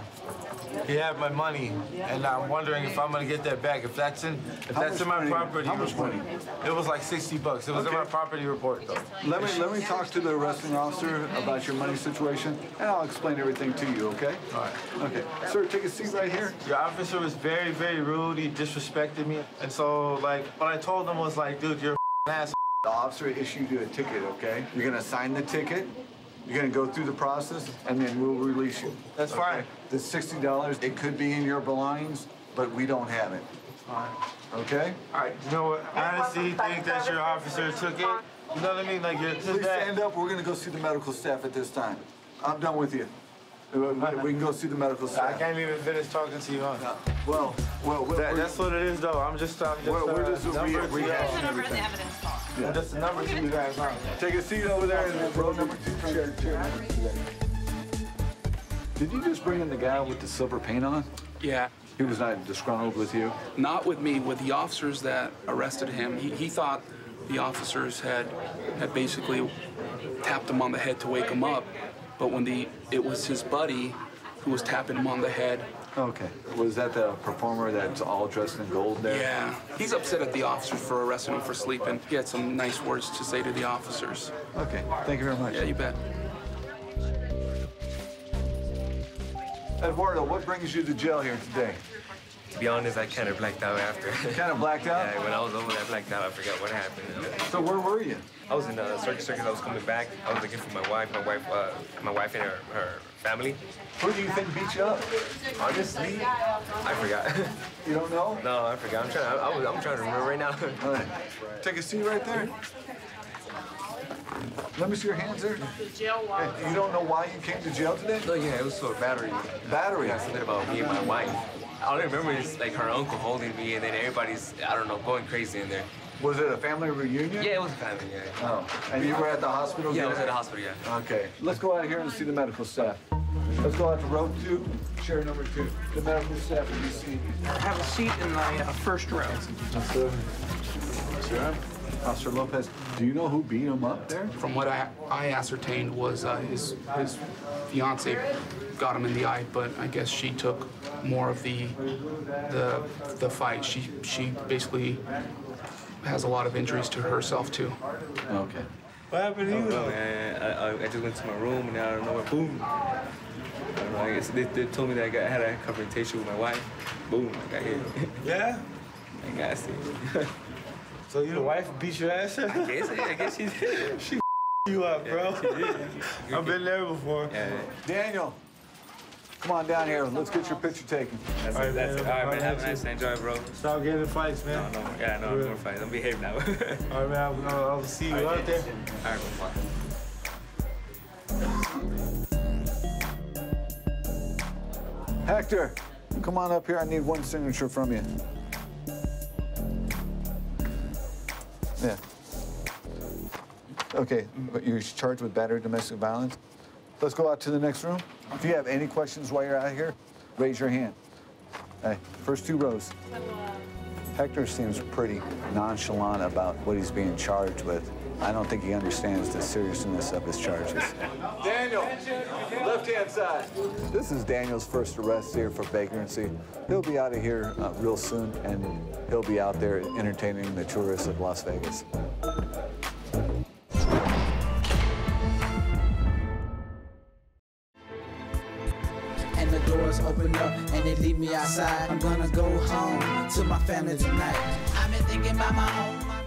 he had my money, and I'm wondering if I'm gonna get that back. If that's in, if How that's in my money- property how much report. money? It was like 60 bucks. It was in my property report, though. Let me, let me talk to the arresting officer about your money situation, and I'll explain everything to you, okay? All right. Okay. Sir, take a seat right here. Your officer was very, very rude. He disrespected me. And so, like, what I told him was like, dude, you're an ass. The officer issued you a ticket, okay? You're gonna sign the ticket, you're gonna go through the process, and then we'll release you. That's okay? fine. The sixty dollars, it could be in your belongings, but we don't have it. Okay? All right, you know what? I honestly think that your officer took it. You know what I mean? Like, you're Please that. stand up, we're gonna go see the medical staff at this time. I'm done with you. We we can go see the medical staff. I can't even finish talking to you, huh? Well, well, we're, That, that's what it is, though. I'm just, I'm just We're- we're uh, just re- number to you rehashing guys. just a number to you guys, huh? Take a seat over there in row number two, chair, chair number. Did you just bring in the guy with the silver paint on? Yeah. He was not disgruntled with you? Not with me, with the officers that arrested him. He, he thought the officers had had basically tapped him on the head to wake him up, but when the it was his buddy who was tapping him on the head. Okay. Was that the performer that's all dressed in gold there? Yeah, he's upset at the officers for arresting him for sleeping. He had some nice words to say to the officers. Okay, thank you very much. Yeah, you bet. Eduardo, what brings you to jail here today? To be honest, I kind of blacked out after. Kind of blacked out? Yeah, when I was over there, I blacked out. I forgot what happened. So where were you? I was in uh, Circus Circus. I was coming back. I was looking for my wife. My wife, uh, my wife and her, her family. Who do you think beat you up? Honestly, I forgot. You don't know? no, I forgot. I'm trying. I, I was, I'm trying to remember right now. All right. Take a seat right there. Let me see your hands there. Hey, you don't know why you came to jail today? No, yeah, it was for battery. Battery? Yeah, something about me and my wife. All I remember is like her uncle holding me, and then everybody's, I don't know, going crazy in there. Was it a family reunion? Yeah, it was a family. Yeah. Oh, and you were at the hospital? Yeah, I was at the hospital. Yeah. Okay, let's go out here and see the medical staff. Let's go out to row two, chair number two. The medical staff will be seated. Have a seat in the uh, first row. Yes, sir. Sir? Officer Lopez, do you know who beat him up there? From what I, I ascertained was uh, his his fiance got him in the eye, but I guess she took more of the the the fight. She she basically has a lot of injuries to herself too. Okay. What happened to you? Oh, man. I, I, I just went to my room and out of nowhere, boom. I don't know, I guess they, they told me that I, got, I had a confrontation with my wife. Boom, I got hit. Yeah? I got sick. So your wife beat your ass? I guess, I guess she did. she you up, bro. she did. I've been there before. Daniel, come on down here. Let's get your picture taken. That's it, that's it. All right, man, have a nice day. Enjoy, bro. Stop getting in fights, man. No, no, yeah, no, no more fights. I'm behave now. All right, man. I'll, I'll, I'll see you All right, out there. All right, bye. Hector, come on up here. I need one signature from you. Yeah. Okay, but you're charged with battery domestic violence. Let's go out to the next room. If you have any questions while you're out here, raise your hand. Hey, first two rows. Hector seems pretty nonchalant about what he's being charged with. I don't think he understands the seriousness of his charges. Daniel, left-hand side. This is Daniel's first arrest here for vagrancy. He'll be out of here uh, real soon, and he'll be out there entertaining the tourists of Las Vegas. Doors open up and they leave me outside. I'm gonna go home to my family tonight. I've been thinking about my own